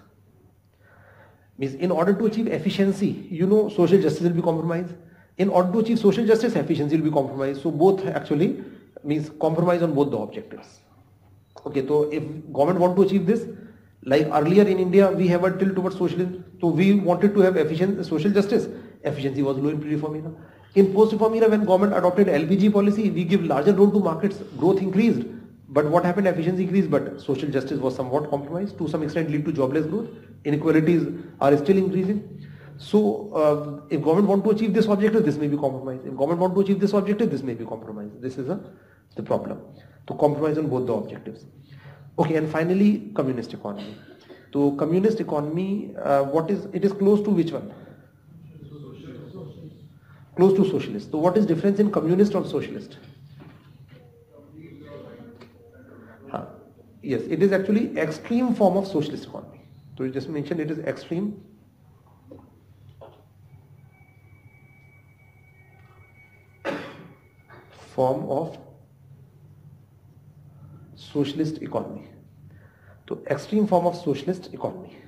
Means in order to achieve efficiency, you know social justice will be compromised. In order to achieve social justice, efficiency will be compromised. So both actually means compromise on both the objectives. Okay, so if government want to achieve this, like earlier in India, we have a tilt towards socialism. So we wanted to have efficient social justice. Efficiency was low in pre-reform era. In post-reform era, when government adopted LPG policy, we give larger role to markets. Growth increased. But what happened? Efficiency increased, but social justice was somewhat compromised. To some extent, lead to jobless growth. Inequalities are still increasing. So, uh, if government want to achieve this objective, this may be compromised. If government want to achieve this objective, this may be compromised. This is a the problem. To compromise on both the objectives. Okay, and finally, communist economy. So communist economy, uh, what is it is close to which one? Close to socialist. So what is difference in communist or socialist? Huh. Yes, it is actually extreme form of socialist economy. So you just mentioned it is extreme form of socialist economy तो extreme form of socialist economy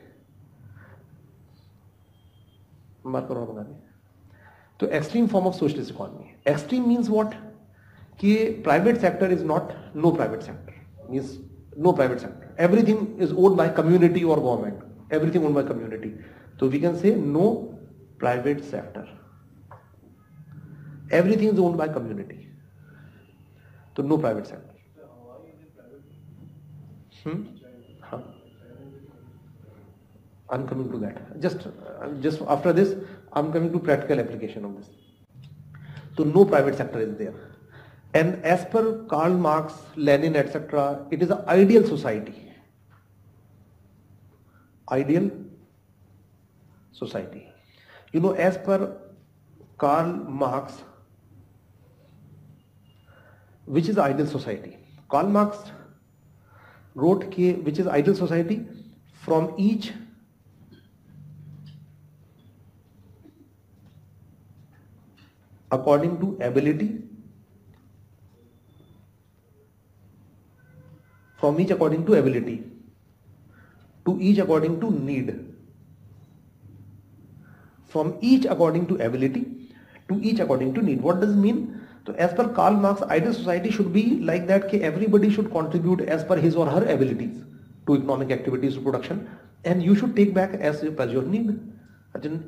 marker और बना तो extreme form of socialist economy extreme means what कि private sector is not no private sector means no private sector everything is owned by community और government everything owned by community तो we can say no private sector everything is own by community तो no private sector हाँ I'm coming to that. Just, just after this, I'm coming to practical application of this. So no private sector is there. And as per Karl Marx, Lenin, etc., it is an ideal society. Ideal society. You know, as per Karl Marx, which is ideal society? Karl Marx wrote K, which is Ideal Society, from each according to ability, from each according to ability, to each according to need, from each according to ability, to each according to need. What does it mean? as per Karl Marx, ideal society should be like that everybody should contribute as per his or her abilities to economic activities, to production and you should take back as per your need.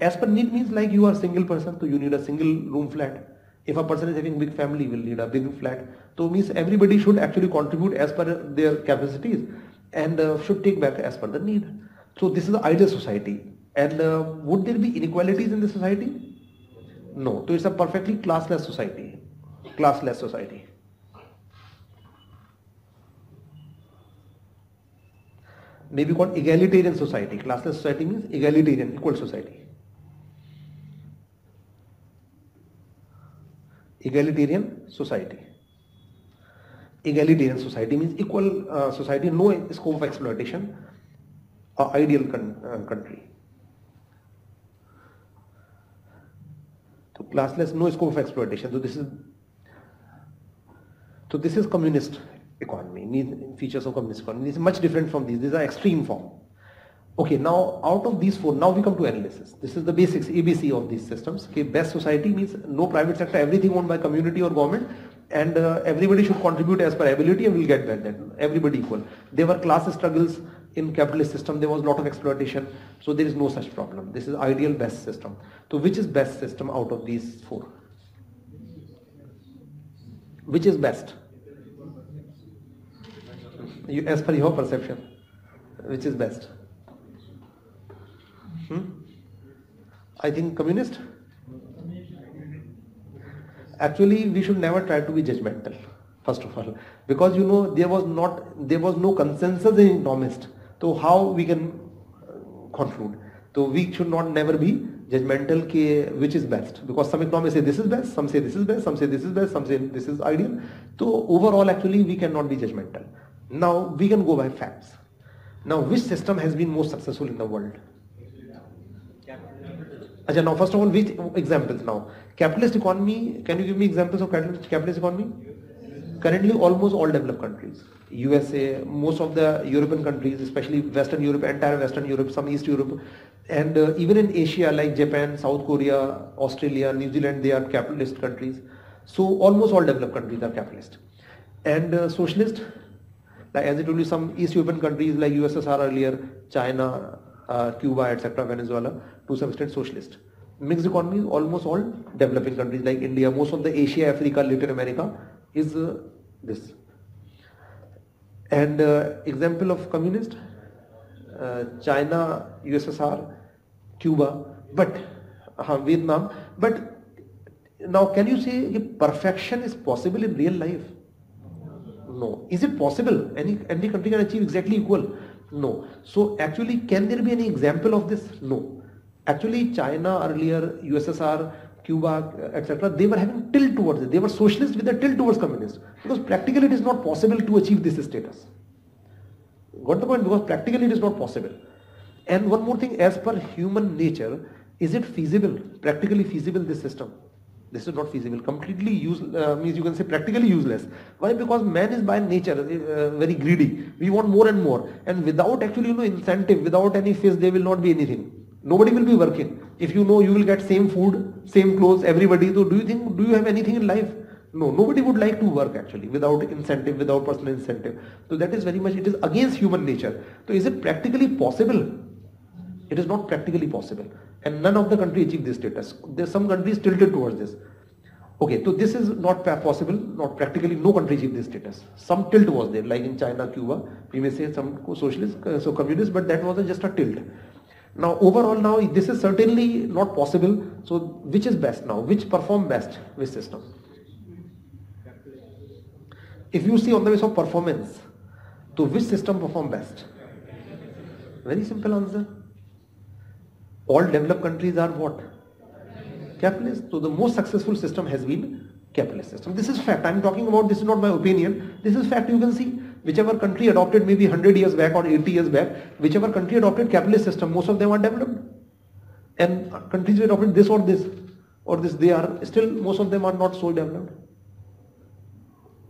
As per need means like you are single person, so you need a single room flat. If a person is having big family, will need a big flat. So means everybody should actually contribute as per their capacities and uh, should take back as per the need. So this is the ideal society. And uh, would there be inequalities in the society? No. So it's a perfectly classless society classless society. Maybe called egalitarian society. Classless society means egalitarian, equal society. Egalitarian society. Egalitarian society means equal uh, society, no scope of exploitation, or ideal con- uh, country. So classless, no scope of exploitation. So this is so this is communist economy, features of communist economy. This is much different from these. These are extreme form. Okay, now out of these four, now we come to analysis. This is the basics, ABC of these systems. Okay, best society means no private sector, everything owned by community or government and uh, everybody should contribute as per ability and we'll get that then. Everybody equal. There were class struggles in capitalist system, there was lot of exploitation. So there is no such problem. This is ideal best system. So which is best system out of these four? Which is best? you, as per your perception, which is best? Hmm? I think communist? Actually, we should never try to be judgmental, first of all. Because you know, there was not, there was no consensus in economists. So how we can conclude? So we should not never be judgmental ke which is best because some economists say this is best some say this is best some say this is best some say this is ideal so overall actually we cannot be judgmental Now we can go by facts. Now which system has been most successful in the world? Ajay, now first of all, which examples now? Capitalist economy, can you give me examples of capitalist economy? Currently almost all developed countries. USA, most of the European countries, especially Western Europe, entire Western Europe, some East Europe, and uh, even in Asia like Japan, South Korea, Australia, New Zealand, they are capitalist countries. So almost all developed countries are capitalist. And uh, socialist, like as it told some East European countries like USSR earlier, China, uh, Cuba, etc., Venezuela, to some extent socialist. Mixed economy, almost all developing countries like India, most of the Asia, Africa, Latin America is uh, this. And uh, example of communist, uh, China, USSR, Cuba, but uh, Vietnam. But now, can you say perfection is possible in real life? No. Is it possible? Any, any country can achieve exactly equal? No. So actually, can there be any example of this? No. Actually, China earlier, USSR, Cuba, uh, etc. They were having tilt towards it. They were socialist with a tilt towards communist. Because practically it is not possible to achieve this status. Got the point? Because practically it is not possible. And one more thing, as per human nature, is it feasible, practically feasible this system? this is not feasible completely use uh, means you can say practically useless why because man is by nature uh, very greedy we want more and more and without actually you know incentive without any fist there will not be anything nobody will be working if you know you will get same food same clothes everybody so do you think do you have anything in life no nobody would like to work actually without incentive without personal incentive so that is very much it is against human nature so is it practically possible it is not practically possible and none of the country achieved this status. are some countries tilted towards this. Okay, so this is not possible, not practically no country achieved this status. Some tilt was there, like in China, Cuba, we may say some socialist, uh, so communist, but that was just a tilt. Now overall now this is certainly not possible, so which is best now, which perform best, which system? If you see on the basis of performance, to which system perform best? Very simple answer all developed countries are what? Capitalist. So the most successful system has been capitalist system. This is fact. I'm talking about this is not my opinion. This is fact you can see. Whichever country adopted maybe 100 years back or 80 years back, whichever country adopted capitalist system, most of them are developed. And countries which adopted this or this or this, they are still most of them are not so developed.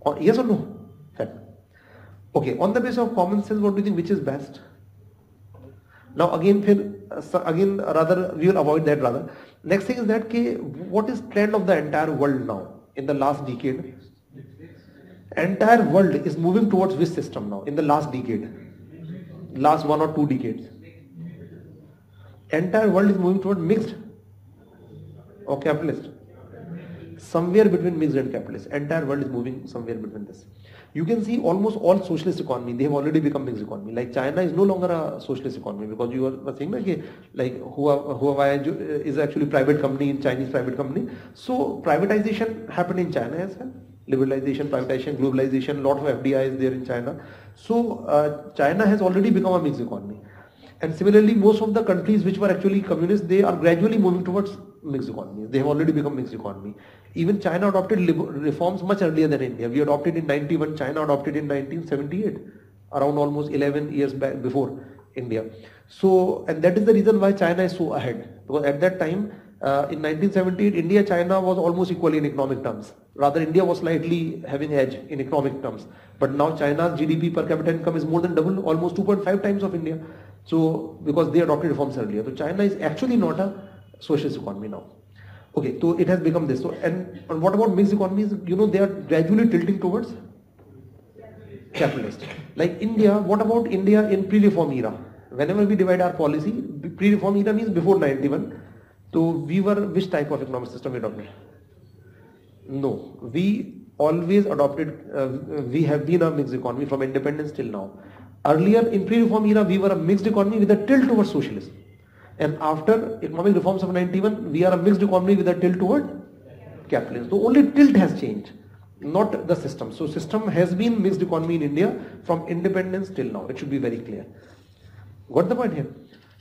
Or, yes or no? Fact. Okay, on the basis of common sense, what do you think which is best? Now again, so again rather we will avoid that rather next thing is that what is trend of the entire world now in the last decade entire world is moving towards which system now in the last decade last one or two decades entire world is moving toward mixed or capitalist somewhere between mixed and capitalist entire world is moving somewhere between this you can see almost all socialist economy, they have already become mixed economy. Like China is no longer a socialist economy because you were saying that like Huawei is actually private company in Chinese private company. So privatization happened in China as well. Liberalization, privatization, globalization, lot of FDI is there in China. So uh, China has already become a mixed economy. And similarly, most of the countries which were actually communist, they are gradually moving towards mixed economy. They have already become mixed economy. Even China adopted reforms much earlier than India. We adopted in 91, China adopted in 1978, around almost 11 years back before India. So, and that is the reason why China is so ahead. Because at that time, uh, in 1978, India, China was almost equal in economic terms. Rather, India was slightly having edge in economic terms. But now China's GDP per capita income is more than double, almost 2.5 times of India. So, because they adopted reforms earlier. So China is actually not a socialist economy now. Okay, so it has become this. So, and, and what about mixed economies? You know, they are gradually tilting towards capitalist. Like India, what about India in pre-reform era? Whenever we divide our policy, pre-reform era means before 91. So we were which type of economic system we adopted? No, we always adopted. Uh, we have been a mixed economy from independence till now. Earlier in pre-reform era, we were a mixed economy with a tilt towards socialism. And after economic reforms of 91, we are a mixed economy with a tilt toward capitalism. So only tilt has changed, not the system. So system has been mixed economy in India from independence till now. It should be very clear. Got the point here?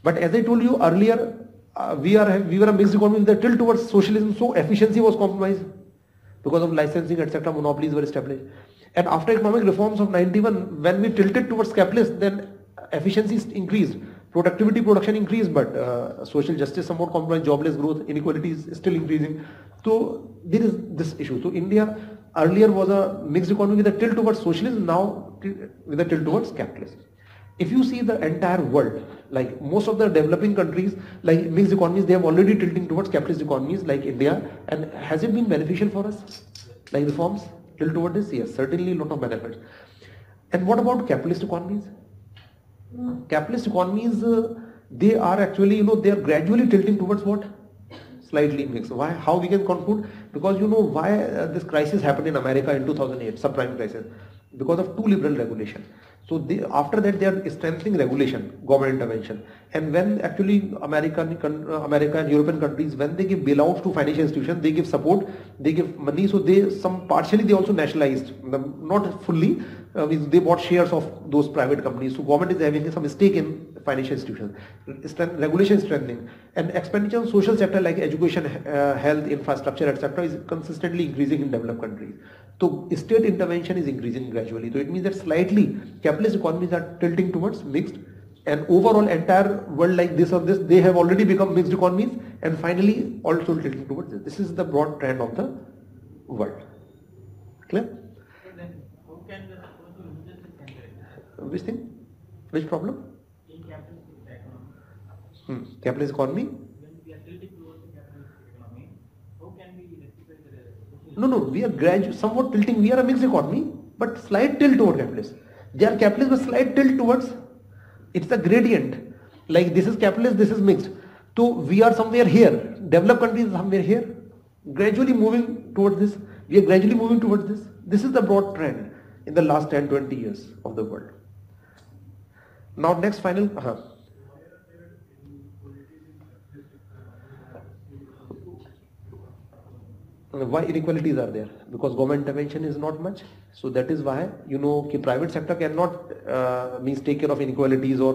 But as I told you earlier, uh, we are we were a mixed economy with a tilt towards socialism. So efficiency was compromised because of licensing, etc. Monopolies were established. And after economic reforms of 91, when we tilted towards capitalism, then efficiency increased productivity production increase, but uh, social justice somewhat compromised jobless growth inequality is still increasing so there is this issue so india earlier was a mixed economy with a tilt towards socialism now with a tilt towards capitalism if you see the entire world like most of the developing countries like mixed economies they have already tilting towards capitalist economies like india and has it been beneficial for us like the forms tilt towards this yes certainly a lot of benefits and what about capitalist economies Capitalist economies, uh, they are actually, you know, they are gradually tilting towards what? Slightly mixed. Why? How we can conclude? Because you know why uh, this crisis happened in America in 2008, subprime crisis, because of too liberal regulation. So they, after that, they are strengthening regulation, government intervention. And when actually American, uh, America and European countries, when they give bailouts to financial institutions, they give support, they give money. So they some partially they also nationalized, um, not fully, uh, they bought shares of those private companies. So government is having some stake in financial institutions. Strength, regulation strengthening and expenditure on social sector like education, uh, health, infrastructure, etc. is consistently increasing in developed countries. So state intervention is increasing gradually. So it means that slightly capitalist economies are tilting towards mixed and overall entire world like this or this they have already become mixed economies and finally also tilting towards this. This is the broad trend of the world. Clear? which thing which problem in capitalist economy hmm. capitalist economy no, no, we are gradually somewhat tilting. We are a mixed economy, but slight tilt toward capitalist. They are capitalist, but slight tilt towards. It's a gradient. Like this is capitalist, this is mixed. So we are somewhere here. Developed countries somewhere here. Gradually moving towards this. We are gradually moving towards this. This is the broad trend in the last 10, 20 years of the world. Now next final. Uh -huh. why inequalities are there because government intervention is not much so that is why you know ki private sector cannot uh, means take care of inequalities or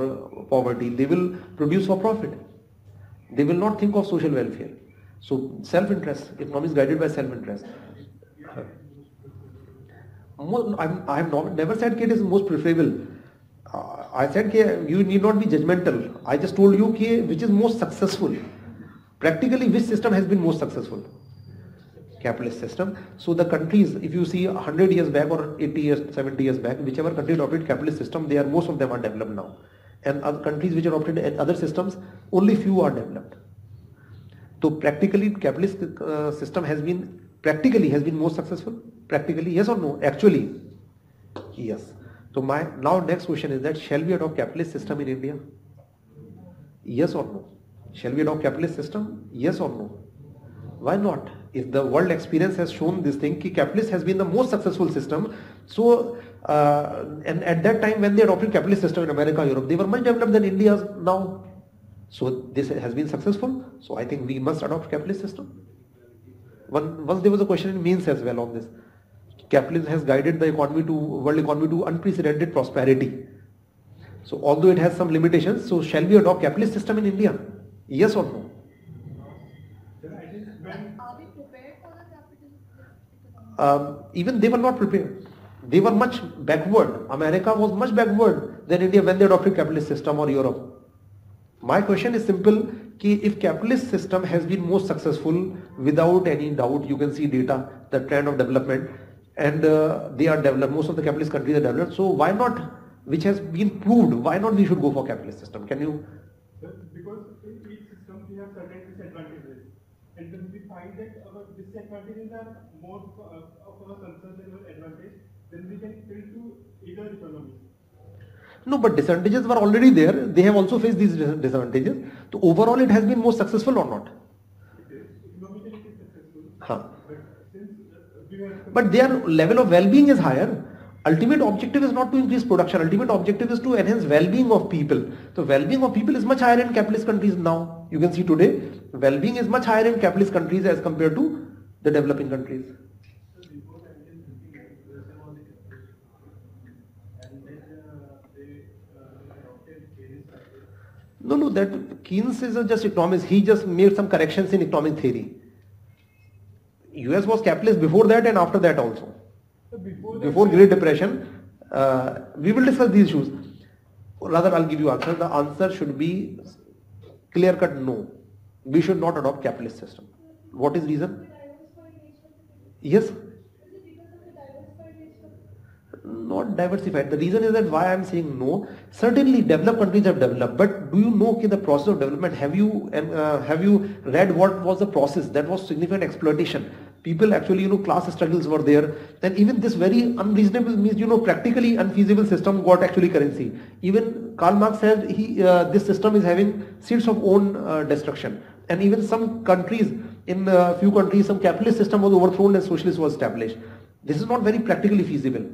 poverty they will produce for profit they will not think of social welfare so self interest economy is guided by self interest i have never said it is most preferable I said that you need not be judgmental. I just told you ki, which is most successful. Practically, which system has been most successful? Capitalist system. So the countries, if you see 100 years back or 80 years, 70 years back, whichever country adopted capitalist system, they are most of them are developed now. And other countries which adopted other systems, only few are developed. So practically, capitalist uh, system has been practically has been most successful. Practically, yes or no? Actually, yes. So my now next question is that shall we adopt capitalist system in India? Yes or no? Shall we adopt capitalist system? Yes or no? Why not? If the world experience has shown this thing, ki capitalist has been the most successful system. So uh, and at that time when they adopted capitalist system in America, Europe, they were much developed than India's now. So this has been successful. So I think we must adopt capitalist system. One, once there was a question in means as well on this capitalism has guided the economy to world economy to unprecedented prosperity. So although it has some limitations, so shall we adopt capitalist system in India? Yes or no? Um, even they were not prepared. They were much backward. America was much backward than India when they adopted capitalist system or Europe. My question is simple कि if capitalist system has been most successful without any doubt you can see data the trend of development and uh, they are developed. Most of the capitalist countries are developed. So why not, which has been proved, why not we should go for capitalist system? Can you? Because in each system we have certain disadvantages, and then we find that our disadvantages are more of uh, our concern than our advantage. Then we can still to either economy. No, but disadvantages were already there. They have also faced these disadvantages. So overall, it has been more successful or not? but their level of well-being is higher ultimate objective is not to increase production ultimate objective is to enhance well-being of people so well-being of people is much higher in capitalist countries now you can see today well-being is much higher in capitalist countries as compared to the developing countries No, no, that Keynes is just economist. He just made some corrections in economic theory. US was capitalist before that and after that also. before, before Great Depression, uh, we will discuss these issues. Rather, I'll give you answer. The answer should be clear cut no. We should not adopt capitalist system. What is reason? Yes? Not diversified. The reason is that why I'm saying no. Certainly, developed countries have developed, but do you know okay, the process of development? Have you uh, have you read what was the process that was significant exploitation? people actually, you know, class struggles were there, then even this very unreasonable means, you know, practically unfeasible system got actually currency. Even Karl Marx said he, uh, this system is having seeds of own uh, destruction. And even some countries, in a uh, few countries, some capitalist system was overthrown and socialist was established. This is not very practically feasible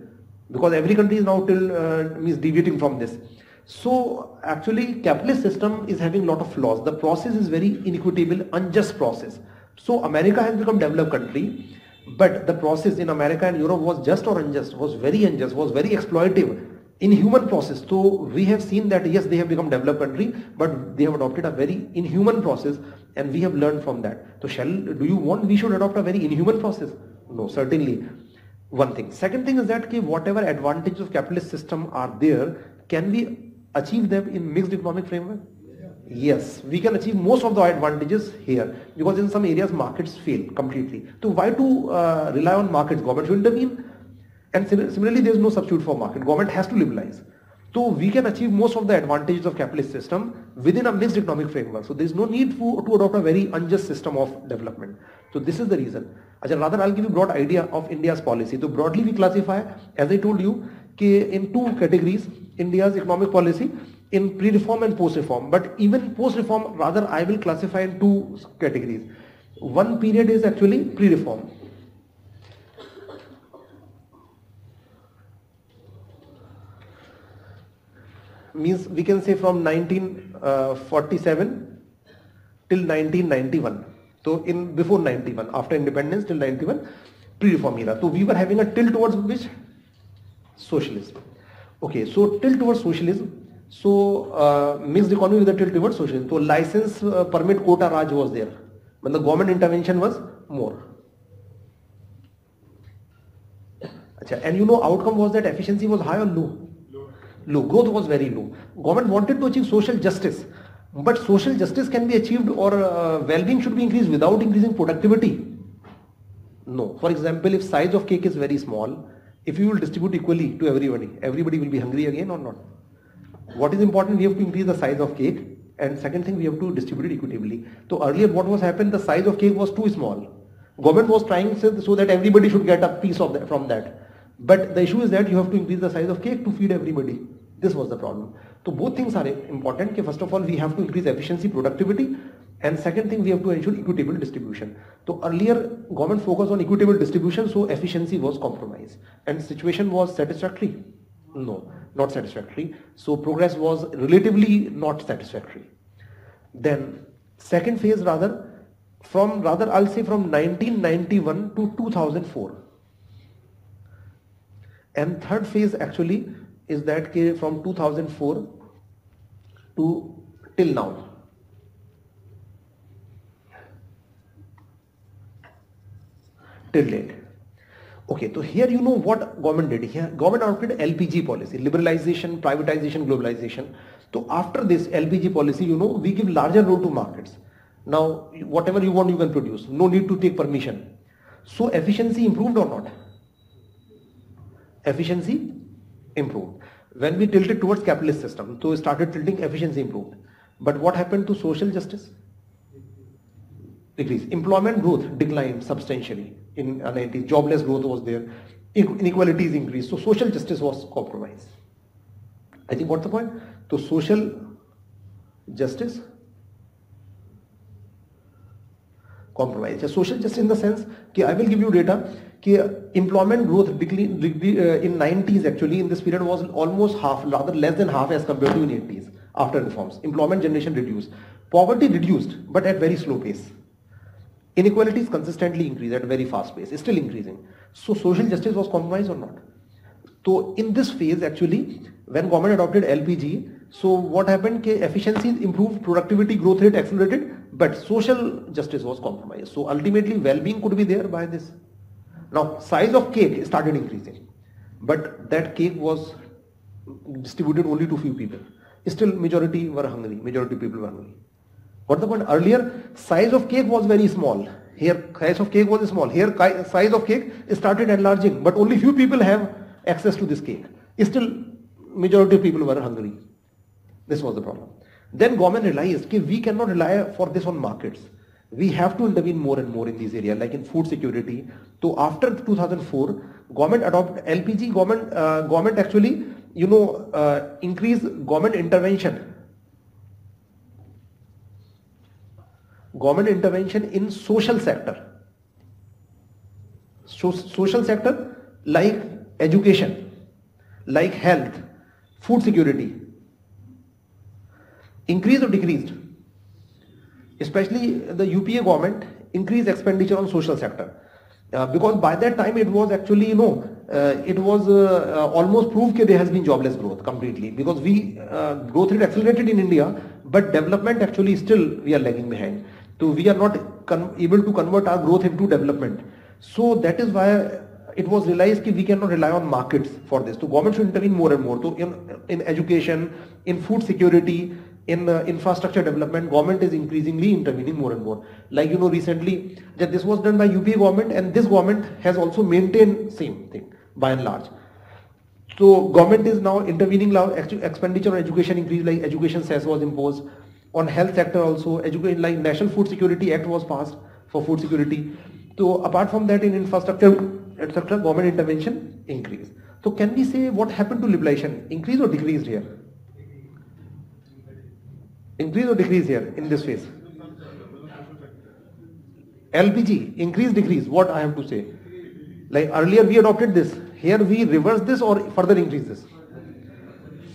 because every country is now till uh, means deviating from this. So actually capitalist system is having lot of flaws. The process is very inequitable, unjust process. So America has become developed country, but the process in America and Europe was just or unjust, was very unjust, was very exploitative inhuman process. So we have seen that yes, they have become developed country, but they have adopted a very inhuman process, and we have learned from that. So shall do you want we should adopt a very inhuman process? No, certainly. One thing. Second thing is that ki whatever advantages of capitalist system are there, can we achieve them in mixed economic framework? yes we can achieve most of the advantages here because in some areas markets fail completely so why to uh, rely on markets government should intervene and similarly there is no substitute for market government has to liberalize so we can achieve most of the advantages of capitalist system within a mixed economic framework so there is no need for, to adopt a very unjust system of development so this is the reason Achha, rather i'll give you broad idea of india's policy so broadly we classify as i told you in two categories india's economic policy in pre-reform and post-reform. But even post-reform, rather I will classify in two categories. One period is actually pre-reform. Means we can say from 1947 uh, till 1991. So in before 91, after independence till 91, pre-reform era. So we were having a tilt towards which? Socialism. Okay, so tilt towards socialism So uh, mixed economy with a tilt towards socialism. So license uh, permit quota Raj was there. But the government intervention was more. And you know outcome was that efficiency was high or low? Low. Low. Growth was very low. Government wanted to achieve social justice. But social justice can be achieved or uh, well-being should be increased without increasing productivity. No. For example, if size of cake is very small, if you will distribute equally to everybody, everybody will be hungry again or not? What is important, we have to increase the size of cake and second thing, we have to distribute it equitably. So earlier what was happened, the size of cake was too small. Government was trying so that everybody should get a piece of that, from that. But the issue is that you have to increase the size of cake to feed everybody. This was the problem. So both things are important. first of all, we have to increase efficiency, productivity. And second thing, we have to ensure equitable distribution. So earlier, government focused on equitable distribution, so efficiency was compromised. And situation was satisfactory. No, not satisfactory. So progress was relatively not satisfactory. Then second phase rather, from rather I'll say from 1991 to 2004. And third phase actually is that from 2004 to till now. Till date. Okay, so here you know what government did here. Government adopted LPG policy, liberalization, privatization, globalization. So after this LPG policy, you know, we give larger role to markets. Now, whatever you want, you can produce. No need to take permission. So efficiency improved or not? Efficiency improved. When we tilted towards capitalist system, so started tilting, efficiency improved. But what happened to social justice? Decrease. Employment growth declined substantially in 90s, jobless growth was there, inequalities increased, so social justice was compromised. I think what's the point? So social justice compromise. Social justice in the sense कि I will give you data कि employment growth uh, in 90s actually in this period was almost half rather less than half as compared to in 80s after reforms. Employment generation reduced. Poverty reduced but at very slow pace inequalities consistently increase at a very fast pace, it's still increasing. So social justice was compromised or not? So in this phase actually, when government adopted LPG, so what happened? Ke improved, productivity growth rate accelerated, but social justice was compromised. So ultimately well-being could be there by this. Now size of cake started increasing, but that cake was distributed only to few people. Still majority were hungry, majority people were hungry. What the point? Earlier, size of cake was very small. Here, size of cake was small. Here, size of cake started enlarging, but only few people have access to this cake. Still, majority of people were hungry. This was the problem. Then government realized that we cannot rely for this on markets. We have to intervene more and more in these areas, like in food security. So after 2004, government adopted LPG. Government, uh, government actually, you know, uh, increased government intervention government intervention in social sector so, social sector like education like health food security increased or decreased especially the UPA government increased expenditure on social sector uh, because by that time it was actually you know uh, it was uh, uh almost proved that there has been jobless growth completely because we uh, growth rate accelerated in India but development actually still we are lagging behind so we are not able to convert our growth into development. So that is why it was realized that we cannot rely on markets for this. So government should intervene more and more. So in, in education, in food security, in uh, infrastructure development, government is increasingly intervening more and more. Like you know recently that this was done by UPA government and this government has also maintained same thing by and large. So government is now intervening now expenditure on education increased. like education cess was imposed on health sector also education like national food security act was passed for food security so apart from that in infrastructure etc government intervention increased so can we say what happened to liberalization increase or decreased here increase or decrease here in this phase LPG increase decrease what I have to say like earlier we adopted this here we reverse this or further increase this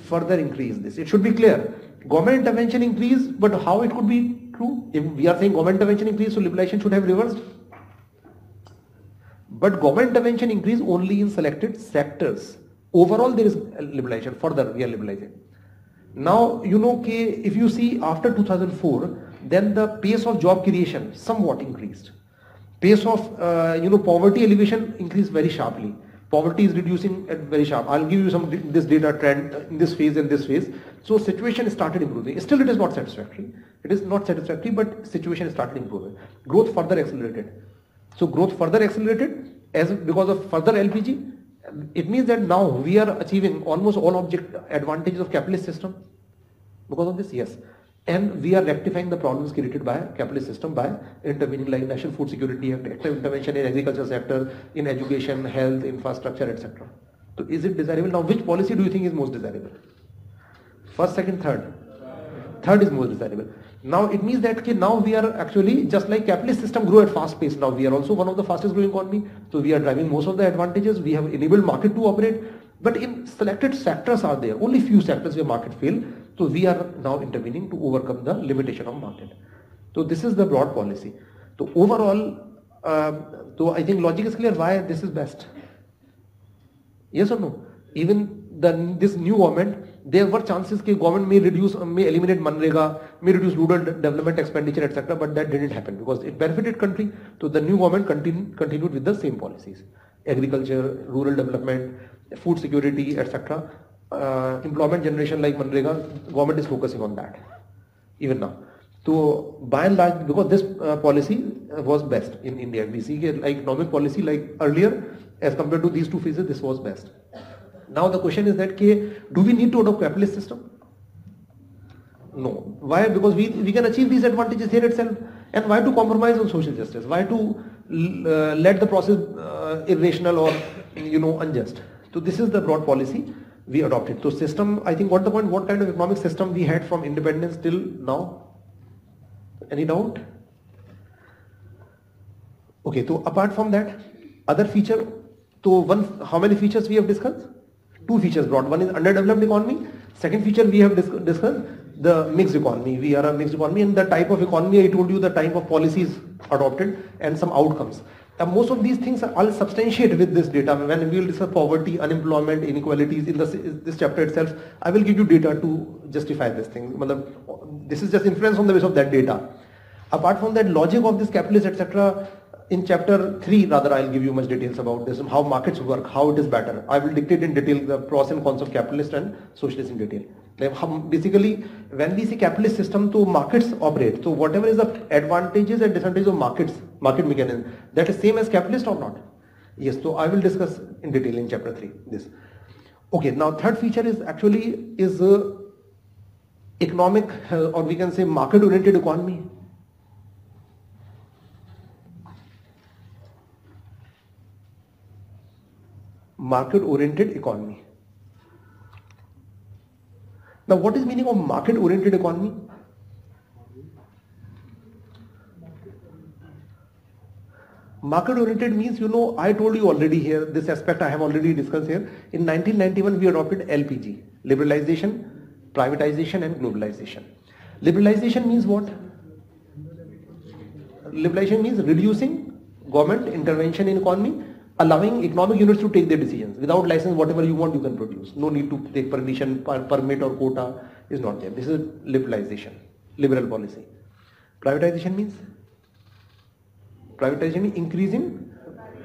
further increase this it should be clear government intervention increase, but how it could be true? If we are saying government intervention increase, so liberalization should have reversed. But government intervention increase only in selected sectors. Overall, there is liberalization, further we are liberalizing. Now, you know, if you see after 2004, then the pace of job creation somewhat increased. Pace of, uh, you know, poverty elevation increased very sharply poverty is reducing at very sharp. I'll give you some this data trend uh, in this phase and this phase. So situation started improving. Still it is not satisfactory. It is not satisfactory but situation started improving. Growth further accelerated. So growth further accelerated as because of further LPG. It means that now we are achieving almost all object advantages of capitalist system because of this yes and we are rectifying the problems created by capitalist system by intervening like National Food Security Act, active intervention in agriculture sector, in education, health, infrastructure, etc. So is it desirable? Now which policy do you think is most desirable? First, second, third. Third is most desirable. Now it means that okay, now we are actually just like capitalist system grew at fast pace. Now we are also one of the fastest growing economy. So we are driving most of the advantages. We have enabled market to operate. But in selected sectors are there. Only few sectors where market fail. तो we are now intervening to overcome the limitation of market तो this is the broad policy तो overall तो I think logic is clear why this is best ये sir no even this new government there were chances कि government may reduce may eliminate MNREGA may reduce rural development expenditure etcetera but that डिट happen because it benefited country तो the new government continued with the same policies agriculture rural development food security etcetera uh, employment generation like Manrega, government is focusing on that even now. So by and large, because this uh, policy was best in India, we see like economic policy like earlier as compared to these two phases, this was best. Now the question is that ke, do we need to adopt capitalist system? No. Why? Because we, we can achieve these advantages here itself. And why to compromise on social justice? Why to uh, let the process uh, irrational or you know unjust? So this is the broad policy. we adopted. So system, I think, what the point? What kind of economic system we had from independence till now? Any doubt? Okay, so apart from that, other feature, so one, how many features we have discussed? Two features brought. One is underdeveloped economy. Second feature we have dis discussed the mixed economy. We are a mixed economy and the type of economy I told you the type of policies adopted and some outcomes. Now most of these things are all substantiated with this data. When we will discuss poverty, unemployment, inequalities in this, this chapter itself, I will give you data to justify this thing. This is just inference on the basis of that data. Apart from that, logic of this capitalist, etc. In chapter 3 rather I'll give you much details about this, how markets work, how it is better. I will dictate in detail the pros and cons of capitalist and socialist in detail. हम basically when we see capitalist system तो markets operate तो whatever is advantages and disadvantage of markets market mechanism that is same as capitalist or not yes तो I will discuss in detail in chapter three this okay now third feature is actually is economic or we can say market oriented economy market oriented economy Now, what is meaning of market-oriented economy? Market-oriented means, you know, I told you already here, this aspect I have already discussed here. In 1991, we adopted LPG, liberalization, privatization and globalization. Liberalization means what? Liberalization means reducing government intervention in economy allowing economic units to take their decisions. Without license, whatever you want, you can produce. No need to take permission, per permit or quota is not there. This is liberalization, liberal policy. Privatization means? Privatization means increasing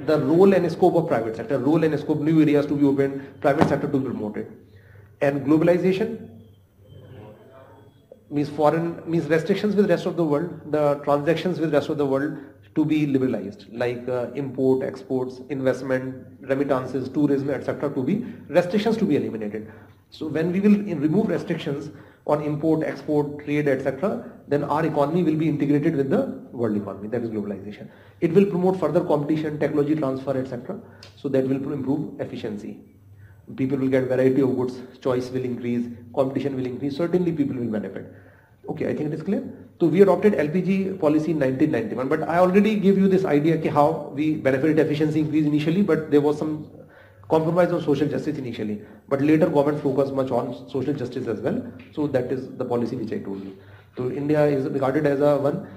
the role and scope of private sector, role and scope, new areas to be opened, private sector to be promoted. And globalization means foreign, means restrictions with rest of the world, the transactions with rest of the world, to be liberalized like uh, import, exports, investment, remittances, tourism, etc. to be restrictions to be eliminated. So when we will remove restrictions on import, export, trade, etc., then our economy will be integrated with the world economy, that is globalization. It will promote further competition, technology transfer, etc. So that will improve efficiency. People will get variety of goods, choice will increase, competition will increase, certainly people will benefit. Okay, I think it is clear. So we adopted LPG policy in 1991, but I already gave you this idea okay, how we benefited efficiency increase initially, but there was some compromise on social justice initially. But later government focused much on social justice as well. So that is the policy which I told you. So India is regarded as a one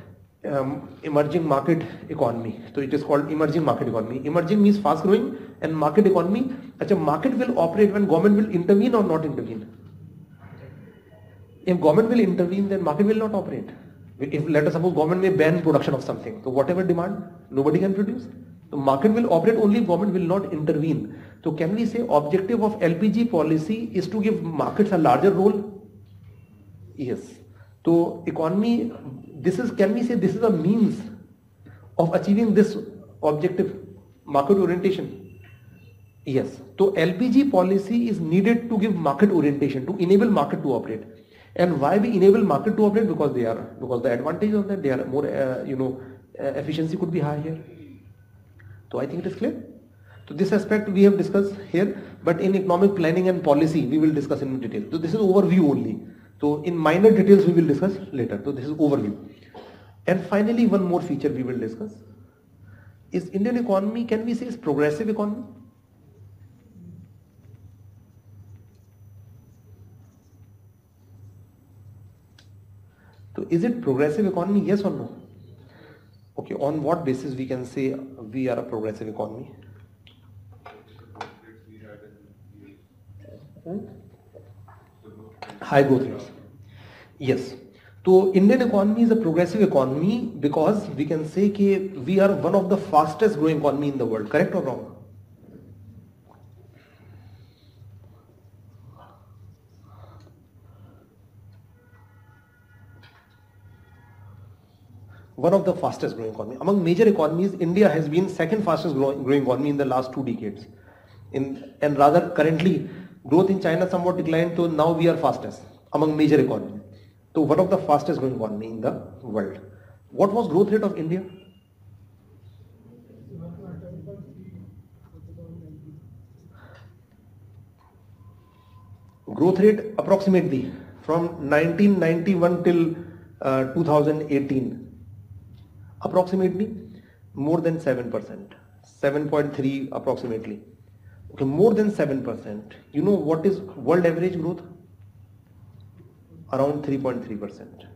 um, emerging market economy. So it is called emerging market economy. Emerging means fast growing and market economy. Such a market will operate when government will intervene or not intervene. If government will intervene, then market will not operate. If let us suppose government may ban production of something, so whatever demand, nobody can produce. So market will operate only if government will not intervene. So can we say objective of LPG policy is to give markets a larger role? Yes. So economy, this is can we say this is a means of achieving this objective, market orientation? Yes. So LPG policy is needed to give market orientation, to enable market to operate. and why we enable market to operate because they are because the advantage of that they are more uh, you know uh, efficiency could be high here so i think it is clear so this aspect we have discussed here but in economic planning and policy we will discuss in detail so this is overview only so in minor details we will discuss later so this is overview and finally one more feature we will discuss is indian economy can we say is progressive economy तो is it progressive economy yes or no okay on what basis we can say we are a progressive economy high growth rate yes तो Indian economy is a progressive economy because we can say we are one of the fastest growing economy in the world correct or wrong one of the fastest growing economy. Among major economies, India has been second fastest growing economy in the last two decades. In, and rather currently, growth in China somewhat declined, so now we are fastest among major economies. So one of the fastest growing economy in the world. What was growth rate of India? Growth rate approximately from 1991 till uh, 2018 approximately more than 7%, 7.3 approximately. Okay, more than 7%. You know what is world average growth? Around 3.3%.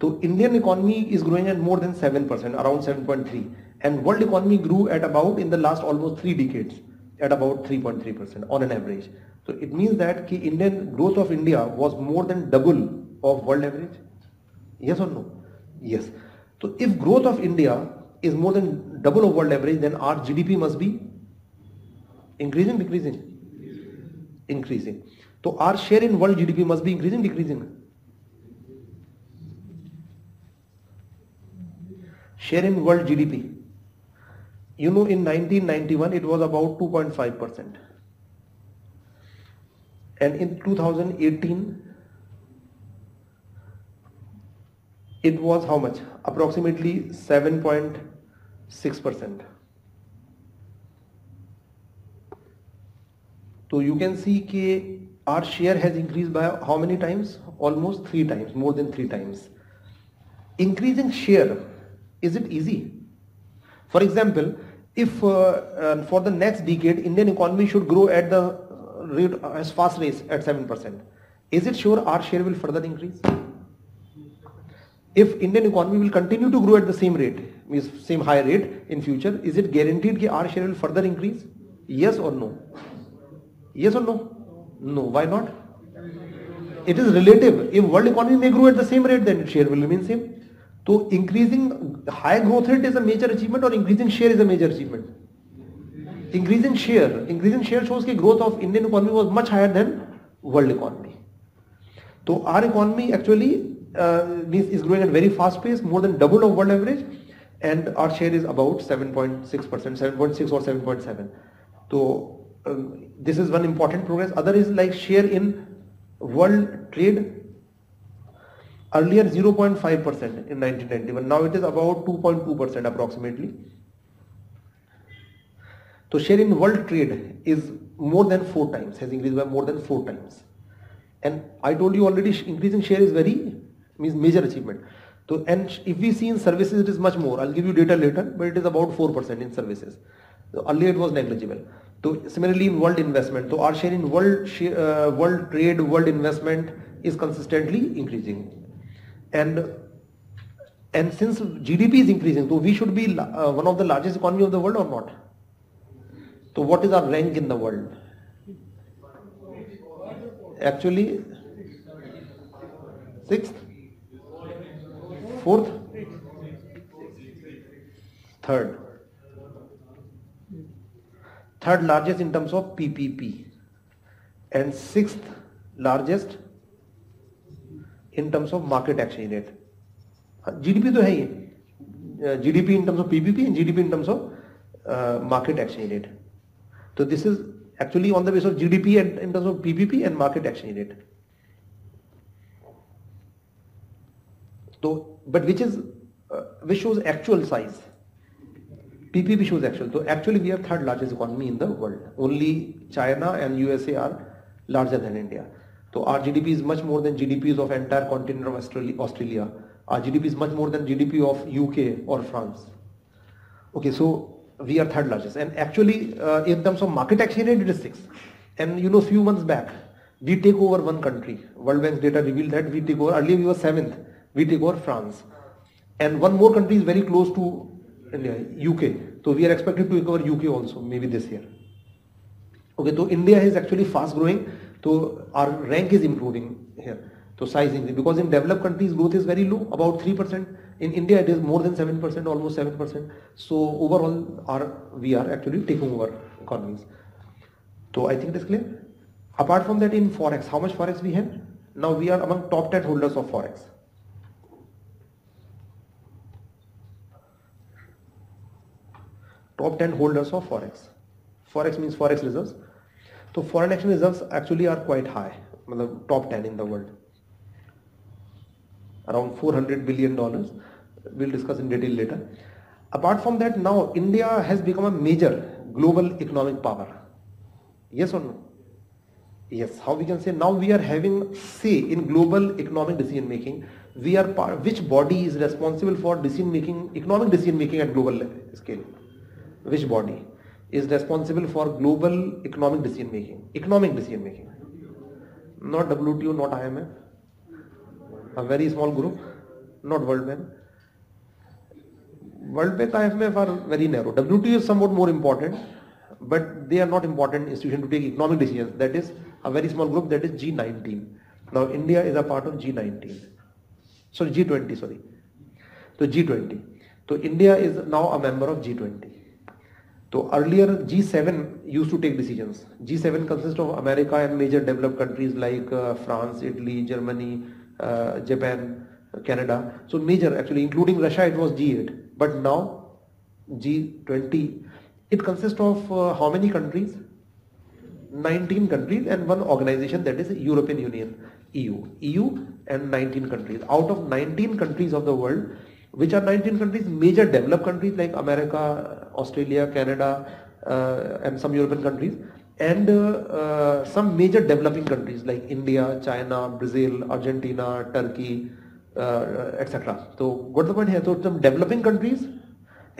So Indian economy is growing at more than 7%, around 7.3. And world economy grew at about in the last almost three decades at about 3.3% on an average. So it means that the Indian growth of India was more than double of world average. Yes or no? Yes. So if growth of India is more than double of world average, then our GDP must be increasing, decreasing, increasing. So our share in world GDP must be increasing, decreasing. Share in world GDP. You know, in 1991 it was about 2.5 percent, and in 2018 it was how much approximately 7.6 percent so you can see k our share has increased by how many times almost three times more than three times increasing share is it easy for example if uh, uh, for the next decade indian economy should grow at the rate as fast rate at 7% is it sure our share will further increase if Indian economy will continue to grow at the same rate, means same high rate in future, is it guaranteed that our share will further increase? Yes or no? Yes or no? No. Why not? It is relative. If world economy may grow at the same rate, then its share will remain same. So increasing high growth rate is a major achievement, or increasing share is a major achievement? Increasing share shows that growth of Indian economy was much higher than world economy. So our economy actually uh, is growing at very fast pace, more than double of world average, and our share is about 7.6%, 7.6 or 7.7. So um, this is one important progress. Other is like share in world trade. Earlier 0.5% in 1991, now it is about 2.2% approximately. So share in world trade is more than four times, has increased by more than four times. And I told you already increasing share is very means major achievement. So, and if we see in services, it is much more. I'll give you data later, but it is about 4% in services. So earlier it was negligible. So similarly in world investment, so our share in world share, uh, world trade, world investment is consistently increasing, and and since GDP is increasing, so we should be uh, one of the largest economy of the world or not? So what is our rank in the world? Actually, sixth. Fourth third third largest in terms of PPP and six largest in terms of market exchange rate GDP तो है ही GDP in terms of PPP and GDP in terms of market exchange rate तो this is actually on the base of GDP and in terms of PPP and market exchange rate तो but which is uh, which shows actual size. PPP shows actual. So actually we are third largest economy in the world. Only China and USA are larger than India. So our GDP is much more than GDPs of entire continent of Australia. Our GDP is much more than GDP of UK or France. Okay, so we are third largest. And actually uh, in terms of market exchange rate it is 6. And you know few months back we take over one country. World Bank's data revealed that we take over. Earlier we were 7th we take over France. And one more country is very close to India, uh, UK. So we are expected to take over UK also, maybe this year. Okay, so India is actually fast growing, so our rank is improving here. So size because in developed countries growth is very low, about 3%. In India it is more than 7%, almost 7%. So overall our, we are actually taking over economies. So I think it is clear. Apart from that in Forex, how much Forex we have? Now we are among top 10 holders of Forex. top 10 holders of forex forex means forex reserves तो foreign exchange reserves actually are quite high मतलब top ten in the world around 400 billion dollars we'll discuss in detail later apart from that now india has become a major global economic power yes or no yes how we can say now we are having say in global economic decision making we are part, which body is responsible for decision making economic decision making at global scale which body is responsible for global economic decision making? Economic decision making. Not WTO, not IMF. A very small group, not World Bank. World Bank, IMF are very narrow. WTO is somewhat more important, but they are not important institution to take economic decisions. That is a very small group. That is G19. Now India is a part of G19. Sorry, G20. Sorry. So G20. So India is now a member of G20. So earlier G7 used to take decisions. G7 consists of America and major developed countries like uh, France, Italy, Germany, uh, Japan, Canada. So major actually including Russia it was G8. But now G20 it consists of uh, how many countries? 19 countries and one organization that is European Union EU. EU and 19 countries. Out of 19 countries of the world which are 19 countries major developed countries like America, Australia, Canada, uh, and some European countries, and uh, uh, some major developing countries like India, China, Brazil, Argentina, Turkey, uh, etc. So what the point here? So some developing countries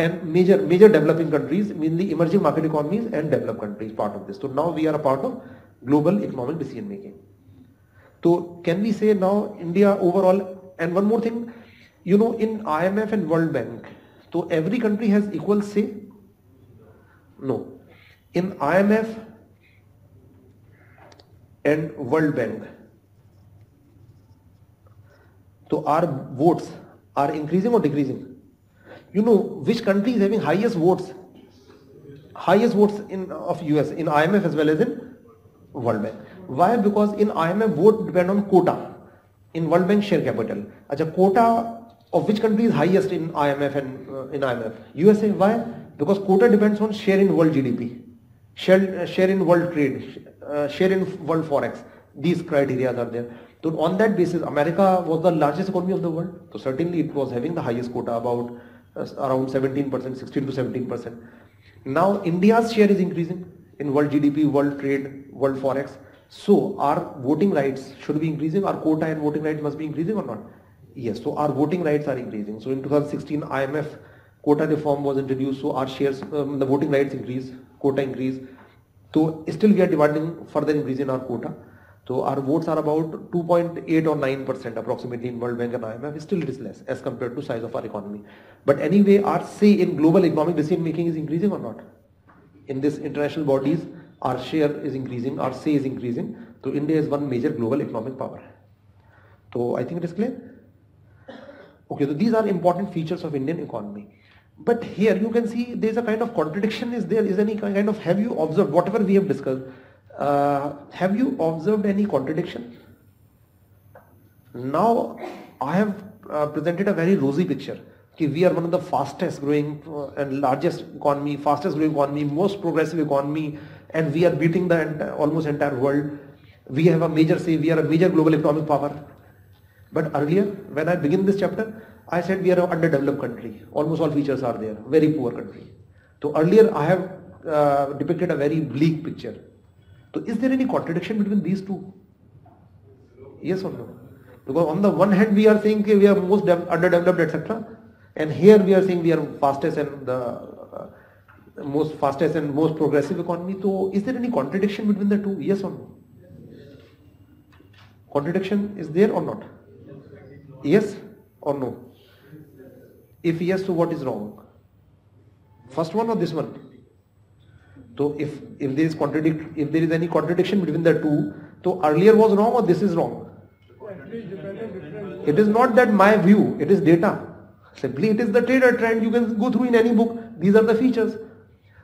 and major major developing countries, mean the emerging market economies and developed countries, part of this. So now we are a part of global economic decision making. So can we say now India overall? And one more thing, you know, in IMF and World Bank, so every country has equal say No. In IMF and World Bank, so our votes are increasing or decreasing? You know which country is having highest votes of US in IMF as well as in World Bank? Why? Because in IMF vote depend on quota, in World Bank share capital. Quota of which country is highest in IMF and uh, in IMF? USA. Why? because quota depends on share in world GDP, share, share in world trade, uh, share in world forex. These criteria are there. So on that basis, America was the largest economy of the world. So certainly it was having the highest quota, about uh, around 17%, 16 to 17%. Now India's share is increasing in world GDP, world trade, world forex. So our voting rights should be increasing. Our quota and voting rights must be increasing or not? Yes. So our voting rights are increasing. So in 2016, IMF quota reform was introduced, so our shares, um, the voting rights increase, quota increase. So still we are demanding further increase in our quota. So our votes are about 2.8 or 9 percent approximately in World Bank and IMF. Still it is less as compared to size of our economy. But anyway, our say in global economic decision making is increasing or not? In this international bodies, our share is increasing, our say is increasing. So India is one major global economic power. So I think it is clear. Okay, so these are important features of Indian economy but here you can see there's a kind of contradiction is there is any kind of have you observed whatever we have discussed uh, have you observed any contradiction now i have uh, presented a very rosy picture we are one of the fastest growing uh, and largest economy fastest growing economy most progressive economy and we are beating the almost entire world we have a major say we are a major global economic power but earlier when i begin this chapter I said we are an underdeveloped country. Almost all features are there. Very poor country. So earlier I have uh, depicted a very bleak picture. So is there any contradiction between these two? Yes or no? Because on the one hand we are saying we are most underdeveloped etc. And here we are saying we are fastest and the uh, most fastest and most progressive economy. So is there any contradiction between the two? Yes or no? Contradiction is there or not? Yes or no? If yes, so what is wrong? First one or this one? So if, if there is contradict if there is any contradiction between the two, so earlier was wrong or this is wrong? It is not that my view, it is data. Simply it is the trader trend you can go through in any book. These are the features.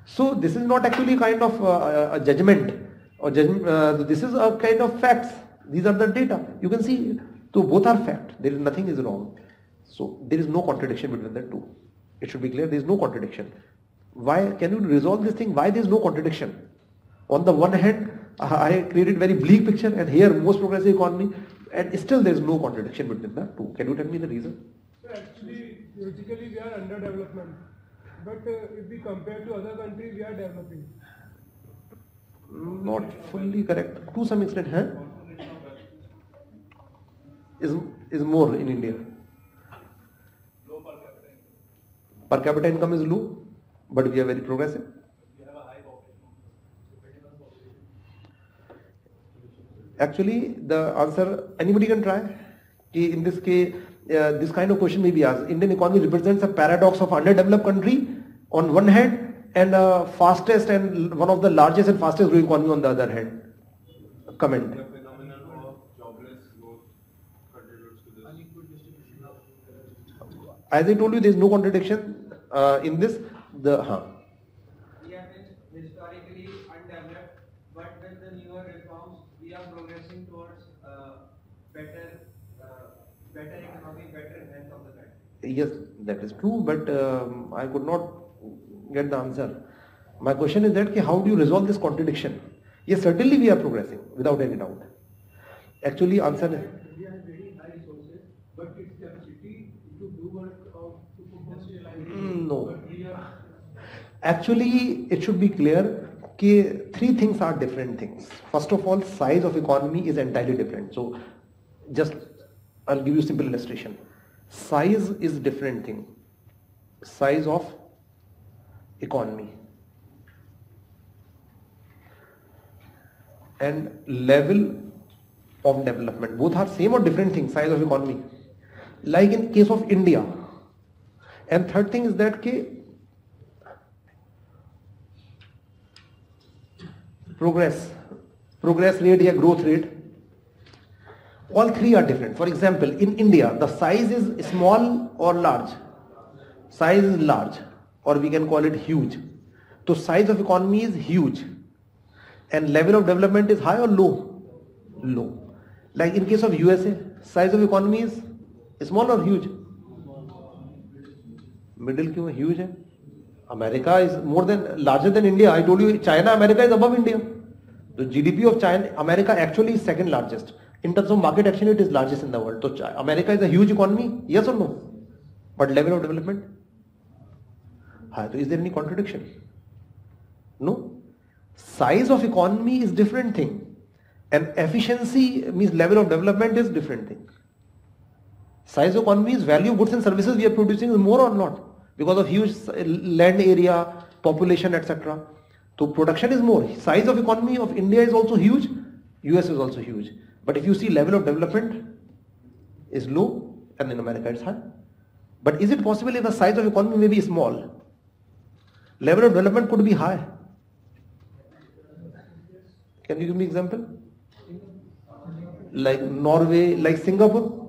So this is not actually kind of uh, uh a judgment or judgment, uh, this is a kind of facts. These are the data. You can see, so both are fact. There is nothing is wrong. So there is no contradiction between the two. It should be clear there is no contradiction. Why can you resolve this thing? Why there is no contradiction? On the one hand, I created very bleak picture, and here most progressive economy, and still there is no contradiction between the two. Can you tell me the reason? actually, theoretically we are under development, but uh, if we compare to other countries, we are developing. Not fully correct. To some extent, huh? Is is more in India. Per capital income is low but we are very progressive actually the answer anybody can try कि in this के this kind of question में भी आज Indian economy represents a paradox of under develop country on one hand and fastest and one of the largest and fastest grow economy on the other hand comment as I told you this no contradiction uh, in this the huh. We have been historically undeveloped, but with the newer reforms, we are progressing towards uh, better, uh, better economy, better health of the country. Yes, that is true, but um, I could not get the answer. My question is that how do you resolve this contradiction? Yes, certainly we are progressing without any doubt. Actually, answer. No. Actually, it should be clear that three things are different things. First of all, size of economy is entirely different. So, just I'll give you a simple illustration. Size is different thing. Size of economy and level of development, both are same or different things. Size of economy, like in case of India, and third thing is that progress, progress rate or growth rate, all three are different. For example, in India, the size is small or large. Size is large or we can call it huge. So size of economy is huge and level of development is high or low? Low. Like in case of USA, size of economy is small or huge? Middle क्यों huge है America is more than larger than India I told you China America is above India तो GDP of China America actually is second largest in terms of market action it is largest in the world तो America is a huge economy yes or no but level of development हाँ तो is there any contradiction no size of economy is different thing and efficiency mean level of development is different thing size of economy is value goods and and we are producing producing is more because of huge land area, population, etc. So production is more. Size of economy of India is also huge. US is also huge. But if you see level of development is low and in America it's high. But is it possible if the size of economy may be small? Level of development could be high. Can you give me example? Like Norway, like Singapore.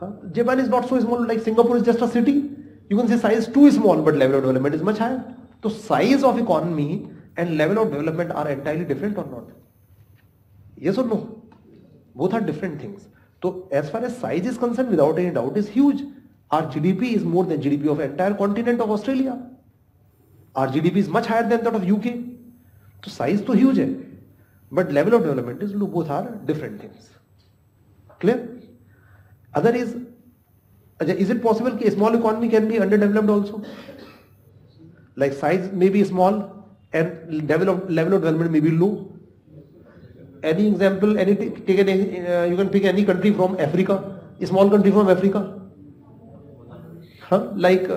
Huh? Japan is not so small like Singapore is just a city. You can say size too small but level of development is much higher. So size of economy and level of development are entirely different or not? Yes or no? Both are different things. So as far as size is concerned without any doubt is huge. Our GDP is more than GDP of entire continent of Australia. Our GDP is much higher than that of UK. So size to huge hai. But level of development is Both are different things. Clear? Other is अच्छा is it possible कि small economy can be under developed also like size may be small and level of development may be low any example any you can pick any country from Africa small country from Africa like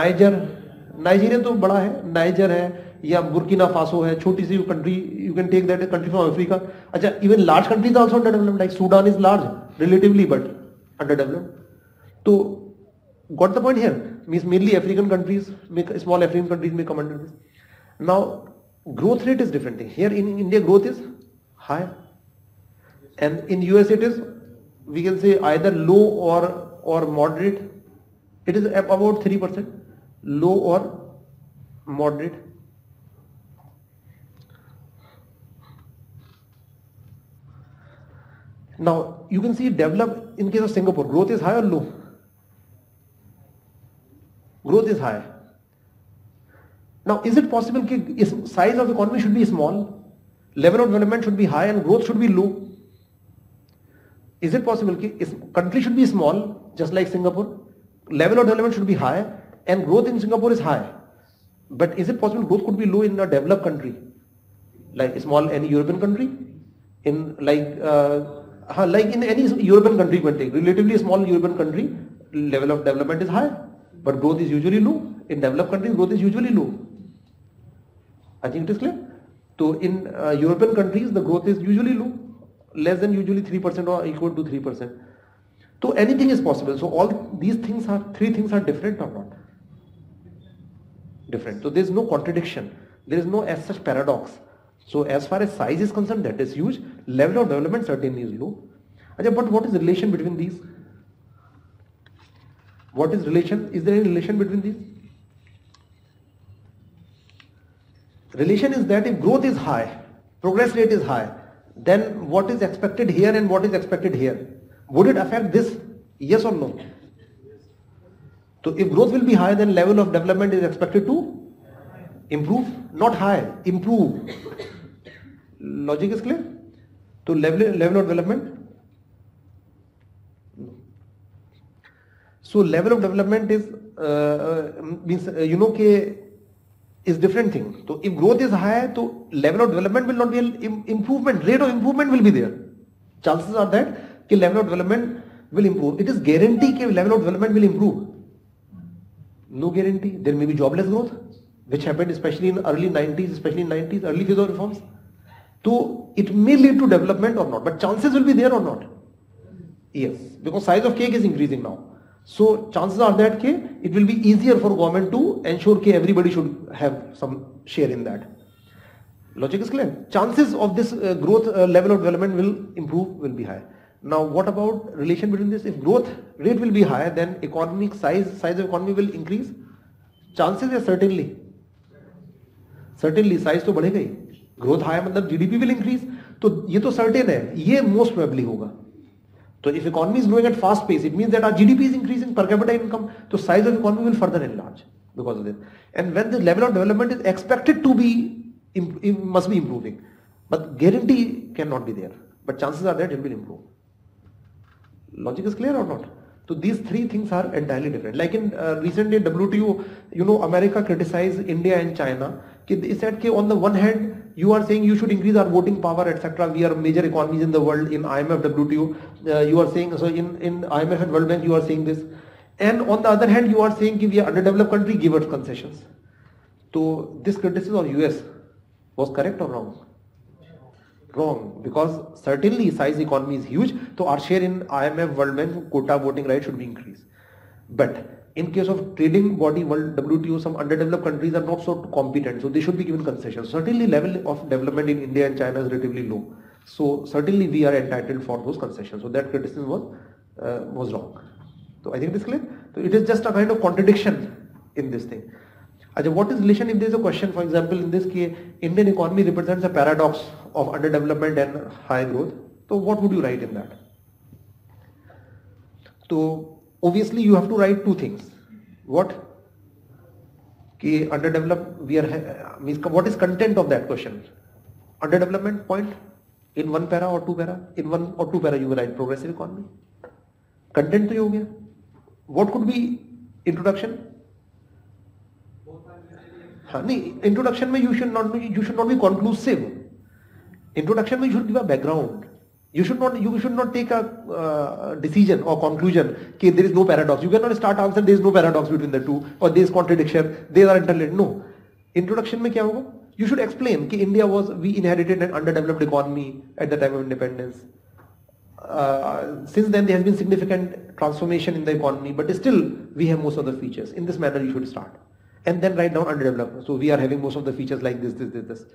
Niger Nigeria तो बड़ा है niger है या Burki Faso है छोटी सी country you can take that a country from Africa. Achha, even large countries also underdeveloped, like Sudan is large, relatively, but underdeveloped. So, got the point here? Means mainly African countries, make, small African countries may come under this. Now, growth rate is different. Here in India, growth is high. And in US, it is, we can say either low or, or moderate. It is about 3%, low or moderate. Now you can see develop in case of Singapore, growth is high or low? Growth is high. Now is it possible that size of the economy should be small, level of development should be high and growth should be low? Is it possible that country should be small just like Singapore, level of development should be high and growth in Singapore is high? But is it possible growth could be low in a developed country like small any European country? In like uh, uh, like in any European country you can take, relatively small European country, level of development is high, but growth is usually low. In developed countries, growth is usually low. I think it is clear. So in uh, European countries, the growth is usually low, less than usually 3% or equal to 3%. So anything is possible. So all these things are, three things are different or not? Different. So there is no contradiction. There is no as such paradox so as far as size is concerned, that is huge. Level of development certainly is low. Ajay, but what is the relation between these? What is relation? Is there any relation between these? Relation is that if growth is high, progress rate is high, then what is expected here and what is expected here? Would it affect this? Yes or no? So if growth will be high, then level of development is expected to improve, not high, improve. Logic is clear तो level level of development so level of development is means you know के is different thing तो if growth is high तो level of development will not be improvement rate of improvement will be there chances are that कि level of development will improve it is guarantee के level of development will improve no guarantee there may be jobless growth which happened specially in early nineties specially nineties early फिजो reforms So it may lead to development or not, but chances will be there or not. Yes, because size of cake is increasing now. So chances are that ke, it will be easier for government to ensure that everybody should have some share in that. Logic is clear. Chances of this uh, growth uh, level of development will improve, will be high. Now what about relation between this? If growth rate will be high, then economic size, size of economy will increase. Chances are certainly. Certainly size तो बढ़ेगा ही. Growth high मतलब GDP will increase तो ये तो certain है ये most probably होगा तो if economy is growing at fast pace it mean that our GDP is increasing per capita income तो size of economy will further in large because of this and when the level of development is expected to be must be improving but guarantee can not be there but chances are that it will improve logic is clear or not तो these three things are entirely different like in recently W T you know America criticise India and China कि इस एट के on the one hand you are saying you should increase our voting power, etc. We are major economies in the world in IMF, WTO. Uh, you are saying so in in IMF and World Bank. You are saying this, and on the other hand, you are saying that we are underdeveloped country. Give us concessions. So this criticism of US was correct or wrong? Wrong, because certainly size economy is huge. So our share in IMF, World Bank quota voting right should be increased, but in case of trading body world WTO some underdeveloped countries are not so competent so they should be given concessions certainly level of development in India and China is relatively low so certainly we are entitled for those concessions so that criticism was uh, was wrong so I think it is clear so it is just a kind of contradiction in this thing Ajay, what is relation if there is a question for example in this case Indian economy represents a paradox of underdevelopment and high growth so what would you write in that so obviously you have to write two things what ki under develop we are means what is content of that question under development point in one para or two para in one or two para you will write progressive economy content तो ये हो गया what could be introduction हाँ नहीं introduction में you should not be you should not be conclusive introduction में you should give a background you should not you should not take a uh, decision or conclusion okay there is no paradox you cannot start answer there is no paradox between the two or there is contradiction they are interlinked no introduction में क्या होगा you should explain कि India was we inherited an underdeveloped economy at the time of independence uh, since then there has been significant transformation in the economy but still we have most of the features in this manner you should start and then write down underdeveloped. So we are having most of the features like this, this, this, this.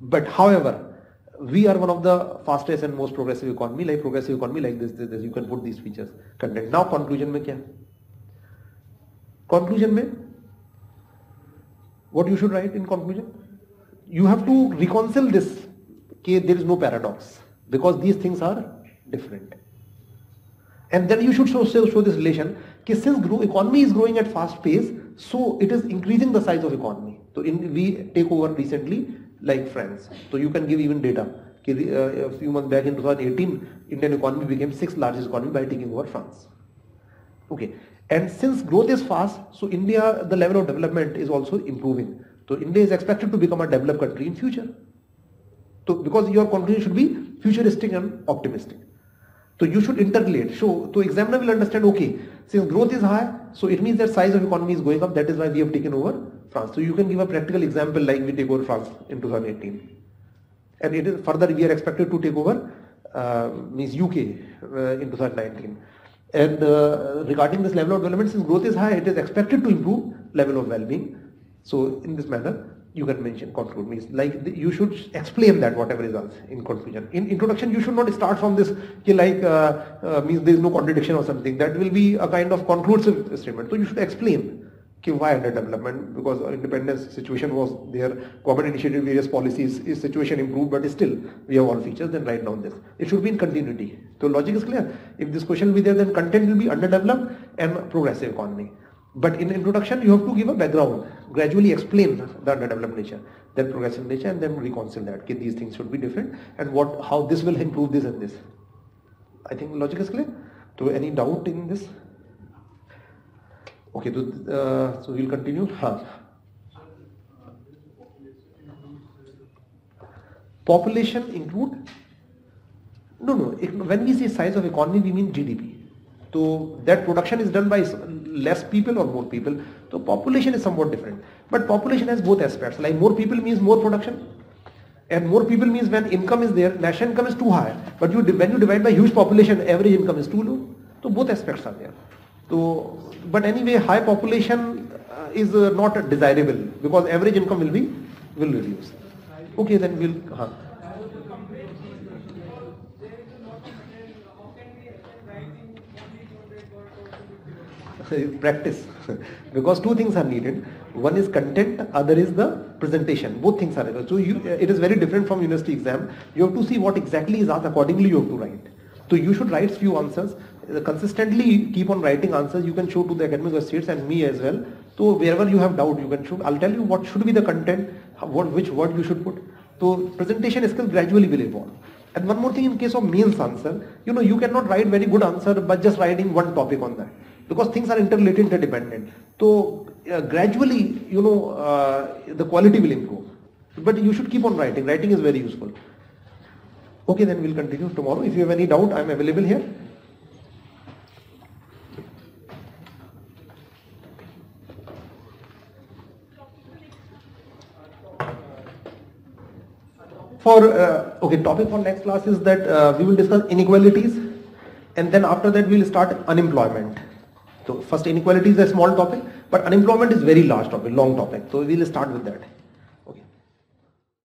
But however, we are one of the fastest and most progressive economy like progressive economy like this, this, this you can put these features content now conclusion mein kya conclusion mein what you should write in conclusion you have to reconcile this okay there is no paradox because these things are different and then you should show, show, show this relation कि since grow, economy is growing at fast pace so it is increasing the size of economy so in we take over recently like France. So you can give even data. Uh, a few months back in 2018, Indian economy became sixth largest economy by taking over France. Okay, and since growth is fast, so India, the level of development is also improving. So India is expected to become a developed country in future. So because your conclusion should be futuristic and optimistic. So you should intercalate. So, the examiner will understand, okay, since growth is high, so it means that size of economy is going up. That is why we have taken over France. So you can give a practical example like we take over France in 2018. And it is further we are expected to take over uh, means UK uh, in 2019. And uh, regarding this level of development, since growth is high, it is expected to improve level of well-being. So in this manner, you can mention conclude means like the, you should explain that whatever is in conclusion. In introduction, you should not start from this like uh, uh, means there is no contradiction or something. That will be a kind of conclusive statement. So you should explain कि why under development because independence situation was there government initiated various policies is situation improved but still we have all features then write down this it should be in continuity so logic is clear if this question will be there then content will be underdeveloped and progressive economy but in introduction you have to give a background gradually explain the underdeveloped nature then progressive nature and then reconcile that okay, these things should be different and what how this will improve this and this i think logic is clear so any doubt in this Okay, do, uh, so we'll continue. Huh. Population include? No, no. If, when we say size of economy, we mean GDP. So that production is done by less people or more people. So population is somewhat different. But population has both aspects. Like more people means more production. And more people means when income is there, national income is too high. But you, when you divide by huge population, average income is too low. So both aspects are there. So, but anyway, high population uh, is uh, not desirable because average income will be will reduce. Okay, then we'll. Huh. practice because two things are needed one is content other is the presentation both things are needed so you, uh, it is very different from university exam you have to see what exactly is asked accordingly you have to write so you should write few answers consistently keep on writing answers you can show to the academic associates and me as well so wherever you have doubt you can show. i'll tell you what should be the content what which word you should put so presentation skill gradually will evolve and one more thing in case of mains answer you know you cannot write very good answer by just writing one topic on that because things are interrelated interdependent so uh, gradually you know uh, the quality will improve but you should keep on writing writing is very useful okay then we'll continue tomorrow if you have any doubt i'm available here for uh, okay topic for next class is that uh, we will discuss inequalities and then after that we will start unemployment so first inequality is a small topic but unemployment is very large topic long topic so we will start with that